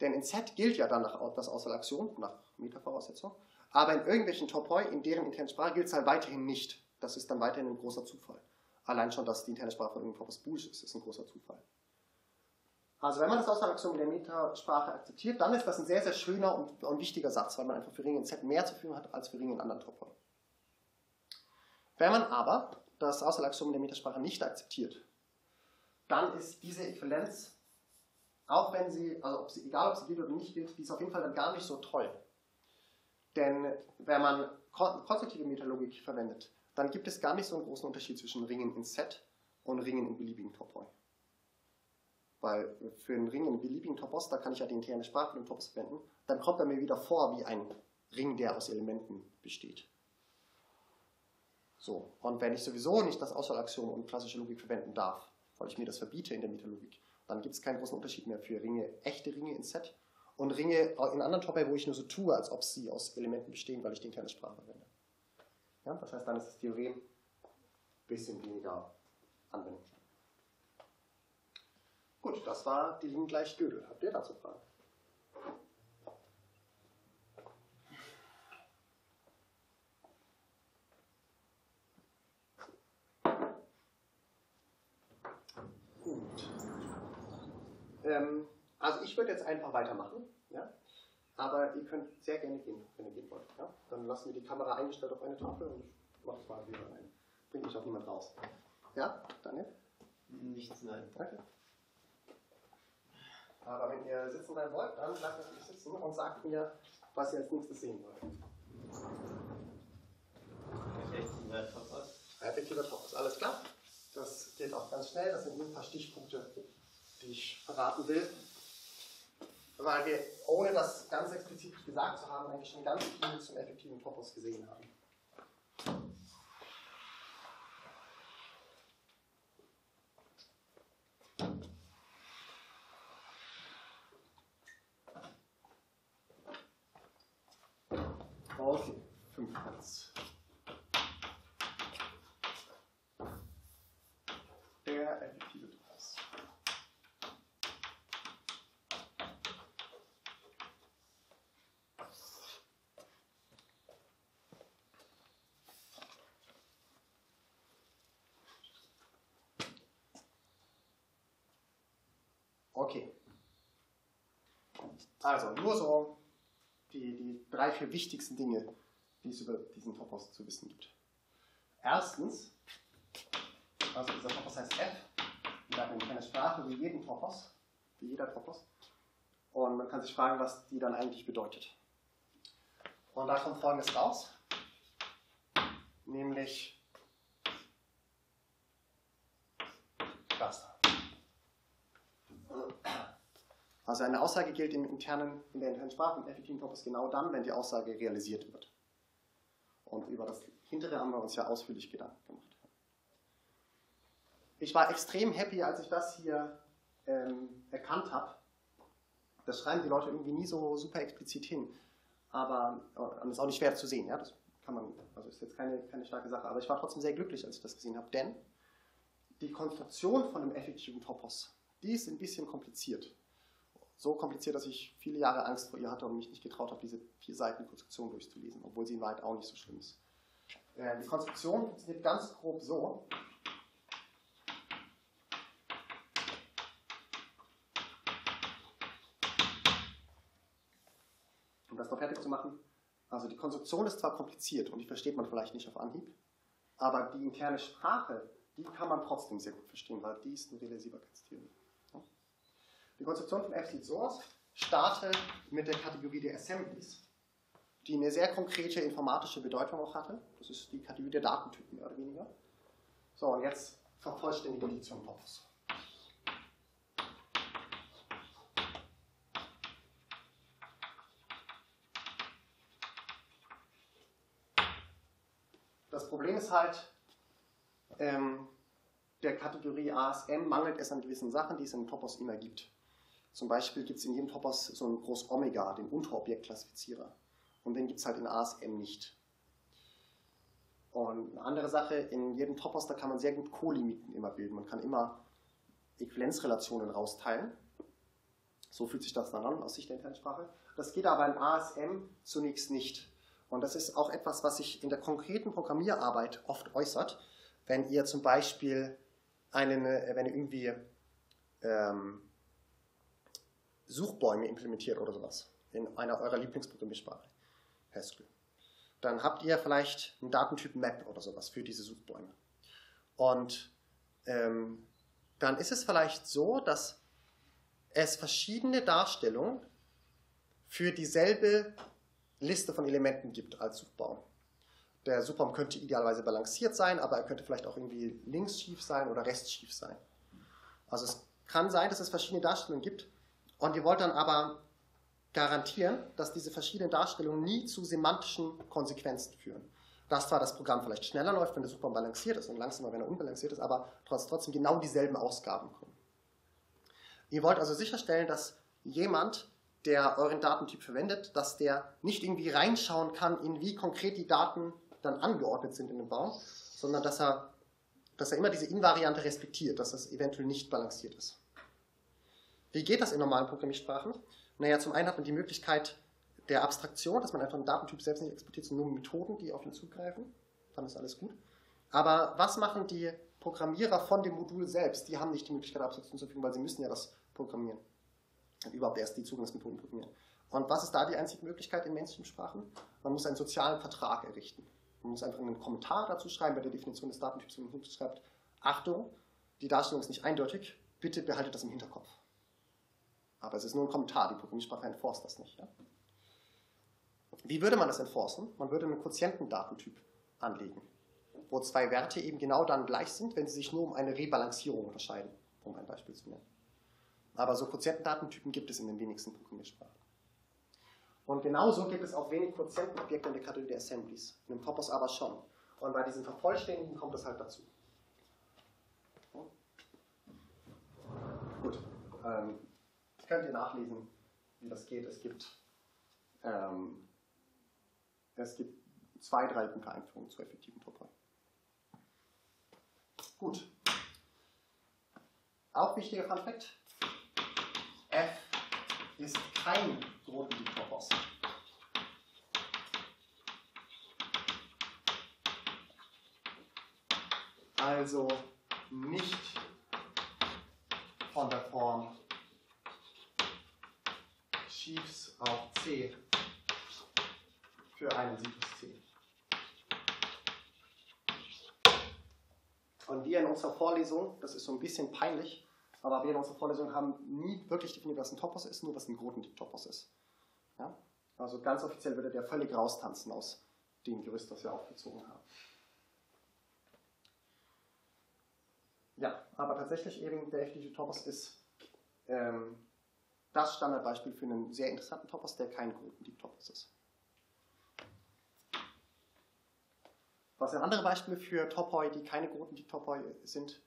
Denn in Z gilt ja dann nach, das Auswahlaktion, nach Metavoraussetzung, aber in irgendwelchen Topoi, in deren internen Sprache, gilt es halt weiterhin nicht. Das ist dann weiterhin ein großer Zufall. Allein schon, dass die interne Sprache von irgendeinem Topos Boolish ist, ist ein großer Zufall. Also wenn man das Auswahlaktion in der Metasprache akzeptiert, dann ist das ein sehr, sehr schöner und, und wichtiger Satz, weil man einfach für Ringe in Z mehr zu führen hat, als für Ringe in anderen Topoi. Wenn man aber das Außerlagsum der Metasprache nicht akzeptiert, dann ist diese Äquivalenz, auch wenn sie, also ob sie, egal ob sie gilt oder nicht gilt, die ist auf jeden Fall dann gar nicht so toll. Denn wenn man konstruktive Metalogik verwendet, dann gibt es gar nicht so einen großen Unterschied zwischen Ringen in Set und Ringen in beliebigen Topoi. Weil für einen Ring in beliebigen Topos, da kann ich ja die interne Sprache von dem Topos verwenden, dann kommt er mir wieder vor wie ein Ring, der aus Elementen besteht. So. Und wenn ich sowieso nicht das Auswahlaxiom und klassische Logik verwenden darf, weil ich mir das verbiete in der Metalogik, dann gibt es keinen großen Unterschied mehr für Ringe, echte Ringe in Set und Ringe in anderen Topoi, wo ich nur so tue, als ob sie aus Elementen bestehen, weil ich die interne Sprache verwende. Ja, das heißt, dann ist das Theorem ein bisschen weniger Anwendung. Gut, das war die Linie gleich Gödel. Habt ihr dazu Fragen? Ähm, also ich würde jetzt einfach weitermachen, ja? aber ihr könnt sehr gerne gehen, wenn ihr gehen wollt. Ja? Dann lassen wir die Kamera eingestellt auf eine Tafel und ich mache es mal wieder rein. Bringt mich auch niemand raus. Ja, Daniel? Nichts, nein. Okay. Aber wenn ihr sitzen bleiben wollt, dann lasst mich sitzen und sagt mir, was ihr als nächstes sehen wollt. Effektiver Topos. Effektiver Topos, alles klar. Das geht auch ganz schnell, das sind nur ein paar Stichpunkte die ich verraten will, weil wir, ohne das ganz explizit gesagt zu haben, eigentlich schon ganz viel zum effektiven Topos gesehen haben. Okay, fünftens. Der effektive Okay. Also, nur so die, die drei, vier wichtigsten Dinge, die es über diesen Topos zu wissen gibt. Erstens, also dieser Topos heißt f, wir haben eine kleine Sprache wie jeden Topos, wie jeder Topos. Und man kann sich fragen, was die dann eigentlich bedeutet. Und da kommt folgendes raus, nämlich das da. Also eine Aussage gilt im internen, in der internen Sprache im effektiven Topos genau dann, wenn die Aussage realisiert wird. Und über das hintere haben wir uns ja ausführlich Gedanken gemacht. ich war extrem happy, als ich das hier ähm, erkannt habe. Das schreiben die Leute irgendwie nie so super explizit hin. Aber und ist auch nicht schwer zu sehen, ja. Das kann man, also ist jetzt keine, keine starke Sache. Aber ich war trotzdem sehr glücklich, als ich das gesehen habe, denn die Konstruktion von einem effektiven Topos, die ist ein bisschen kompliziert. So kompliziert, dass ich viele Jahre Angst vor ihr hatte und mich nicht getraut habe, diese vier Seiten Konstruktion durchzulesen, obwohl sie in Wahrheit auch nicht so schlimm ist. Äh, die Konstruktion funktioniert ganz grob so. Um das noch fertig zu machen, also die Konstruktion ist zwar kompliziert und die versteht man vielleicht nicht auf Anhieb, aber die interne Sprache, die kann man trotzdem sehr gut verstehen, weil die ist eine Realisierbarkeitstheorie. Die Konstruktion von F sieht so aus, starte mit der Kategorie der Assemblies, die eine sehr konkrete informatische Bedeutung auch hatte. Das ist die Kategorie der Datentypen, mehr oder weniger. So, und jetzt vervollständige die zum Topos. Das Problem ist halt, ähm, der Kategorie ASM mangelt es an gewissen Sachen, die es in Topos immer gibt. Zum Beispiel gibt es in jedem Topos so einen Groß Omega, den Unterobjektklassifizierer. Und den gibt es halt in ASM nicht. Und eine andere Sache, in jedem Topos, da kann man sehr gut Co-Limiten immer bilden. Man kann immer Äquivalenzrelationen rausteilen. So fühlt sich das dann an aus Sicht der internen Sprache. Das geht aber in ASM zunächst nicht. Und das ist auch etwas, was sich in der konkreten Programmierarbeit oft äußert, wenn ihr zum Beispiel einen, äh, wenn ihr irgendwie ähm, Suchbäume implementiert oder sowas in einer eurer Lieblingsprogrammiersprache, Haskell. Dann habt ihr vielleicht einen Datentyp Map oder sowas für diese Suchbäume. Und ähm, dann ist es vielleicht so, dass es verschiedene Darstellungen für dieselbe Liste von Elementen gibt als Suchbaum. Der Suchbaum könnte idealerweise balanciert sein, aber er könnte vielleicht auch irgendwie links schief sein oder rechts schief sein. Also es kann sein, dass es verschiedene Darstellungen gibt und ihr wollt dann aber garantieren, dass diese verschiedenen Darstellungen nie zu semantischen Konsequenzen führen. Dass zwar das Programm vielleicht schneller läuft, wenn der Suchbaum balanciert ist und langsamer, wenn er unbalanciert ist, aber trotzdem genau dieselben Ausgaben kommen. Ihr wollt also sicherstellen, dass jemand, der euren Datentyp verwendet, dass der nicht irgendwie reinschauen kann, in wie konkret die Daten dann angeordnet sind in dem Baum, sondern dass er, dass er immer diese Invariante respektiert, dass das eventuell nicht balanciert ist. Wie geht das in normalen Programmiersprachen? Naja, zum einen hat man die Möglichkeit der Abstraktion, dass man einfach einen Datentyp selbst nicht exportiert, sondern nur Methoden, die auf ihn zugreifen. Dann ist alles gut. Aber was machen die Programmierer von dem Modul selbst? Die haben nicht die Möglichkeit, Abstraktion zu fügen, weil sie müssen ja das programmieren. Und überhaupt erst die Zugangsmethoden programmieren. Und was ist da die einzige Möglichkeit in Mainstream-Sprachen? Man muss einen sozialen Vertrag errichten. Man muss einfach einen Kommentar dazu schreiben, bei der Definition des Datentyps, wo man schreibt, Achtung, die Darstellung ist nicht eindeutig, bitte behaltet das im Hinterkopf. Aber es ist nur ein Kommentar, die Programmiersprache enforce das nicht. Ja? Wie würde man das enforcen? Man würde einen Quotientendatentyp anlegen, wo zwei Werte eben genau dann gleich sind, wenn sie sich nur um eine Rebalancierung unterscheiden, um ein Beispiel zu nennen. Aber so Quotientendatentypen gibt es in den wenigsten Programmiersprachen. Und genauso gibt es auch wenig Quotientenobjekte in der Kategorie der Assemblies, in dem Topos aber schon. Und bei diesen Vervollständigen kommt es halt dazu. Gut. Ähm, könnt ihr nachlesen, wie das geht. Es gibt, ähm, es gibt zwei, drei gute Einführungen zur effektiven Topoi. Gut. Auch wichtiger Fun. F ist kein Grotendiektopos. Also nicht von der Form Chiefs auf C für einen Sieg C. Und wir in unserer Vorlesung, das ist so ein bisschen peinlich, aber wir in unserer Vorlesung haben nie wirklich definiert, was ein Topos ist, nur was ein Grotendieck-Topos ist. Ja? Also ganz offiziell würde der völlig raustanzen aus dem Gerüst, das wir aufgezogen haben. Ja, aber tatsächlich eben der effektive Topos ist ähm, das Standardbeispiel für einen sehr interessanten Topos, der kein Gruppendeep-Topos ist. Was sind andere Beispiele für Topoi, die keine Gruppendeep-Topoi sind?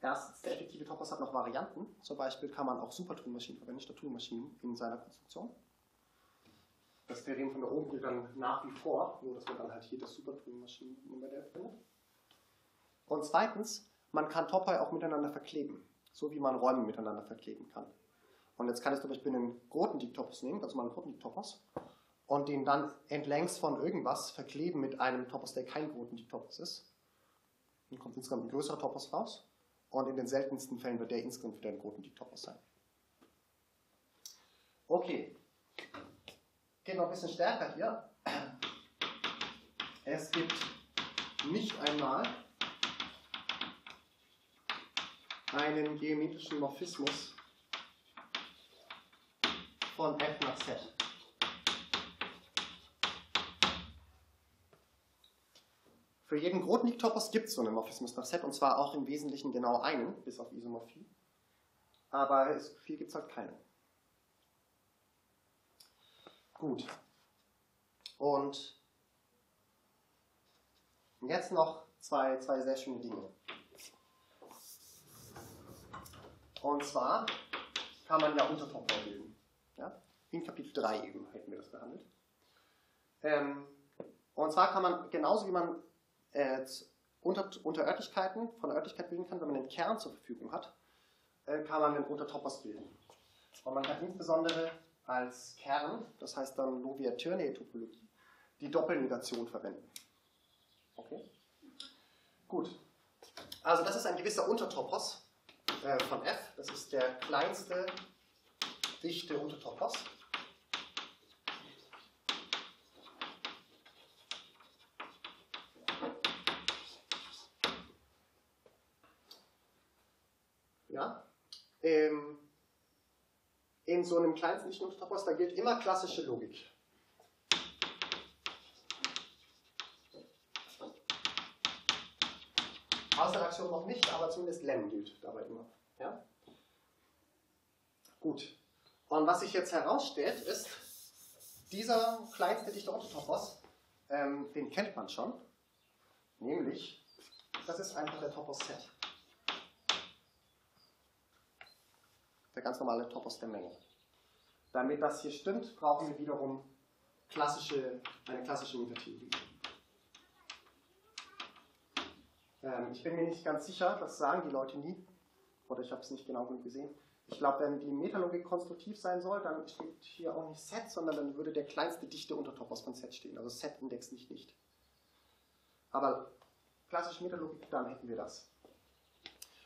Erstens, der effektive Topos hat noch Varianten. Zum Beispiel kann man auch Supertunnelmaschinen verwenden statt Tunnelmaschinen in seiner Konstruktion. Das Theorem von da oben gilt dann nach wie vor, nur dass man dann halt hier das Supertunnelmaschinenmodell findet. Und zweitens, man kann Topoi auch miteinander verkleben, so wie man Räume miteinander verkleben kann. Und jetzt kann ich zum Beispiel einen Grotendieck-Topos nehmen, ganz normalen Grotendieck-Topos, und den dann entlängs von irgendwas verkleben mit einem Topos, der kein Grotendieck-Topos ist. Dann kommt insgesamt ein größerer Topos raus. Und in den seltensten Fällen wird der insgesamt wieder ein Grotendieck-Topos sein. Okay. Geht noch ein bisschen stärker hier. Es gibt nicht einmal einen geometrischen Morphismus von F nach Z. Für jeden Grotnik-Topos gibt es so einen Morphismus nach Z und zwar auch im Wesentlichen genau einen, bis auf Isomorphie. Aber so viel gibt es halt keinen. Gut. Und jetzt noch zwei, zwei sehr schöne Dinge. Und zwar kann man ja Untertopos bilden. In Kapitel 3 eben hätten wir das behandelt. Ähm, und zwar kann man, genauso wie man äh, unter, unter Örtlichkeiten, von Örtlichkeit bilden kann, wenn man einen Kern zur Verfügung hat, äh, kann man einen Untertopos bilden. Und man kann insbesondere als Kern, das heißt dann Lovia-Turney-Topologie, die Doppelnegation verwenden. Okay? Gut. Also das ist ein gewisser Untertopos äh, von F. Das ist der kleinste dichte Untertopos. Ja? Ähm, in so einem kleinsten dichten Untertopos, da gilt immer klassische Logik. Außeraktion noch nicht, aber zumindest Lem gilt dabei immer. Ja? Gut. Und was sich jetzt herausstellt, ist, dieser kleinste dichte Autotopos, ähm, den kennt man schon, nämlich, das ist einfach der Topos Z. Der ganz normale Topos der Menge. Damit das hier stimmt, brauchen wir wiederum klassische, eine klassische Metatheorie. Ähm, ich bin mir nicht ganz sicher, das sagen die Leute nie, oder ich habe es nicht genau genug gesehen. Ich glaube, wenn die Metalogik konstruktiv sein soll, dann steht hier auch nicht Set, sondern dann würde der kleinste dichte Untertopos von Set stehen. Also Set-Index nicht nicht. Aber klassische Metalogik, dann hätten wir das.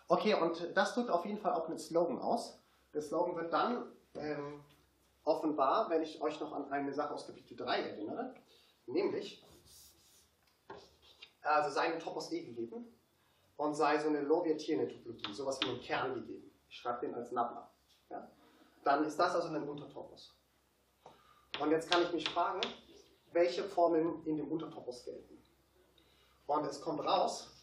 Okay, und das drückt auf jeden Fall auch einen Slogan aus. Der Slogan wird dann ähm, offenbar, wenn ich euch noch an eine Sache aus Kapitel 3 erinnere, nämlich, also sei ein Topos E gegeben und sei so eine Loviatierne-Topologie, sowas wie einen Kern gegeben. Ich schreibe den als Nabla. Ja? Dann ist das also ein Untertopos. Und jetzt kann ich mich fragen, welche Formeln in dem Untertopos gelten. Und es kommt raus,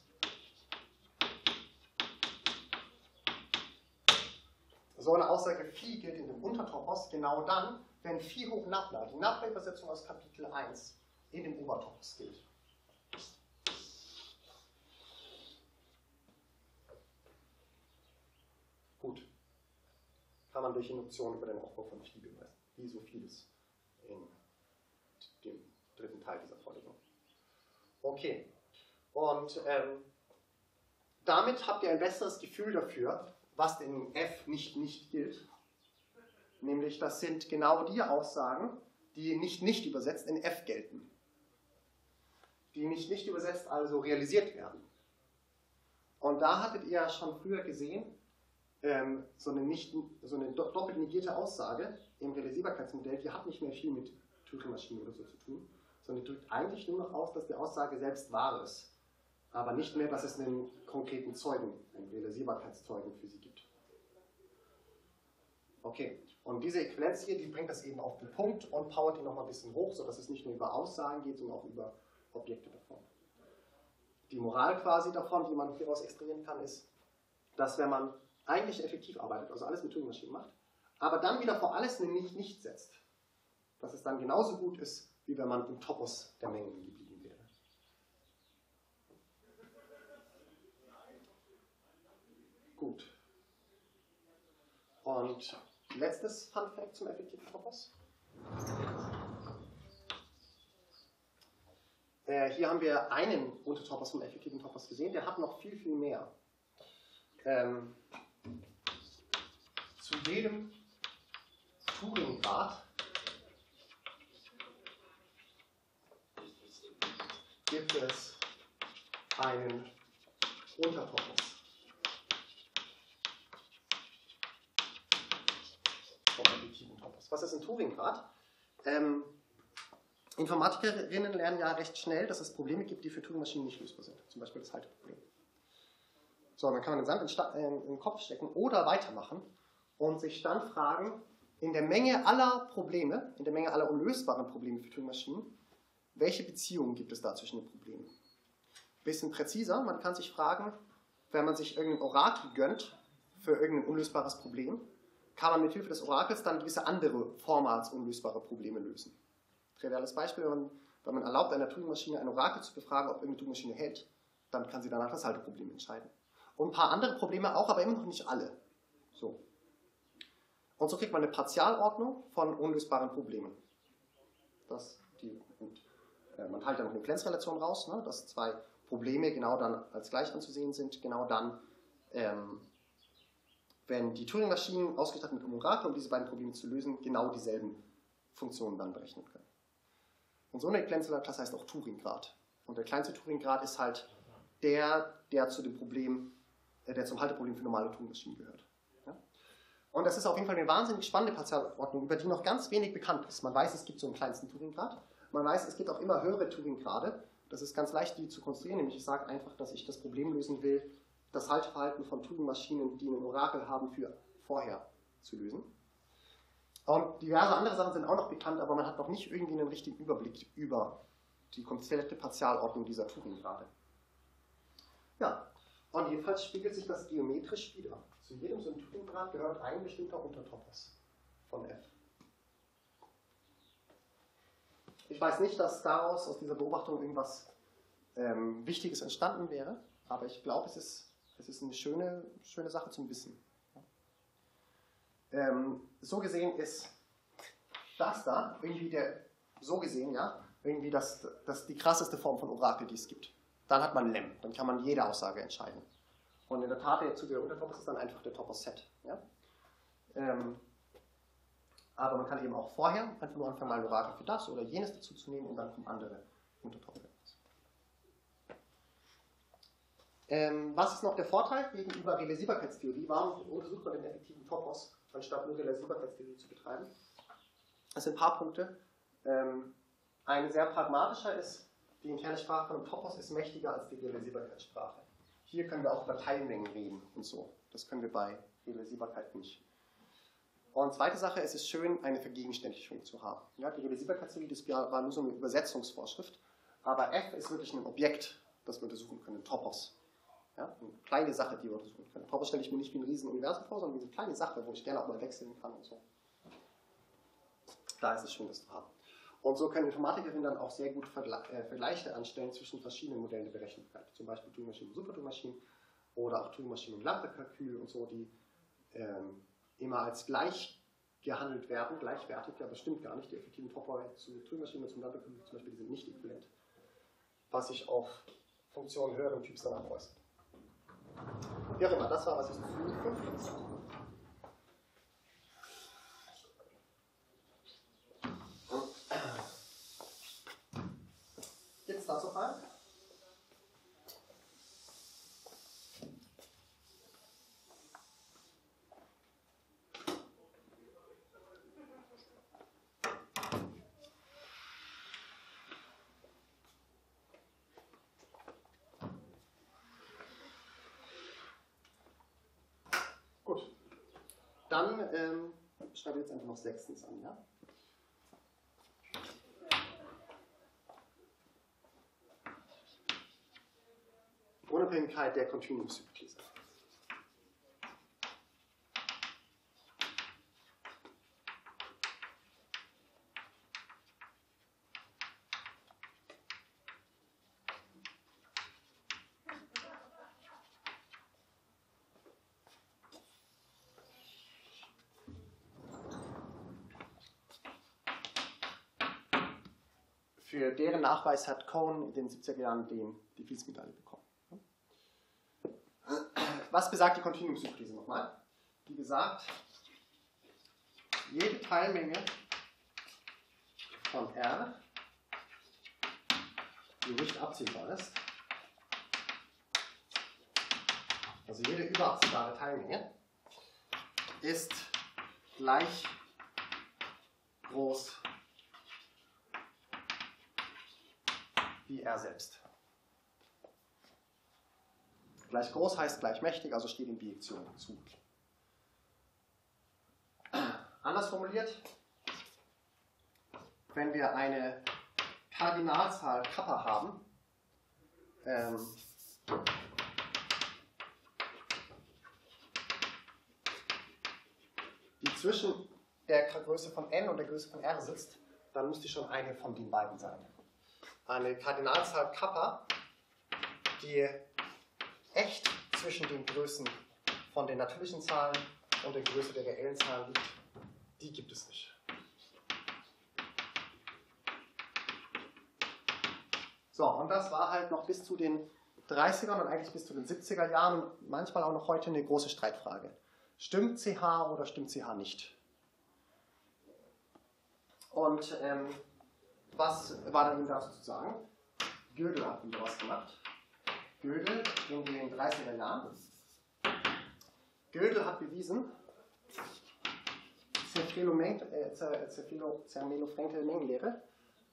so eine Aussage Phi gilt in dem Untertopos genau dann, wenn Phi hoch Nabla, die Nabla-Übersetzung aus Kapitel 1, in dem Obertopos gilt. Gut. Kann man durch Induktion über den Aufbau von Phi beweisen. Wie so vieles in dem dritten Teil dieser Vorlesung. Okay. Und ähm, damit habt ihr ein besseres Gefühl dafür, was in F nicht nicht gilt. Nämlich, das sind genau die Aussagen, die nicht nicht übersetzt in F gelten. Die nicht nicht übersetzt also realisiert werden. Und da hattet ihr ja schon früher gesehen, ähm, so, eine nicht, so eine doppelt negierte Aussage im Realisierbarkeitsmodell, die hat nicht mehr viel mit Turingmaschinen oder so zu tun, sondern die drückt eigentlich nur noch aus, dass die Aussage selbst wahr ist aber nicht mehr, dass es einen konkreten Zeugen, einen Realisierbarkeitszeugen für sie gibt. Okay, und diese Äquivalenz hier, die bringt das eben auf den Punkt und powert ihn nochmal ein bisschen hoch, sodass es nicht nur über Aussagen geht, sondern auch über Objekte davon. Die Moral quasi davon, die man hieraus extrahieren kann, ist, dass wenn man eigentlich effektiv arbeitet, also alles mit Turingmaschinen macht, aber dann wieder vor alles eine Nicht-Nicht setzt, dass es dann genauso gut ist, wie wenn man im Topos der Mengen geblieben Gut. Und letztes Fun Fact zum effektiven Topos. Äh, hier haben wir einen Untertopos vom effektiven Topos gesehen, der hat noch viel, viel mehr. Ähm, zu jedem Turing-Grad gibt es einen Untertopos. Effektiven Topos. Was ist ein Turing-Grad? Ähm, Informatikerinnen lernen ja recht schnell, dass es Probleme gibt, die für Turing-Maschinen nicht lösbar sind. Zum Beispiel das Halteproblem. So, dann kann man den Sand äh, in den Kopf stecken oder weitermachen und sich dann fragen, in der Menge aller Probleme, in der Menge aller unlösbaren Probleme für Turing-Maschinen, welche Beziehungen gibt es da zwischen den Problemen? Bisschen präziser, man kann sich fragen, wenn man sich irgendein Orakel gönnt für irgendein unlösbares Problem, kann man mit Hilfe des Orakels dann gewisse andere vormals unlösbare Probleme lösen. Triviales Beispiel, wenn man, wenn man erlaubt, einer Turing-Maschine ein Orakel zu befragen, ob irgendeine Turing-Maschine hält, dann kann sie danach das Halteproblem entscheiden. Und ein paar andere Probleme auch, aber immer noch nicht alle. So. Und so kriegt man eine Partialordnung von unlösbaren Problemen. Das, die, und, äh, man teilt dann noch eine Grenzrelation raus, ne, dass zwei Probleme genau dann als gleich anzusehen sind, genau dann, ähm, wenn die Turing-Maschinen ausgestattet mit einem um diese beiden Probleme zu lösen, genau dieselben Funktionen dann berechnen können. Und so eine Grenzklasse heißt auch Turing-Grad. Und der kleinste Turing-Grad ist halt der, der zu dem Problem, äh, der zum Halteproblem für normale Turing-Maschinen gehört. Ja? Und das ist auf jeden Fall eine wahnsinnig spannende Partialordnung, über die noch ganz wenig bekannt ist. Man weiß, es gibt so einen kleinsten Turing-Grad. Man weiß, es gibt auch immer höhere Turing-Grade. Das ist ganz leicht, die zu konstruieren. Nämlich ich sage einfach, dass ich das Problem lösen will, das Halteverhalten von Turing-Maschinen, die ein Orakel haben, für vorher zu lösen. Und diverse andere Sachen sind auch noch bekannt, aber man hat noch nicht irgendwie einen richtigen Überblick über die komplette Partialordnung dieser Turing-Grade. Ja, und jedenfalls spiegelt sich das geometrisch wieder. Zu jedem Turing-Grad gehört ein bestimmter Untertopos von f. Ich weiß nicht, dass daraus, aus dieser Beobachtung, irgendwas ähm, Wichtiges entstanden wäre, aber ich glaube, es ist, es ist eine schöne, schöne Sache zum Wissen. Ähm, so gesehen ist das da irgendwie der, so gesehen, ja, irgendwie das, das die krasseste Form von Orakel, die es gibt. Dann hat man Lem, dann kann man jede Aussage entscheiden. Und in der Tat, der Zug der Untertopos ist dann einfach der Topos-Set. Ja? Ähm, aber man kann eben auch vorher einfach nur anfangen, mal ein Orakel für das oder jenes dazu zu nehmen und dann kommen andere Untertopos. Ähm, was ist noch der Vorteil gegenüber Realisierbarkeitstheorie? Warum untersucht man den effektiven Topos, anstatt nur Realisierbarkeitstheorie zu betreiben? Das sind ein paar Punkte. Ähm, ein sehr pragmatischer ist, die interne Sprache von Topos ist mächtiger als die Realisierbarkeitssprache. Hier können wir auch über Teilmengen reden und so. Das können wir bei Realisierbarkeit nicht. Und zweite Sache, es ist schön, eine Vergegenständlichung zu haben. Ja, die Realisierbarkeitstheorie das war nur so eine Übersetzungsvorschrift, aber F ist wirklich ein Objekt, das wir untersuchen können, Topos. Ja, eine kleine Sache, die wir untersuchen können. Topos stelle ich mir nicht wie ein riesen Universum vor, sondern wie eine kleine Sache, wo ich gerne auch mal wechseln kann und so. Da ist es schön, das zu haben. Und so können Informatikerinnen dann auch sehr gut äh, Vergleiche anstellen zwischen verschiedenen Modellen der Berechenbarkeit. Zum Beispiel Turing-Maschinen und Super-Turing-Maschinen oder auch Turing-Maschinen und Lambda-Kalkül und so, die ähm, immer als gleich gehandelt werden, gleichwertig, aber stimmt gar nicht. Die effektiven Topoi zu Turing-Maschinen und zum Lambda-Kalkül zum Beispiel, die sind nicht äquivalent. Was sich auf Funktionen höheren Typs danach äußert. Wie auch immer, das war, was ich zu 5 Jetzt dazu Fragen? Gut. Dann ähm, schreibe jetzt einfach noch sechstens an, ja? Unabhängigkeit der Kontinuumshypothese. für deren Nachweis hat Cohn in den 70er Jahren den, die Fields-Medaille bekommen. Was besagt die Kontinuumshypothese nochmal? Wie gesagt, jede Teilmenge von R, die nicht abziehbar ist, also jede überabziehbare Teilmenge, ist gleich groß wie R selbst. Gleich groß heißt gleich mächtig, also steht in Bijektion zu. Anders formuliert, wenn wir eine Kardinalzahl Kappa haben, ähm, die zwischen der Größe von n und der Größe von r sitzt, dann muss die schon eine von den beiden sein. Eine Kardinalzahl Kappa, die echt zwischen den Größen von den natürlichen Zahlen und der Größe der reellen Zahlen liegt, die gibt es nicht. So, und das war halt noch bis zu den 30ern und eigentlich bis zu den 70er Jahren und manchmal auch noch heute eine große Streitfrage. Stimmt CH oder stimmt CH nicht? Und ähm, was war dann dazu zu sagen? Gödel hat wieder was gemacht. Gödel in den 30er Jahren. Gödel hat bewiesen, Zermelo-Frenkel-Mengenlehre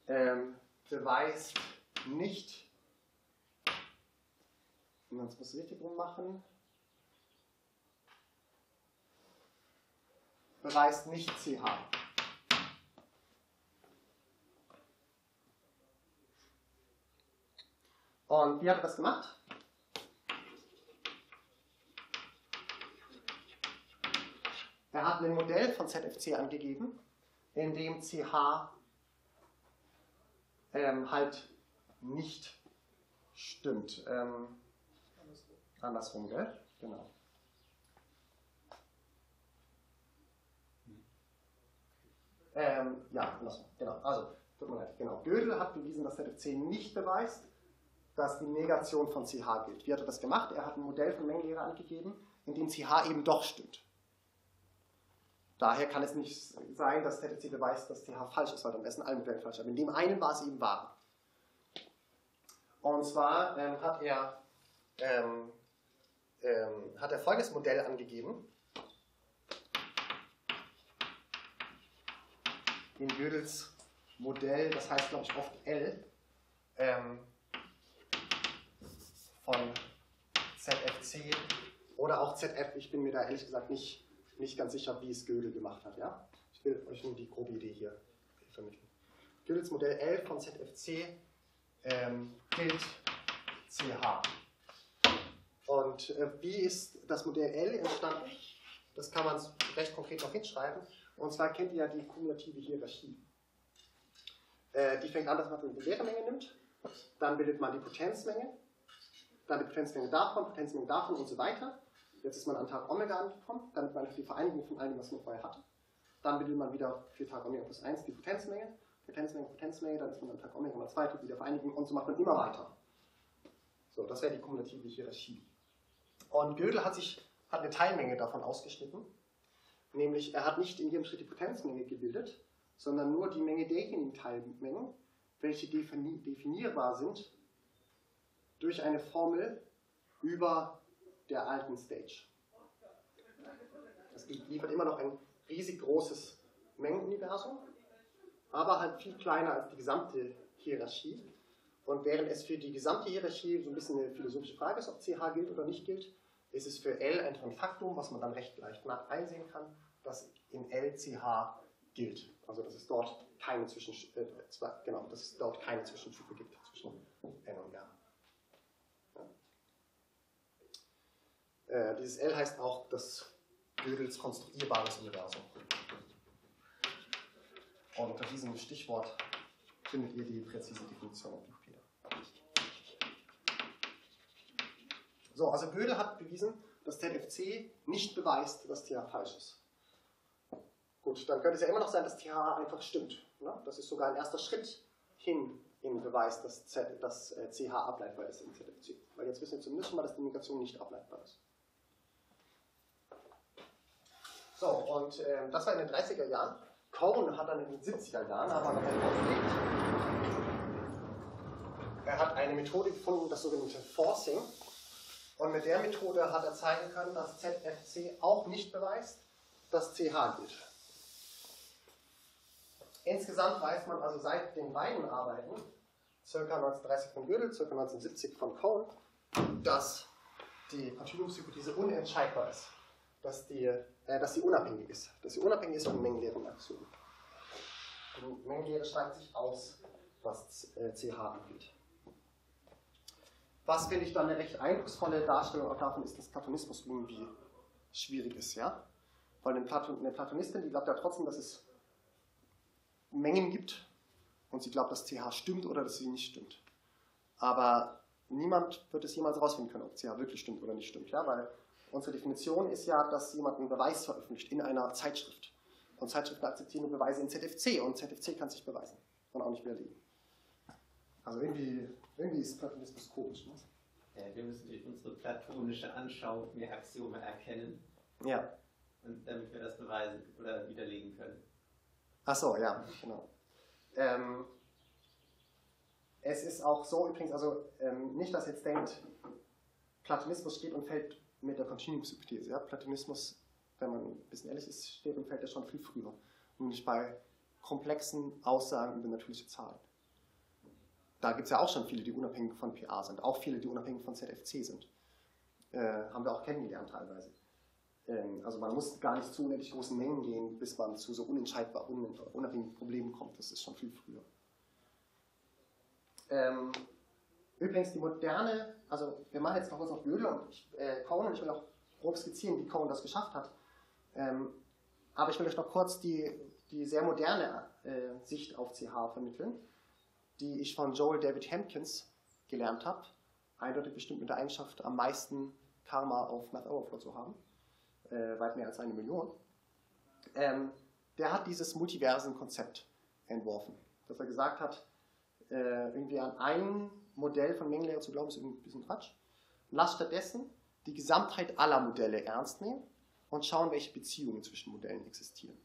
ähm, beweist nicht, man es muss richtig rummachen, beweist nicht CH. Und wie hat er das gemacht? Er hat ein Modell von ZFC angegeben, in dem CH ähm, halt nicht stimmt. Ähm, andersrum, gell? Genau. Ähm, ja, andersrum, genau. Also, tut mir leid, genau. Gödel hat bewiesen, dass ZFC nicht beweist, dass die Negation von CH gilt. Wie hat er das gemacht? Er hat ein Modell von Mengenlehre angegeben, in dem CH eben doch stimmt. Daher kann es nicht sein, dass ZFC beweist, dass CH falsch ist, weil dann wäre allen Modellen falsch. Aber in dem einen war es eben wahr. Und zwar ähm, hat, er, ähm, ähm, hat er folgendes Modell angegeben. In Gödels Modell, das heißt glaube ich oft L, ähm, von ZFC oder auch ZF. Ich bin mir da ehrlich gesagt nicht, nicht ganz sicher, wie es Gödel gemacht hat. Ja? Ich will euch nur die grobe Idee hier vermitteln. Gödels Modell L von ZFC ähm, gilt CH. Und äh, wie ist das Modell L entstanden? Das kann man recht konkret noch hinschreiben. Und zwar kennt ihr ja die kumulative Hierarchie. Äh, die fängt an, dass man eine Leermenge nimmt, dann bildet man die Potenzmenge, dann die Potenzmenge davon, Potenzmenge davon und so weiter. Jetzt ist man an Tag Omega angekommen, dann man die Vereinigung von allem, was man vorher hatte. Dann bildet man wieder für Tag Omega plus 1 die Potenzmenge, Potenzmenge, Potenzmenge, dann ist man am Tag Omega mal 2, tut wieder Vereinigung und so macht man immer weiter. So, das wäre die kumulative Hierarchie. Und Gödel hat sich hat eine Teilmenge davon ausgeschnitten, nämlich er hat nicht in jedem Schritt die Potenzmenge gebildet, sondern nur die Menge derjenigen Teilmengen, welche definierbar sind durch eine Formel über der alten Stage. Das liefert immer noch ein riesig großes Mengenuniversum, aber halt viel kleiner als die gesamte Hierarchie. Und während es für die gesamte Hierarchie so ein bisschen eine philosophische Frage ist, ob CH gilt oder nicht gilt, ist es für L einfach ein Faktum, was man dann recht leicht einsehen kann, dass in L CH gilt. Also dass es dort keine Zwischen äh, genau, dass es dort keine Zwischenstufe gibt zwischen N und R. Äh, dieses L heißt auch das Gödels konstruierbares Universum. Und unter diesem Stichwort findet ihr die präzise Definition auf. So, also Gödel hat bewiesen, dass ZFC nicht beweist, dass TH falsch ist. Gut, dann könnte es ja immer noch sein, dass TH einfach stimmt. Ne? Das ist sogar ein erster Schritt hin im Beweis, dass, Z, dass äh, CH ableitbar ist in ZFC. Weil jetzt wissen wir zumindest mal, dass die Negation nicht ableitbar ist. So, und äh, das war in den 30er Jahren. Cohen hat dann in den 70er Jahren aber noch überlegt. Er hat eine Methode gefunden, das sogenannte Forcing. Und mit der Methode hat er zeigen können, dass ZFC auch nicht beweist, dass CH gilt. Insgesamt weiß man also seit den beiden Arbeiten, ca. 1930 von Gödel, ca. 1970 von Cohen, dass die Kontinuumshypothese unentscheidbar ist, dass, die, dass sie unabhängig ist, dass sie unabhängig ist von mengenleeren Aktionen. Mengenlehre schreibt sich aus, was CH äh, angeht. Was finde ich dann eine recht eindrucksvolle Darstellung auch davon ist, dass Platonismus irgendwie schwierig ist, ja? Weil eine, Platonistin, die glaubt ja trotzdem, dass es Mengen gibt und sie glaubt, dass CH stimmt oder dass sie nicht stimmt. Aber niemand wird es jemals herausfinden können, ob CH wirklich stimmt oder nicht stimmt. Ja? Weil unsere Definition ist ja, dass jemand einen Beweis veröffentlicht in einer Zeitschrift. Und Zeitschriften akzeptieren nur Beweise in ZFC und ZFC kann sich beweisen und auch nicht widerlegen. Also irgendwie, irgendwie ist Platonismus komisch. Ne? Ja, wir müssen durch unsere platonische Anschauung mehr Axiome erkennen. Ja. Und damit wir das beweisen oder widerlegen können. Ach so, ja, genau. Ähm, es ist auch so übrigens, also ähm, nicht, dass jetzt denkt, Platonismus steht und fällt mit der Continuumshypothese. Ja? Platonismus, wenn man ein bisschen ehrlich ist, steht und fällt ja schon viel früher. Nämlich bei komplexen Aussagen über natürliche Zahlen. Da gibt es ja auch schon viele, die unabhängig von PA sind, auch viele, die unabhängig von ZFC sind. Äh, haben wir auch kennengelernt teilweise. Ähm, also man muss gar nicht zu unendlich großen Mengen gehen, bis man zu so unentscheidbar unabhängigen Problemen kommt. Das ist schon viel früher. Ähm, übrigens die moderne, also wir machen jetzt noch kurz auf Gödel und ich, äh, Cohen und ich will auch grob skizzieren, wie Cohen das geschafft hat. Ähm, aber ich will euch noch kurz die, die sehr moderne äh, Sicht auf CH vermitteln, die ich von Joel David Hampkins gelernt habe. Eindeutig bestimmt mit der Eigenschaft, am meisten Karma auf Math Overflow zu haben äh, weit mehr als eine Million, ähm, der hat dieses Multiversen-Konzept entworfen. Dass er gesagt hat, äh, irgendwie an ein Modell von Mengenlehre zu glauben, ist ein bisschen Quatsch. Lass stattdessen die Gesamtheit aller Modelle ernst nehmen und schauen, welche Beziehungen zwischen Modellen existieren.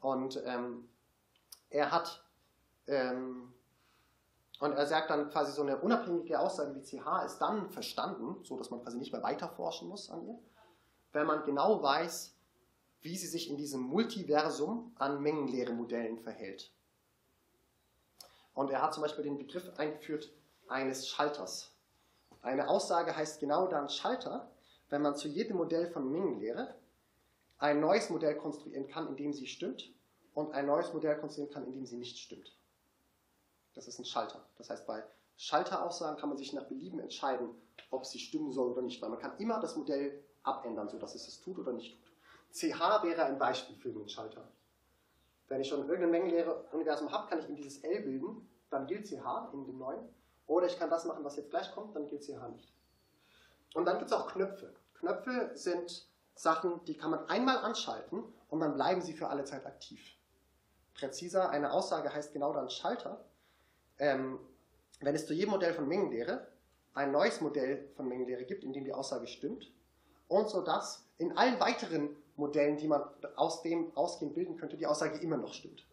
Und ähm, er hat, ähm, und er sagt dann quasi so eine unabhängige Aussage wie CH ist dann verstanden, so dass man quasi nicht mehr weiterforschen muss an ihr, wenn man genau weiß, wie sie sich in diesem Multiversum an Mengenlehre-Modellen verhält. Und er hat zum Beispiel den Begriff eingeführt eines Schalters. Eine Aussage heißt genau dann Schalter, wenn man zu jedem Modell von Mengenlehre ein neues Modell konstruieren kann, in dem sie stimmt, und ein neues Modell konstruieren kann, in dem sie nicht stimmt. Das ist ein Schalter. Das heißt, bei Schalteraussagen kann man sich nach Belieben entscheiden, ob sie stimmen soll oder nicht, weil man kann immer das Modell abändern, sodass es es tut oder nicht tut. CH wäre ein Beispiel für den Schalter. Wenn ich schon irgendein Mengenlehre-Universum habe, kann ich ihm dieses L bilden, dann gilt CH in dem neuen. Oder ich kann das machen, was jetzt gleich kommt, dann gilt CH nicht. Und dann gibt es auch Knöpfe. Knöpfe sind Sachen, die kann man einmal anschalten und dann bleiben sie für alle Zeit aktiv. Präziser, eine Aussage heißt genau dann Schalter. Ähm, wenn es zu jedem Modell von Mengenlehre ein neues Modell von Mengenlehre gibt, in dem die Aussage stimmt, und so dass in allen weiteren Modellen, die man aus dem ausgehend bilden könnte, die Aussage immer noch stimmt.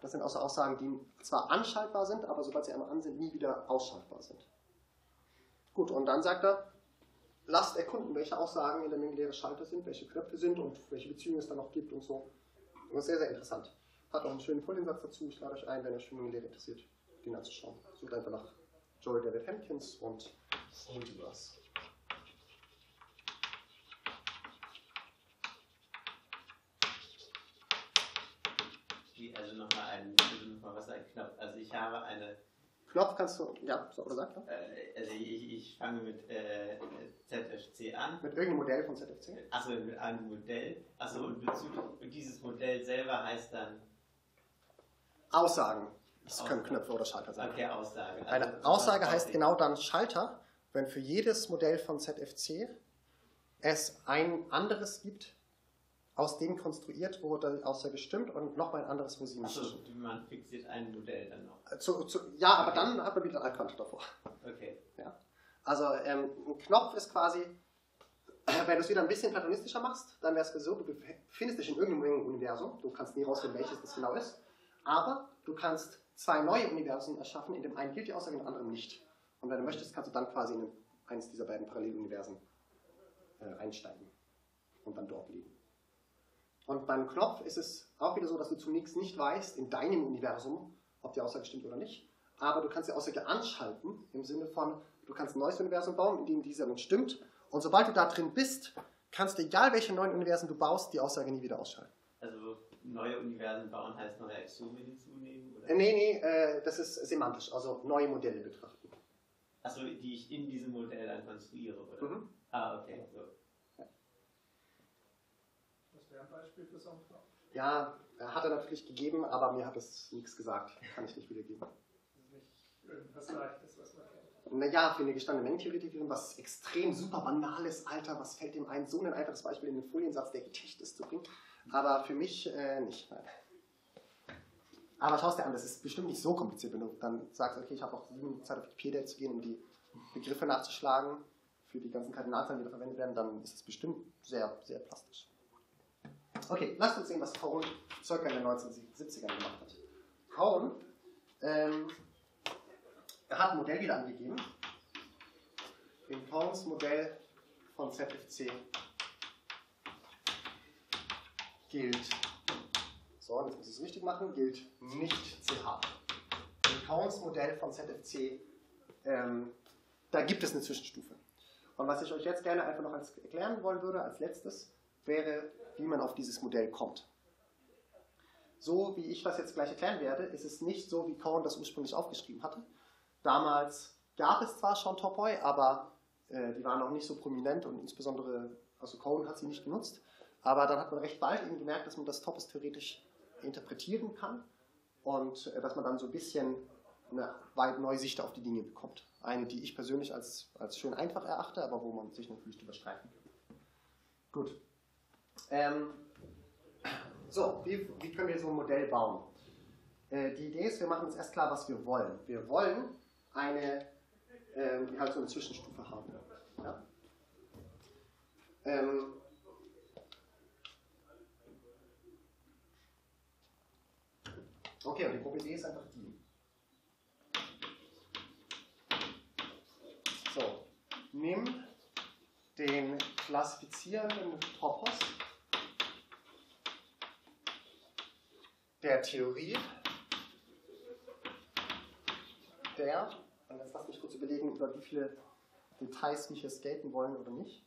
Das sind also Aussagen, die zwar anschaltbar sind, aber sobald sie einmal an sind, nie wieder ausschaltbar sind. Gut, und dann sagt er, lasst erkunden, welche Aussagen in der Mengenlehre Schalter sind, welche Knöpfe sind und welche Beziehungen es da noch gibt und so. Das ist sehr, sehr interessant. Hat auch einen schönen Folgensatz dazu. Ich lade euch ein, wenn euch Mengenlehre interessiert, den anzuschauen. Sucht einfach nach Joel David Hampkins und Also nochmal ein, noch was ein Knopf. Also ich habe eine. Knopf kannst du, ja, so gesagt. Ja. Äh, also ich, ich fange mit äh, ZFC an. Mit irgendeinem Modell von ZFC? Achso, mit einem Modell. Achso, und, und dieses Modell selber heißt dann. Aussagen. Das können Knöpfe oder Schalter sein. Okay, Aussage. Also Eine Aussage heißt genau dann Schalter, wenn für jedes Modell von ZFC es ein anderes gibt, aus dem konstruiert, wo die Aussage stimmt und nochmal ein anderes, wo sie nicht stimmt. man fixiert ein Modell dann noch. Äh, Zu, zu, ja, aber dann hat man wieder ein Alquant davor. Okay. Also ähm, ein Knopf ist quasi, wenn du es wieder ein bisschen platonistischer machst, dann wäre es so, du befindest dich in irgendeinem Universum, du kannst nie rausfinden, welches das genau ist, aber du kannst zwei neue Universen erschaffen, in dem einen gilt die Aussage, in dem anderen nicht. Und wenn du möchtest, kannst du dann quasi in eines dieser beiden Paralleluniversen äh, einsteigen und dann dort leben. Und beim Knopf ist es auch wieder so, dass du zunächst nicht weißt, in deinem Universum, ob die Aussage stimmt oder nicht, aber du kannst die Aussage anschalten, im Sinne von, du kannst ein neues Universum bauen, in dem dieser nun stimmt, und sobald du da drin bist, kannst du, egal welche neuen Universen du baust, die Aussage nie wieder ausschalten. Also neue Universen bauen heißt neue Axiome hinzunehmen? Oder? Äh, nee, nee, äh, das ist semantisch, also neue Modelle betrachten. Achso, die ich in diesem Modell dann konstruiere, oder? Mhm. Ah, okay. So. Wäre ein Beispiel für so einen Knopf. Ja, hat er natürlich gegeben, aber mir hat es nichts gesagt. Kann ich nicht wiedergeben. Das ist nicht irgendwas Leichtes, was man kennt. Naja, für eine gestandene Mengentheoretikerin, was extrem super banales, Alter, was fällt dem ein, so ein einfaches Beispiel in den Foliensatz, der getechtet ist, zu bringen. Aber für mich äh, nicht. Nein. Aber schau es dir an, das ist bestimmt nicht so kompliziert, wenn du dann sagst, okay, ich habe auch sieben Minuten Zeit auf Wikipedia zu gehen, um die Begriffe nachzuschlagen für die ganzen Kardinalzahlen, die da verwendet werden, dann ist es bestimmt sehr, sehr plastisch. Okay, lasst uns sehen, was Cohen circa in den 1970ern gemacht hat. Cohen ähm, hat ein Modell wieder angegeben. In Cohns Modell von ZFC gilt, so, jetzt muss ich es richtig machen, gilt nicht CH. In Cohns Modell von ZFC, ähm, da gibt es eine Zwischenstufe. Und was ich euch jetzt gerne einfach noch erklären wollen würde, als letztes, wäre, wie man auf dieses Modell kommt. So wie ich das jetzt gleich erklären werde, ist es nicht so, wie Cohen das ursprünglich aufgeschrieben hatte. Damals gab es zwar schon Topoi, aber äh, die waren noch nicht so prominent und insbesondere, also Cohen hat sie nicht genutzt. Aber dann hat man recht bald eben gemerkt, dass man das Topos theoretisch interpretieren kann und äh, dass man dann so ein bisschen eine weit neue Sicht auf die Dinge bekommt. Eine, die ich persönlich als, als schön einfach erachte, aber wo man sich natürlich drüber streiten kann. Gut. Ähm, so, wie, wie können wir so ein Modell bauen? Äh, die Idee ist, wir machen uns erst klar, was wir wollen. Wir wollen eine, ähm, halt so eine Zwischenstufe haben. Ja? Ähm, okay, und die Grundidee ist einfach die. So, nimm den klassifizierenden Topos der Theorie der, und jetzt lasst mich kurz überlegen, über wie viele Details wir hier skaten wollen oder nicht.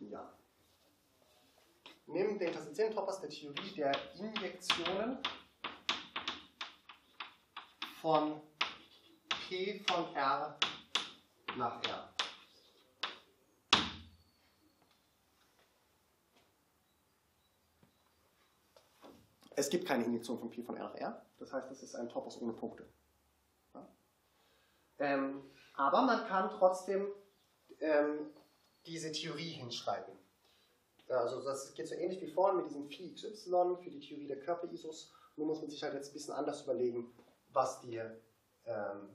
Ja. Nimm den Topos der Theorie der Injektionen von P von R nach R. Es gibt keine Injektion von P von R nach R, das heißt, es ist ein Topos ohne Punkte. Ja? Ähm, aber man kann trotzdem ähm, diese Theorie hinschreiben. Also das geht so ähnlich wie vorhin mit diesem Phi XY für die Theorie der Körperisos. Nur muss man sich halt jetzt ein bisschen anders überlegen, was die, ähm,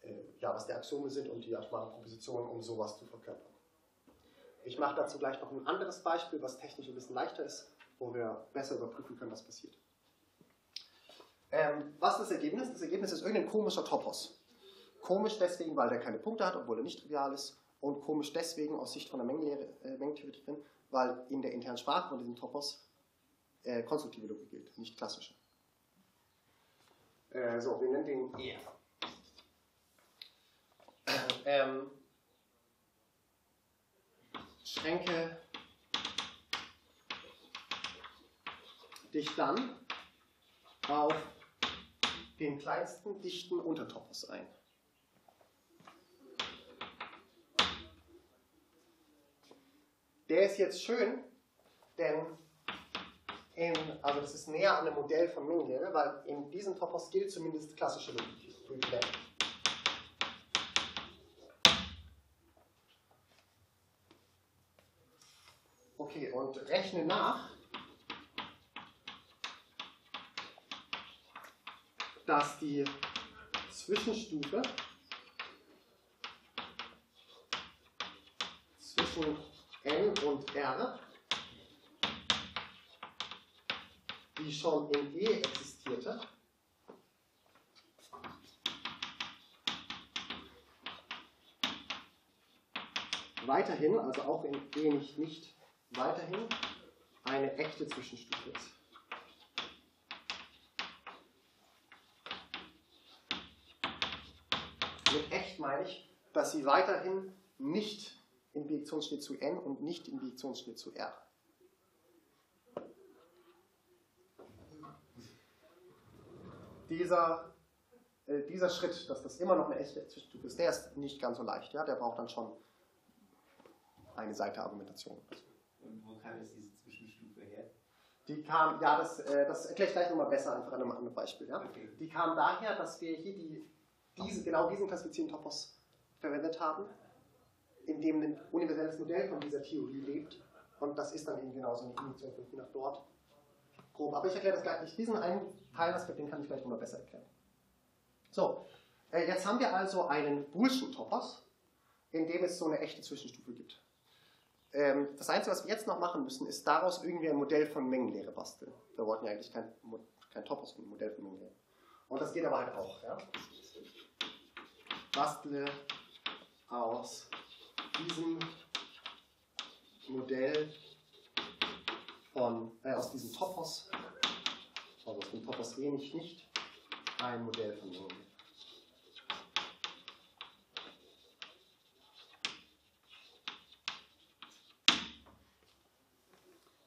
äh, ja, was die Axiome sind und die atomaren Propositionen, um sowas zu verkörpern. Ich mache dazu gleich noch ein anderes Beispiel, was technisch ein bisschen leichter ist, wo wir besser überprüfen können, was passiert. Ähm, was ist das Ergebnis? Das Ergebnis ist irgendein komischer Topos. Komisch deswegen, weil der keine Punkte hat, obwohl er nicht trivial ist. Und komisch deswegen aus Sicht von der Mengenlehre, äh, Mengentheoretikerin, weil in der internen Sprache von diesem Topos äh, konstruktive Logik gilt, nicht klassische. Äh, so, wir nennen den E. Ähm, schränke dich dann auf den kleinsten dichten Untertopos ein. Der ist jetzt schön, denn in, also das ist näher an dem Modell von Minglehre, weil in diesem Topos gilt zumindest klassische Logik. Okay, und rechne nach, dass die Zwischenstufe zwischen n und r, die schon in E existierte, weiterhin, also auch in E nicht, nicht weiterhin, eine echte Zwischenstufe ist. Mit echt meine ich, dass sie weiterhin nicht in Bijektionsschnitt zu n und nicht in Bijektionsschnitt zu r. Dieser, äh, dieser Schritt, dass das immer noch eine echte Zwischenstufe ist, der ist nicht ganz so leicht. Ja? Der braucht dann schon eine Seite Argumentation. Und wo kam jetzt diese Zwischenstufe her? Die kam, ja, das, äh, das erkläre ich gleich nochmal besser einfach an einem anderen Beispiel. Ja? Okay. Die kam daher, dass wir hier die, diese, genau diesen klassifizierten Topos verwendet haben, in dem ein universelles Modell von dieser Theorie lebt. Und das ist dann eben genauso eine hier nach dort. Grob. Aber ich erkläre das gleich nicht. Diesen einen Teilaspekt, den kann ich gleich nochmal besser erklären. So, äh, jetzt haben wir also einen Boolschen Topos, in dem es so eine echte Zwischenstufe gibt. Ähm, das Einzige, was wir jetzt noch machen müssen, ist daraus irgendwie ein Modell von Mengenlehre basteln. Wir wollten ja eigentlich kein, kein Topos, ein Modell von Mengenlehre. Und das geht aber halt auch. Ja? Bastle aus diesem Modell von, äh, aus diesem Topos, also aus dem Topos E nicht, ein Modell von Mengenlehre.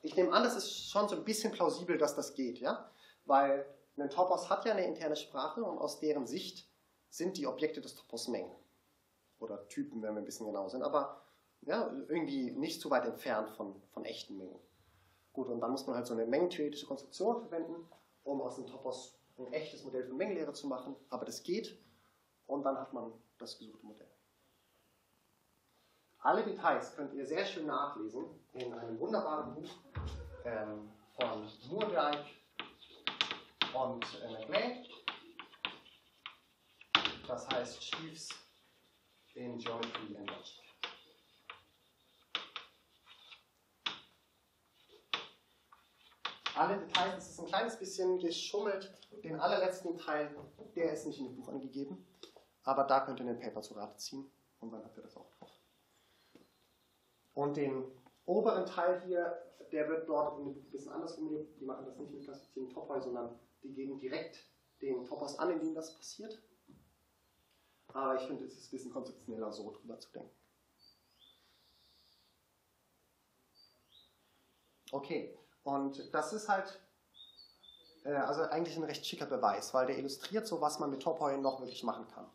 Ich nehme an, das ist schon so ein bisschen plausibel, dass das geht, ja? Weil ein Topos hat ja eine interne Sprache und aus deren Sicht sind die Objekte des Topos Mengen. Oder Typen, wenn wir ein bisschen genau sind, aber ja, irgendwie nicht zu weit entfernt von, von echten Mengen. Gut, und dann muss man halt so eine mengentheoretische Konstruktion verwenden, um aus dem Topos ein echtes Modell von Mengenlehre zu machen, aber das geht und dann hat man das gesuchte Modell. Alle Details könnt ihr sehr schön nachlesen in einem wunderbaren Buch ähm, von Moerdijk und äh, McLean. Das heißt Chiefs in Geometry and Logic. Alle Details, das ist ein kleines bisschen geschummelt. Den allerletzten Teil, der ist nicht in dem Buch angegeben. Aber da könnt ihr ein Paper zu Rate ziehen und dann habt ihr das auch drauf. Und den oberen Teil hier, der wird dort ein bisschen anders umgelebt. Die machen das nicht mit klassifizierten Topoi, sondern die geben direkt den Topos an, in dem das passiert. Aber ich finde, es ist ein bisschen konzeptioneller, so drüber zu denken. Okay, und das ist halt äh, also eigentlich ein recht schicker Beweis, weil der illustriert so, was man mit Topoi noch wirklich machen kann.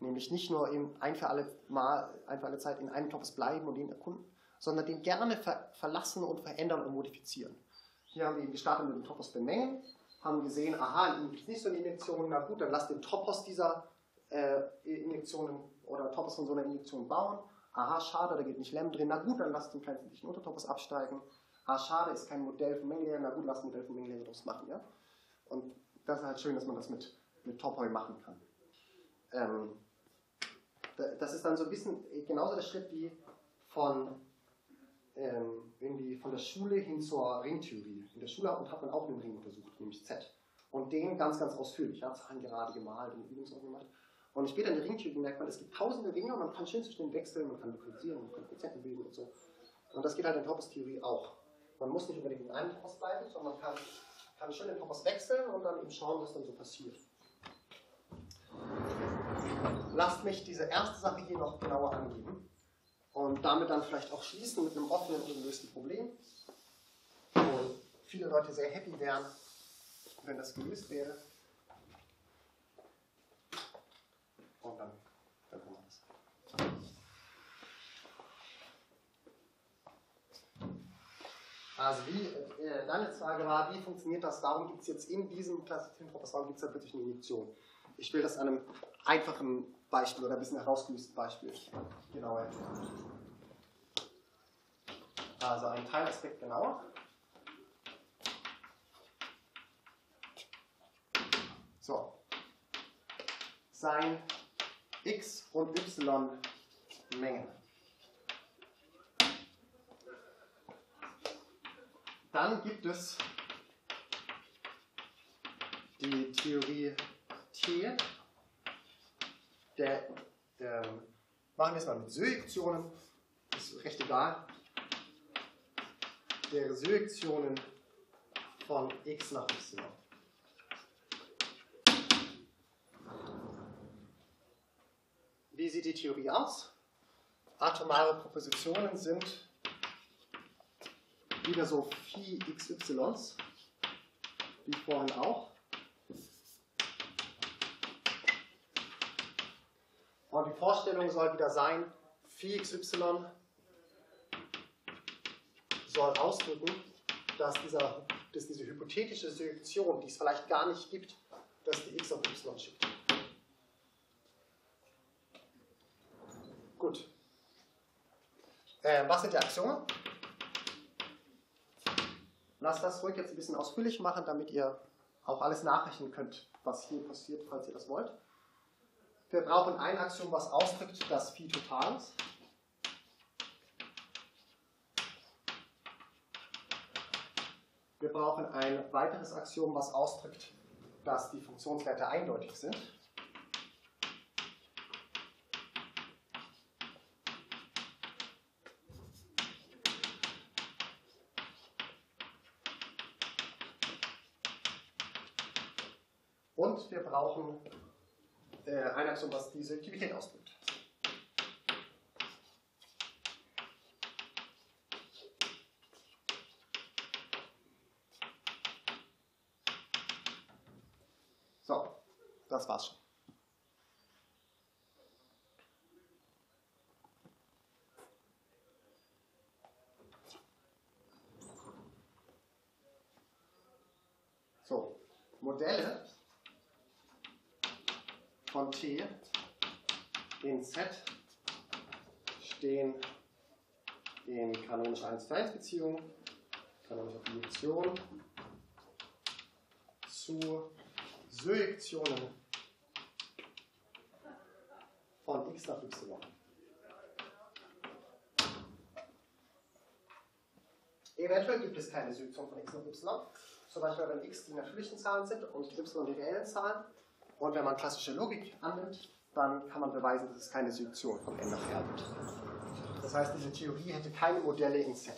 Nämlich nicht nur eben ein für alle Mal, ein für alle Zeit in einem Topos bleiben und ihn erkunden, sondern den gerne ver verlassen und verändern und modifizieren. Hier haben wir eben gestartet mit dem Topos bemängeln, haben gesehen, aha, in ihm gibt es nicht so eine Injektion, na gut, dann lass den Topos dieser äh, Injektionen oder Topos von so einer Injektion bauen. Aha, schade, da geht nicht Lem drin, na gut, dann lass den kleinsten Untertopos absteigen. Ah, schade, ist kein Modell von Mengenlehre, na gut, lass ein Modell von Mengenlehre daraus machen. Ja? Und das ist halt schön, dass man das mit, mit Topoi machen kann. Ähm, da- das ist dann so ein bisschen genauso der Schritt wie von, ähm, irgendwie von der Schule hin zur Ringtheorie. In der Schule hat hat man auch einen Ring untersucht, nämlich Z. Und den ganz, ganz ausführlich. Ja, Zahlen gerade gemalt und Übungsordnung gemacht. Und später in der Ringtheorie merkt man, es gibt tausende Ringe und man kann schön zwischen denen wechseln, man kann lokalisieren, man kann Prozenten bilden und so. Und das geht halt in Topos-Theorie auch. Man muss nicht unbedingt in einem Topos bleiben, sondern man kann, kann schön den Topos wechseln und dann eben schauen, was dann so passiert. Lasst mich diese erste Sache hier noch genauer angeben und damit dann vielleicht auch schließen mit einem offenen, ungelösten Problem, wo viele Leute sehr happy wären, wenn das gelöst wäre. Und dann, dann wir das. Also wie, äh, deine Frage war, wie funktioniert das? Warum gibt es jetzt in diesem klassischen Topos, warum gibt es da wirklich eine Injektion? Ich will das an einem einfachen Beispiel oder ein bisschen herausgelösten Beispiel genauer erklären. Also ein Teilaspekt genauer. So. Sein x und y Mengen. Dann gibt es die Theorie T, der, ähm, machen wir es mal mit Surjektionen, ist recht egal, der Surjektionen von x nach y. Wie sieht die Theorie aus? Atomare Propositionen sind wieder so Phi XYs, wie vorhin auch. Und die Vorstellung soll wieder sein, Phi XY soll ausdrücken, dass, dieser, dass diese hypothetische Selektion, die es vielleicht gar nicht gibt, dass die x auf y schickt. Gut. Äh, was sind die Axiome? Lass das ruhig jetzt ein bisschen ausführlich machen, damit ihr auch alles nachrechnen könnt, was hier passiert, falls ihr das wollt. Wir brauchen ein Axiom, was ausdrückt, dass Phi total ist. Wir brauchen ein weiteres Axiom, was ausdrückt, dass die Funktionswerte eindeutig sind. Und wir brauchen äh, ein Axiom, was diese Aktivität ausdrückt. So, das war's schon. So, Modelle von T in Z stehen in kanonischer 1 zu 1 Beziehung, kanonischer Projektion zu Surjektionen von x nach y. Eventuell gibt es keine Surjektion von x nach y, zum Beispiel wenn x die natürlichen Zahlen sind und y die reellen Zahlen. Und wenn man klassische Logik annimmt, dann kann man beweisen, dass es keine Surjektion von n nach r gibt. Das heißt, diese Theorie hätte keine Modelle in Z.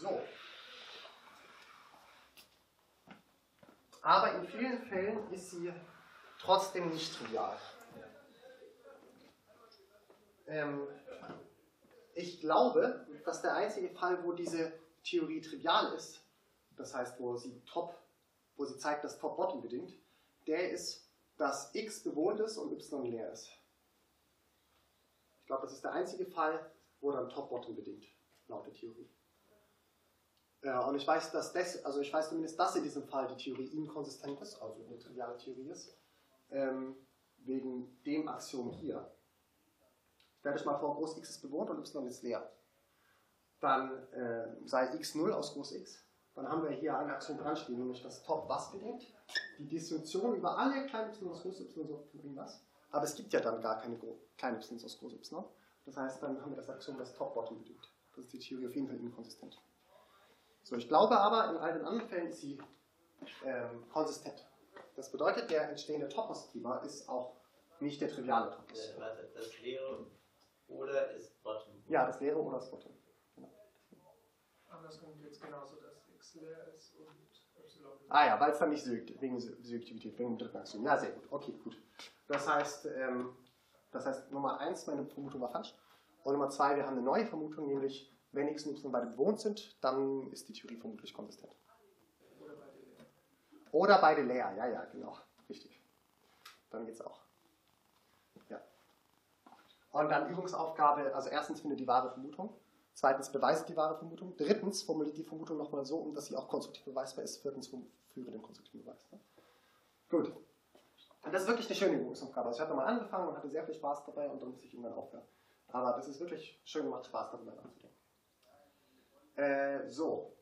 So. Aber in vielen Fällen ist sie trotzdem nicht trivial. Ähm, ich glaube, dass der einzige Fall, wo diese Theorie trivial ist, das heißt, wo sie top, wo sie zeigt, dass Top-Bottom bedingt, der ist, dass x bewohnt ist und y leer ist. Ich glaube, das ist der einzige Fall, wo dann Top-Bottom bedingt, laut der Theorie. Ja, und ich weiß, dass das, also ich weiß zumindest, dass in diesem Fall die Theorie inkonsistent ist, also eine triviale Theorie ist, ähm, wegen dem Axiom hier. Stell euch mal vor, Groß X ist bewohnt und Y ist leer. Dann äh, sei x 0 aus Groß X. Dann haben wir hier ein Axiom dran stehen, nämlich das Top was bedingt. Die Distinktion über alle kleinen y aus Groß Y so irgendwas. Aber es gibt ja dann gar keine kleinen y aus Groß Y. Das heißt, dann haben wir das Axiom, das Top Bottom bedingt. Das ist die Theorie auf jeden Fall inkonsistent. So, ich glaube aber, in all den anderen Fällen ist sie ähm, konsistent. Das bedeutet, der entstehende Topos-Schema ist auch nicht der triviale Topos. Äh, warte, das leere oder ist Bottom? Ja, das leere oder das Bottom. Andersrum geht es genauso, dass x leer ist und y. Ah ja, weil es dann nicht sügt, wegen Subjektivität, wegen dem dritten Axiom. Ja, sehr gut. Okay, gut. Das heißt, ähm, das heißt, Nummer eins, meine Vermutung war falsch. Und Nummer zwei, wir haben eine neue Vermutung, nämlich, wenn x und y beide bewohnt sind, dann ist die Theorie vermutlich konsistent. Oder beide leer. Oder beide leer, ja, ja, genau. Richtig. Dann geht's auch. Ja. Und dann Übungsaufgabe, also erstens finde die wahre Vermutung, zweitens beweise die wahre Vermutung, drittens formuliert die Vermutung nochmal so, um dass sie auch konstruktiv beweisbar ist, viertens führe den konstruktiven Beweis. Ne? Gut. Und das ist wirklich eine schöne Übungsaufgabe. Also ich habe nochmal angefangen und hatte sehr viel Spaß dabei und dann muss ich irgendwann aufhören. Aber das ist wirklich schön gemacht, Spaß darüber nachzudenken. Äh, so.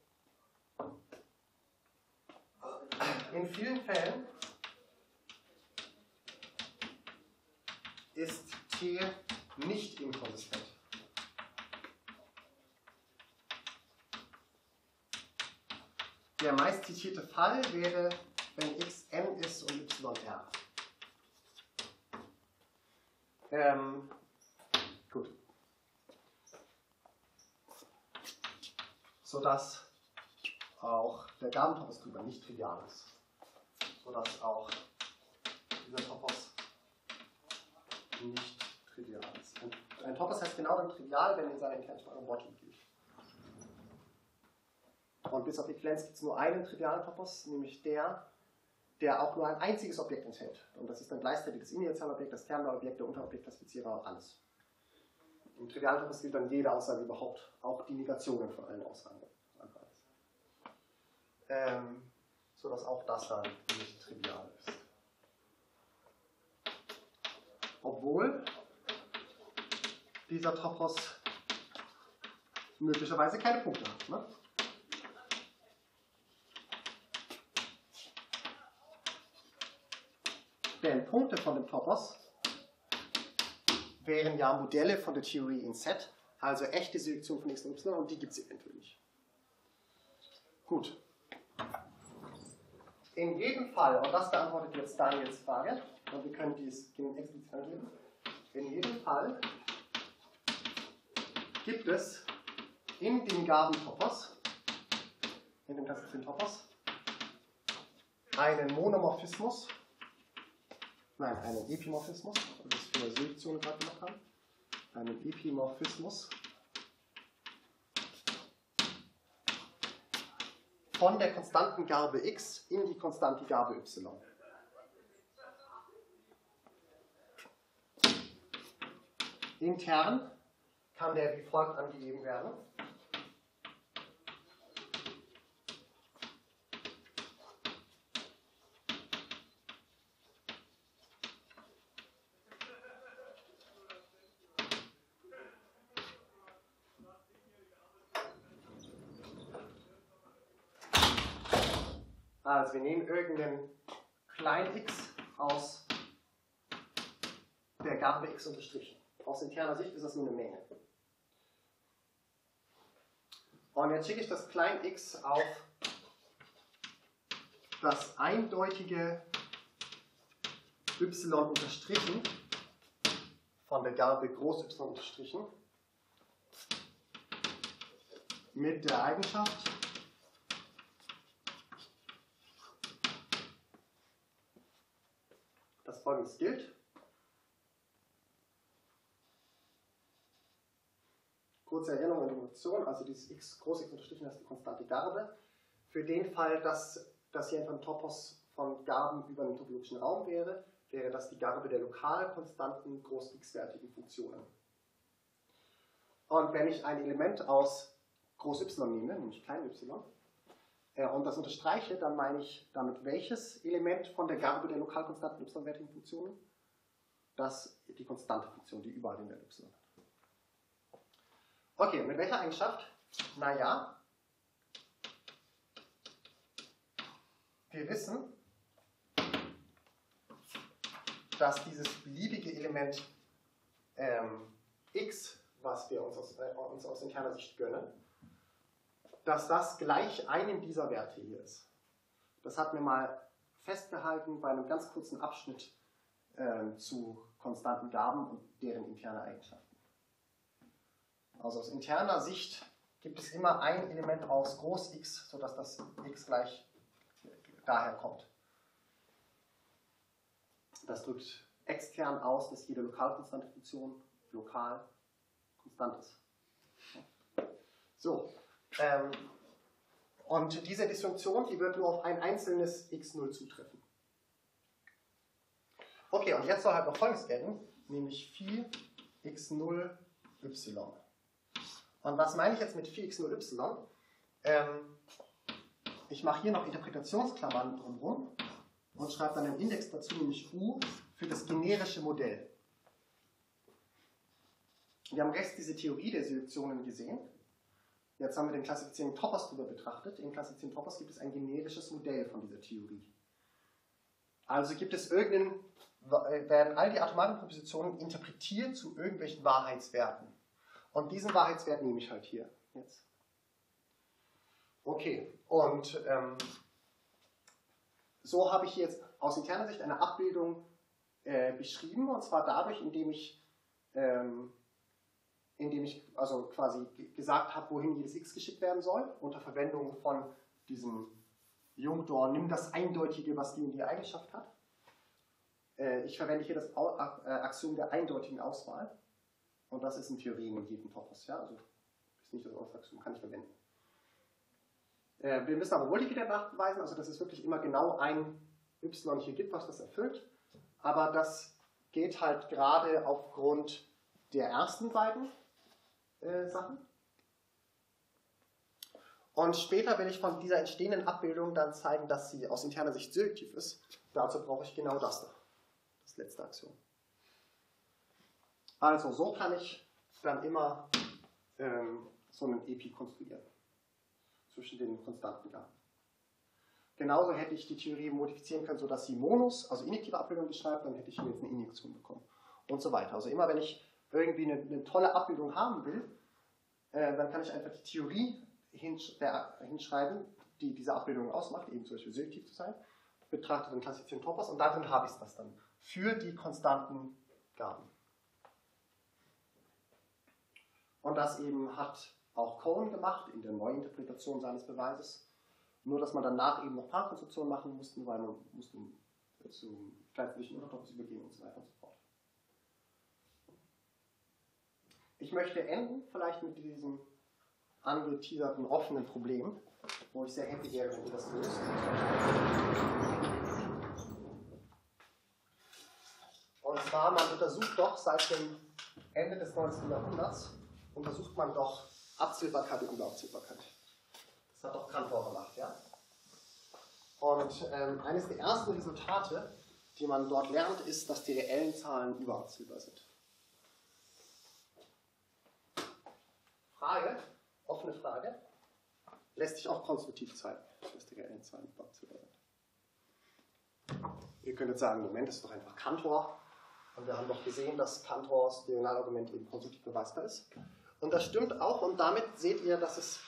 In vielen Fällen ist T nicht inkonsistent. Der meist zitierte Fall wäre, wenn x n ist und y r. Ähm, gut. Sodass auch der Gabentopos drüber nicht trivial ist. Sodass auch dieser Topos nicht trivial ist. Und ein Topos heißt genau dann trivial, wenn in seiner Kernsprache Wortl gilt. Und bis auf Äquivalenz gibt es nur einen trivialen Topos, nämlich der, der auch nur ein einziges Objekt enthält. Und das ist dann gleichzeitig das Initialobjekt, das Terminalobjekt, der Unterobjekt, das Spezierer, alles. Im trivialen Topos gilt dann jede Aussage überhaupt, auch die Negationen von allen Aussagen. Ähm, sodass auch das dann nicht trivial ist. Obwohl dieser Topos möglicherweise keine Punkte hat. Ne? Denn Punkte von dem Topos wären ja Modelle von der Theorie in Z, also echte Selektion von x und y, und die gibt es eventuell nicht. Gut. In jedem Fall, und das beantwortet jetzt Daniels Frage, und wir können dies explizit angeben, in jedem Fall gibt es in dem Gabentopos, in dem klassischen Topos, einen Monomorphismus nein, einen Epimorphismus, also das wir Selektion gerade gemacht haben, einen Epimorphismus von der konstanten Garbe x in die konstante Garbe y. Intern kann der wie folgt angegeben werden. Also wir nehmen irgendeinen kleinen x aus der Garbe x unterstrichen. Aus interner Sicht ist das nur eine Menge. Und jetzt schicke ich das klein x auf das eindeutige y unterstrichen von der Garbe groß y unterstrichen mit der Eigenschaft dass folgendes gilt. Kurze Erinnerung an die Notation, also dieses x groß x unterstrichen ist die konstante Garbe. Für den Fall, dass das hier ein Topos von Garben über einen topologischen Raum wäre, wäre das die Garbe der lokal konstanten groß x-wertigen Funktionen. Und wenn ich ein Element aus groß y nehme, nämlich klein y, und das unterstreiche, dann meine ich damit welches Element von der Garbe der lokal konstanten y-wertigen Funktionen? Das die konstante Funktion, die überall in der y hat. Okay, mit welcher Eigenschaft? Naja, wir wissen, dass dieses beliebige Element ähm, x, was wir uns aus, äh, uns aus interner Sicht gönnen, dass das gleich einem dieser Werte hier ist. Das hat mir mal festgehalten bei einem ganz kurzen Abschnitt äh, zu konstanten Gaben und deren interner Eigenschaften. Also aus interner Sicht gibt es immer ein Element aus Groß x, sodass das x gleich daher kommt. Das drückt extern aus, dass jede lokal konstante Funktion lokal konstant ist. So, ähm, und diese Disjunktion, die wird nur auf ein einzelnes x0 zutreffen. Okay, und jetzt soll halt noch Folgendes gelten, nämlich Phi 4x0 y. Und was meine ich jetzt mit 4x0 y? Ähm, ich mache hier noch Interpretationsklammern drumherum und schreibe dann einen Index dazu, nämlich u für das generische Modell. Wir haben rechts diese Theorie der Selektionen gesehen. Jetzt haben wir den klassifizierenden Topos drüber betrachtet. Im klassifizierenden Topos gibt es ein generisches Modell von dieser Theorie. Also gibt es irgendeinen, werden all die atomaren Propositionen interpretiert zu irgendwelchen Wahrheitswerten. Und diesen Wahrheitswert nehme ich halt hier jetzt. Okay, und ähm, so habe ich jetzt aus interner Sicht eine Abbildung äh, beschrieben, und zwar dadurch, indem ich ähm, indem ich also quasi gesagt habe, wohin jedes x geschickt werden soll, unter Verwendung von diesem Jungdor, nimm das Eindeutige, was die und die Eigenschaft hat. Äh, ich verwende hier das äh, Axiom der eindeutigen Auswahl. Und das ist ein Theorem in jedem Topos. Ja? Also ist nicht das Auswahlaxiom, kann ich verwenden. Äh, wir müssen aber Multivariate nachweisen, also dass es wirklich immer genau ein y hier gibt, was das erfüllt. Aber das geht halt gerade aufgrund der ersten beiden äh, Sachen. Und später will ich von dieser entstehenden Abbildung dann zeigen, dass sie aus interner Sicht surjektiv ist. Dazu brauche ich genau das da. Das letzte Aktion. Also so kann ich dann immer ähm, so einen EP konstruieren zwischen den konstanten Gaben. Genauso hätte ich die Theorie modifizieren können, sodass sie Monus, also injektive Abbildung beschreibt, dann hätte ich hier jetzt eine Injektion bekommen. Und so weiter. Also immer wenn ich irgendwie eine, eine tolle Abbildung haben will, äh, dann kann ich einfach die Theorie hinsch der, hinschreiben, die diese Abbildung ausmacht, eben zum Beispiel selektiv zu sein, betrachte den klassifizierten Topos und darin habe ich das dann für die konstanten Gaben. Und das eben hat auch Cohen gemacht in der Neuinterpretation seines Beweises. Nur, dass man danach eben noch Paarkonstruktionen machen musste, weil man musste zum kleinsten Untertopos übergehen und so weiter und so fort. Ich möchte enden vielleicht mit diesem angeteaserten offenen Problem, wo ich sehr happy wäre, wenn ihr das löst. Und zwar, man untersucht doch seit dem Ende des 19. Jahrhunderts, untersucht man doch Abzählbarkeit und Unabzählbarkeit. Das hat doch Cantor gemacht, ja? Und ähm, eines der ersten Resultate, die man dort lernt, ist, dass die reellen Zahlen überabzählbar sind. Frage, offene Frage, lässt sich auch konstruktiv zeigen, reellen Zahlen überabzählbar sind. Ihr könnt jetzt sagen, Moment, das ist doch einfach Cantor. Und wir haben doch gesehen, dass Cantors Diagonalargument eben konstruktiv beweisbar ist. Und das stimmt auch. Und damit seht ihr, dass, es,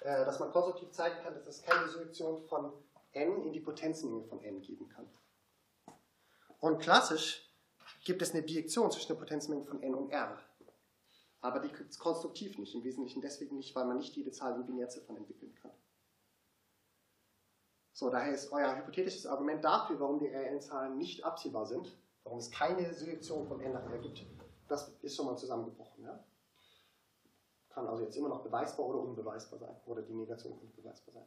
äh, dass man konstruktiv zeigen kann, dass es keine Surrektion von n in die Potenzenmenge von n geben kann. Und klassisch gibt es eine Bijektion zwischen der Potenzmenge von n und r. Aber die gibt es konstruktiv nicht. Im Wesentlichen deswegen nicht, weil man nicht jede Zahl in Binärziffern entwickeln kann. So, daher ist euer hypothetisches Argument dafür, warum die reellen Zahlen nicht abziehbar sind, warum es keine Selektion von n nach r gibt, das ist schon mal zusammengebrochen. Ja? Kann also jetzt immer noch beweisbar oder unbeweisbar sein. Oder die Negation kann beweisbar sein.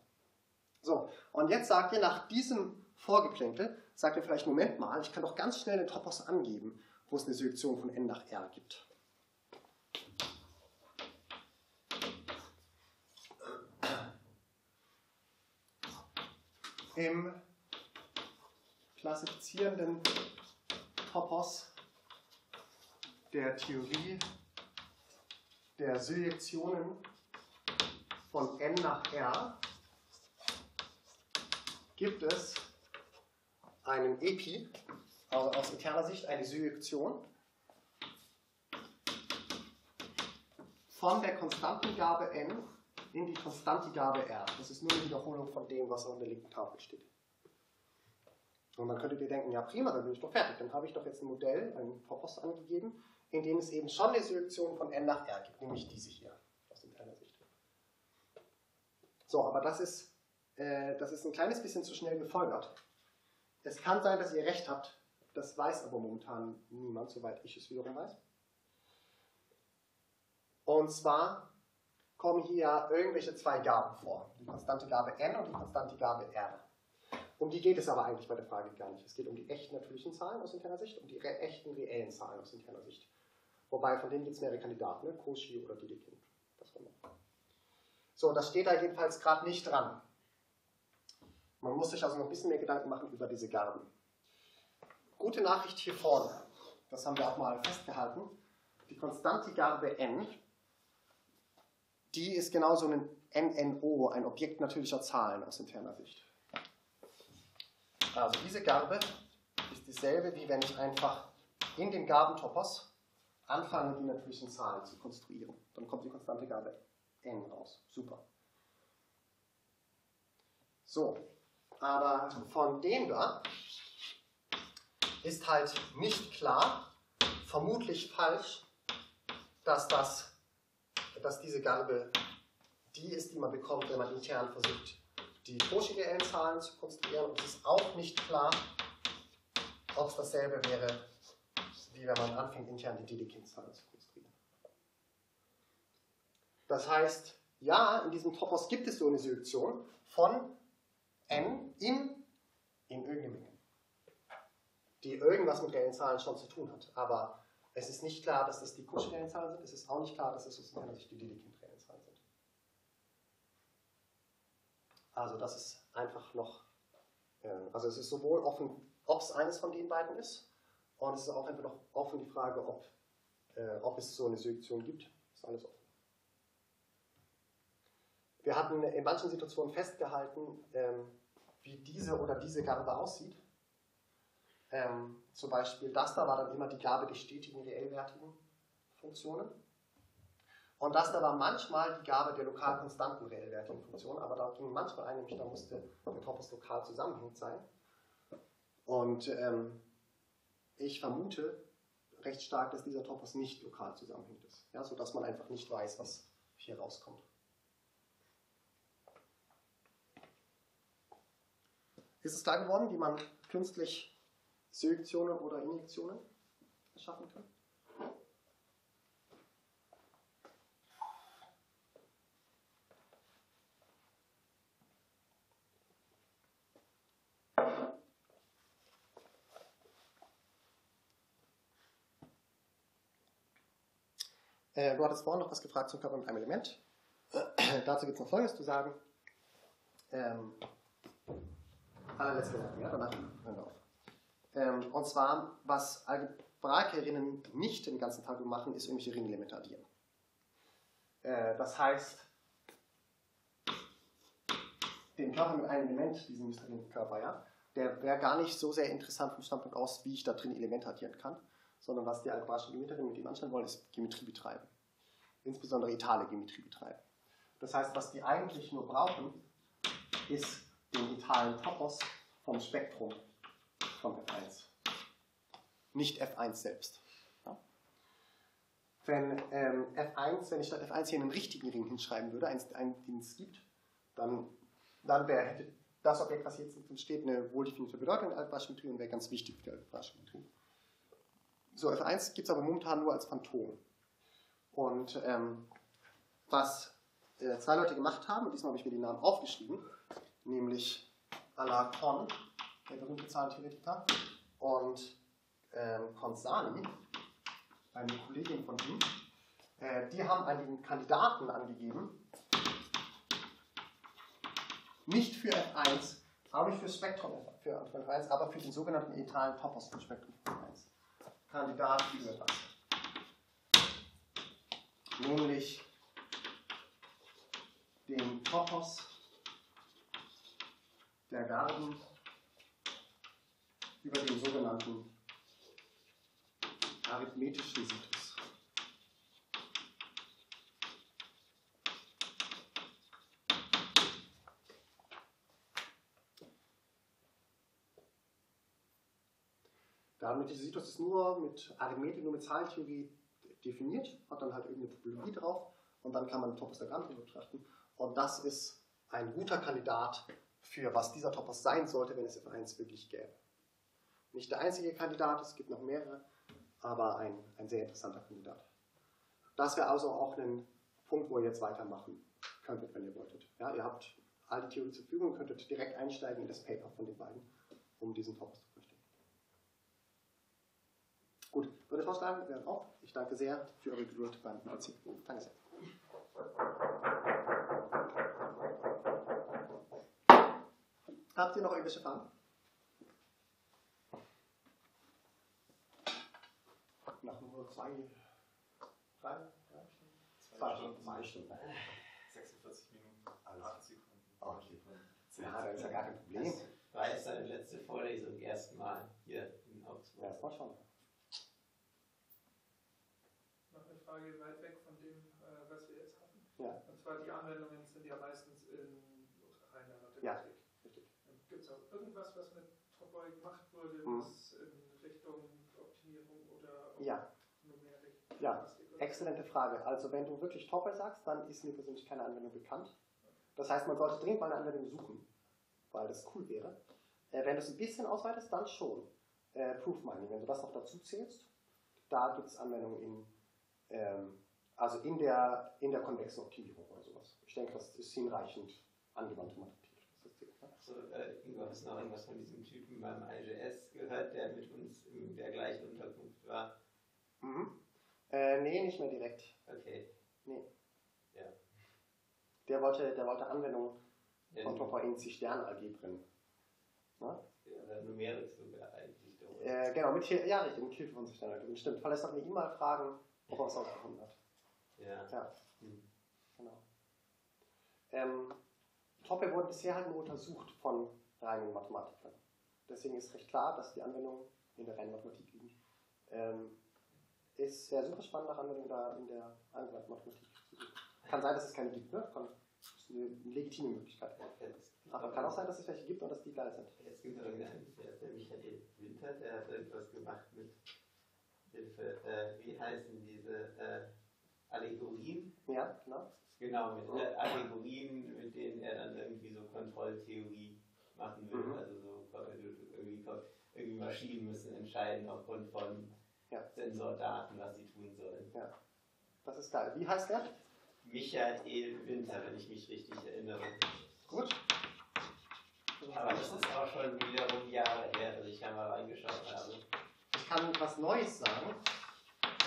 So, und jetzt sagt ihr nach diesem Vorgeplänkel, sagt ihr vielleicht, Moment mal, ich kann doch ganz schnell den Topos angeben, wo es eine Selektion von n nach r gibt. Im klassifizierenden Topos der Theorie der Surjektionen von n nach r gibt es einen Epi, also aus interner Sicht eine Surjektion von der konstanten Gabe n in die konstante Gabe r. Das ist nur eine Wiederholung von dem, was auf der linken Tafel steht. Und dann könntet ihr denken, ja prima, dann bin ich doch fertig. Dann habe ich doch jetzt ein Modell, ein Topos angegeben, in dem es eben schon eine Selektion von n nach r gibt, nämlich diese hier, aus interner Sicht. So, aber das ist, äh, das ist ein kleines bisschen zu schnell gefolgert. Es kann sein, dass ihr recht habt, das weiß aber momentan niemand, soweit ich es wiederum weiß. Und zwar kommen hier irgendwelche zwei Gaben vor. Die konstante Gabe n und die konstante Gabe r. Um die geht es aber eigentlich bei der Frage gar nicht. Es geht um die echten natürlichen Zahlen aus interner Sicht und die echten reellen Zahlen aus interner Sicht. Wobei von denen gibt es mehrere Kandidaten, ne? Cauchy oder Dedekind. Auch immer. So, das steht da jedenfalls gerade nicht dran. Man muss sich also noch ein bisschen mehr Gedanken machen über diese Garben. Gute Nachricht hier vorne, das haben wir auch mal festgehalten. Die konstante Garbe n, die ist genauso ein NNO, ein Objekt natürlicher Zahlen aus interner Sicht. Also diese Garbe ist dieselbe, wie wenn ich einfach in dem Gabentopos anfange, die natürlichen Zahlen zu konstruieren. Dann kommt die konstante Garbe n raus. Super. So, aber von dem da ist halt nicht klar, vermutlich falsch, dass, das, dass diese Garbe die ist, die man bekommt, wenn man intern versucht, die cauchy Zahlen zu konstruieren. Und es ist auch nicht klar, ob es dasselbe wäre, wie wenn man anfängt, intern die Dedekind-Zahlen zu konstruieren. Das heißt, ja, in diesem Topos gibt es so eine Selektion von n in, in irgendeine Menge, die irgendwas mit reellen Zahlen schon zu tun hat. Aber es ist nicht klar, dass das die Cauchy-reellen Zahlen sind. Es ist auch nicht klar, dass es aus meiner Sicht die Dedekind-reellen Zahlen sind. Also das ist einfach noch, äh, also es ist sowohl offen, ob es eines von den beiden ist, und es ist auch einfach noch offen die Frage, ob, äh, ob es so eine Selektion gibt. Ist alles offen. Wir hatten in manchen Situationen festgehalten, ähm, wie diese oder diese Garbe aussieht. Ähm, zum Beispiel das da war dann immer die Gabe der stetigen reellwertigen Funktionen. Und das da war manchmal die Gabe der lokal konstanten reellwertigen Funktionen, aber da ging manchmal ein, nämlich da musste der Topos lokal zusammenhängend sein. Und ähm, ich vermute recht stark, dass dieser Topos nicht lokal zusammenhängend ist, ja, sodass man einfach nicht weiß, was hier rauskommt. Ist es klar geworden, wie man künstlich Selektionen oder Injektionen erschaffen kann? Äh, du hattest vorhin noch was gefragt zum Körper mit einem Element. *clears throat* Dazu gibt es noch Folgendes zu sagen. Ähm, allerletzte Sache, ja, danach hören wir auf. Ähm, und zwar, was Algebraikerinnen nicht den ganzen Tag machen, ist irgendwelche Ringelemente addieren. Äh, das heißt, den Körper mit einem Element, diesen mysterischen Körper, ja, der wäre gar nicht so sehr interessant vom Standpunkt aus, wie ich da drin Elemente addieren kann, sondern was die algebraischen Geometerinnen mit ihm anschauen wollen, ist Geometrie betreiben. Insbesondere etale Geometrie betreiben. Das heißt, was die eigentlich nur brauchen, ist den etalen Topos vom Spektrum von F1. Nicht F1 selbst. Ja? Wenn ähm, F1, wenn ich statt F1 hier einen richtigen Ring hinschreiben würde, einen, einen den es gibt, dann, dann wäre, das Objekt, was jetzt drin steht, eine wohldefinierte Bedeutung in Geometrie und wäre ganz wichtig für die Geometrie. So, F1 gibt es aber momentan nur als Phantom. Und ähm, was äh, zwei Leute gemacht haben, und diesmal habe ich mir die Namen aufgeschrieben, nämlich Alarcon, der berühmte Zahlentheoretiker, und ähm, Consani, eine Kollegin von ihm, äh, die haben einen Kandidaten angegeben, nicht für F1, auch nicht für Spektrum für F1, aber für den sogenannten etalen Topos von Spektrum F1. Kandidat für das. Nämlich den Topos der Garben über den sogenannten arithmetischen Situs. Der arithmetische Situs ist nur mit Arithmetik, nur mit Zahlentheorie definiert, hat dann halt irgendeine Topologie drauf und dann kann man den Topos der Garben betrachten. Und das ist ein guter Kandidat für was dieser Topos sein sollte, wenn es F1 wirklich gäbe. Nicht der einzige Kandidat, es gibt noch mehrere, aber ein, ein sehr interessanter Kandidat. Das wäre also auch ein Punkt, wo ihr jetzt weitermachen könntet, wenn ihr wolltet. Ja, ihr habt all die Theorie zur Verfügung und könntet direkt einsteigen in das Paper von den beiden, um diesen Topos zu verstehen. Gut, würde vorschlagen, wir hören auf. Ich danke sehr für eure Geduld beim Mitziehen. Danke sehr. Habt ihr noch irgendwelche Fragen? Nach nur zwei, drei, drei Stunden? Zwei Stunden. Zwei Stunden. 46 Minuten, Alles. 8 Sekunden. Okay. Ja, das ist ja gar kein Problem. Das war jetzt deine letzte Vorlesung erstmal hier in Augsburg. Ja, das war schon. Noch eine Frage weit weg von dem, äh, was wir jetzt hatten. Ja. Und zwar die Anwendungen sind ja meistens in reiner Mathematik. Ja, richtig. Gibt es auch irgendwas, was mit Topoi gemacht wurde, Mhm. was in Richtung Optimierung oder auch Ja. Numerik? Ja, Exzellente Frage. Also wenn du wirklich Topper sagst, dann ist mir persönlich keine Anwendung bekannt. Das heißt, man sollte dringend mal eine Anwendung suchen, weil das cool wäre. Äh, wenn du es ein bisschen ausweitest, dann schon. Äh, Proof Mining, wenn du das noch dazu zählst, da gibt es Anwendungen in, ähm, also in der, in der konvexen Optimierung oder sowas. Ich denke, das ist hinreichend angewandte Mathematik. So, äh, Ingo, hast du noch irgendwas von diesem Typen beim IGS gehört, der mit uns in der gleichen Unterkunft war? Mhm. Äh, nee, nicht mehr direkt. Okay. Der wollte, der wollte Anwendungen Ja, von Topper in C-Sternalgebren. Ne? Oder Numerik sogar eigentlich. Äh, genau, mit, ja, richtig, mit Hilfe von Sicherheiten. Stimmt. Verlässt doch eine E-Mail fragen, ob er es ausgefunden hat. Ja. Ja, Hm. genau. Ähm, Toppe wurde bisher halt nur untersucht von reinen Mathematikern. Deswegen ist recht klar, dass die Anwendungen in der reinen Mathematik liegen. Ähm, ist sehr super spannend nach Anwendungen da in der angewandten Mathematik zu suchen. Kann sein, dass es keine gibt, ne? Kann, ist eine legitime Möglichkeit. Aber kann auch sein, dass es welche gibt und dass die geil sind. Es gibt noch irgendeinen, der ist der Michael Winter, der hat irgendwas gemacht mit Hilfe, äh, wie heißen diese äh, Allegorien? Ja, genau. Genau, mit äh, Allegorien, mit denen er dann irgendwie so Kontrolltheorie machen will. Mhm. Also so irgendwie, irgendwie Maschinen müssen entscheiden aufgrund von Ja. Sensordaten, was sie tun sollen. Das ist geil. Wie heißt der? Michael Winter, wenn ich mich richtig erinnere. Gut. Aber das ist auch schon wiederum Jahre her, dass ich da mal reingeschaut habe. Ich kann was Neues sagen.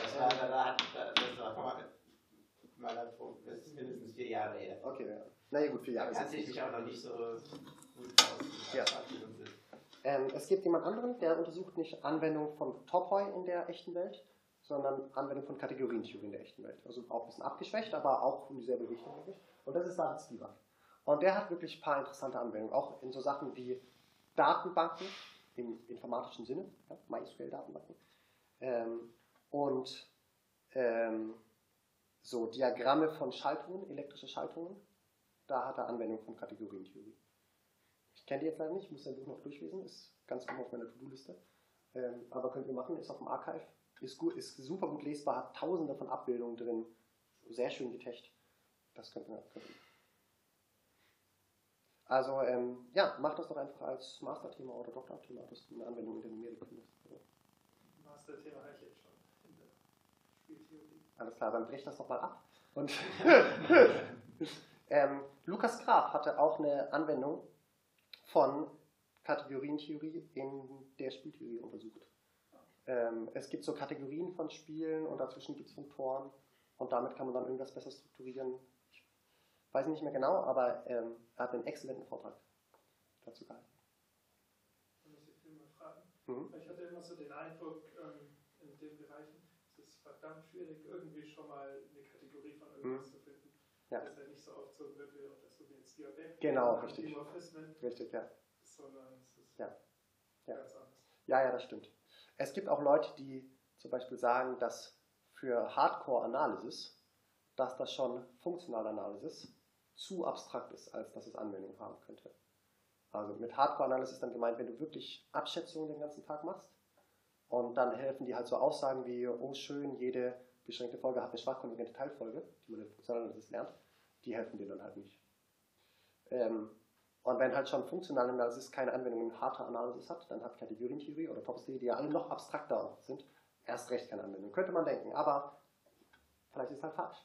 Das war, da, da, da- das war mal, das ist mindestens vier Jahre her. Okay, ja. Na ja, gut, vier Da Jahre. kannte ich mich auch noch nicht so gut aus. Ja. Ähm, es gibt jemand anderen, der untersucht nicht Anwendung von Topoi in der echten Welt, sondern Anwendung von Kategorientheorie in der echten Welt. Also auch ein bisschen abgeschwächt, aber auch in dieselbe Richtung. Wirklich. Und das ist David Spivak. Und der hat wirklich ein paar interessante Anwendungen, auch in so Sachen wie Datenbanken im informatischen Sinne, ja, MySQL-Datenbanken, ähm, und ähm, so Diagramme von Schaltungen, elektrische Schaltungen. Da hat er Anwendung von Kategorientheorie. Kenne die jetzt leider nicht, muss dein Buch noch durchlesen, ist ganz oben auf meiner To-Do-Liste. Ähm, aber könnt ihr machen, ist auf dem Archive, ist, gut, ist super gut lesbar, hat tausende von Abbildungen drin, sehr schön getecht. Das könnt ihr. Könnt ihr. Also, ähm, ja, macht das doch einfach als Masterthema oder Doktorthema, dass du eine Anwendung in der Numerik findest. Also, Masterthema habe ich jetzt schon in der Spieltheorie. alles klar, dann brech das doch mal ab. Und *laughs* ähm, Lukas Graf hatte auch eine Anwendung von Kategorientheorie in der Spieltheorie untersucht. Ähm, es gibt so Kategorien von Spielen und dazwischen gibt es Funktoren und damit kann man dann irgendwas besser strukturieren. Ich weiß nicht mehr genau, aber ähm, er hat einen exzellenten Vortrag dazu gehalten. Muss ich mal fragen. Mhm. Ich hatte immer so den Eindruck, ähm, in den Bereichen es ist verdammt schwierig, irgendwie schon mal eine Kategorie von irgendwas zu finden. Mhm. Ja. Dass er nicht so aufzogen wird, wir jetzt die Objekte, Genau, richtig. Richtig, ja. sondern es ist Ja. Ja. ganz anders. Ja, ja, das stimmt. Es gibt auch Leute, die zum Beispiel sagen, dass für Hardcore-Analysis, dass das schon funktionale Analysis zu abstrakt ist, als dass es Anwendung haben könnte. Also mit Hardcore-Analysis ist dann gemeint, wenn du wirklich Abschätzungen den ganzen Tag machst und dann helfen die halt so Aussagen wie, oh schön, jede beschränkte Folge hat eine schwach konvergente Teilfolge, die man in Funktionalanalysis lernt, die helfen dir dann halt nicht. Ähm, und wenn halt schon funktionale Analysis keine Anwendung in harter Analysis hat, dann hat Kategorientheorie oder Topos-Theorie, die ja alle noch abstrakter sind, erst recht keine Anwendung. Könnte man denken, aber vielleicht ist es halt falsch.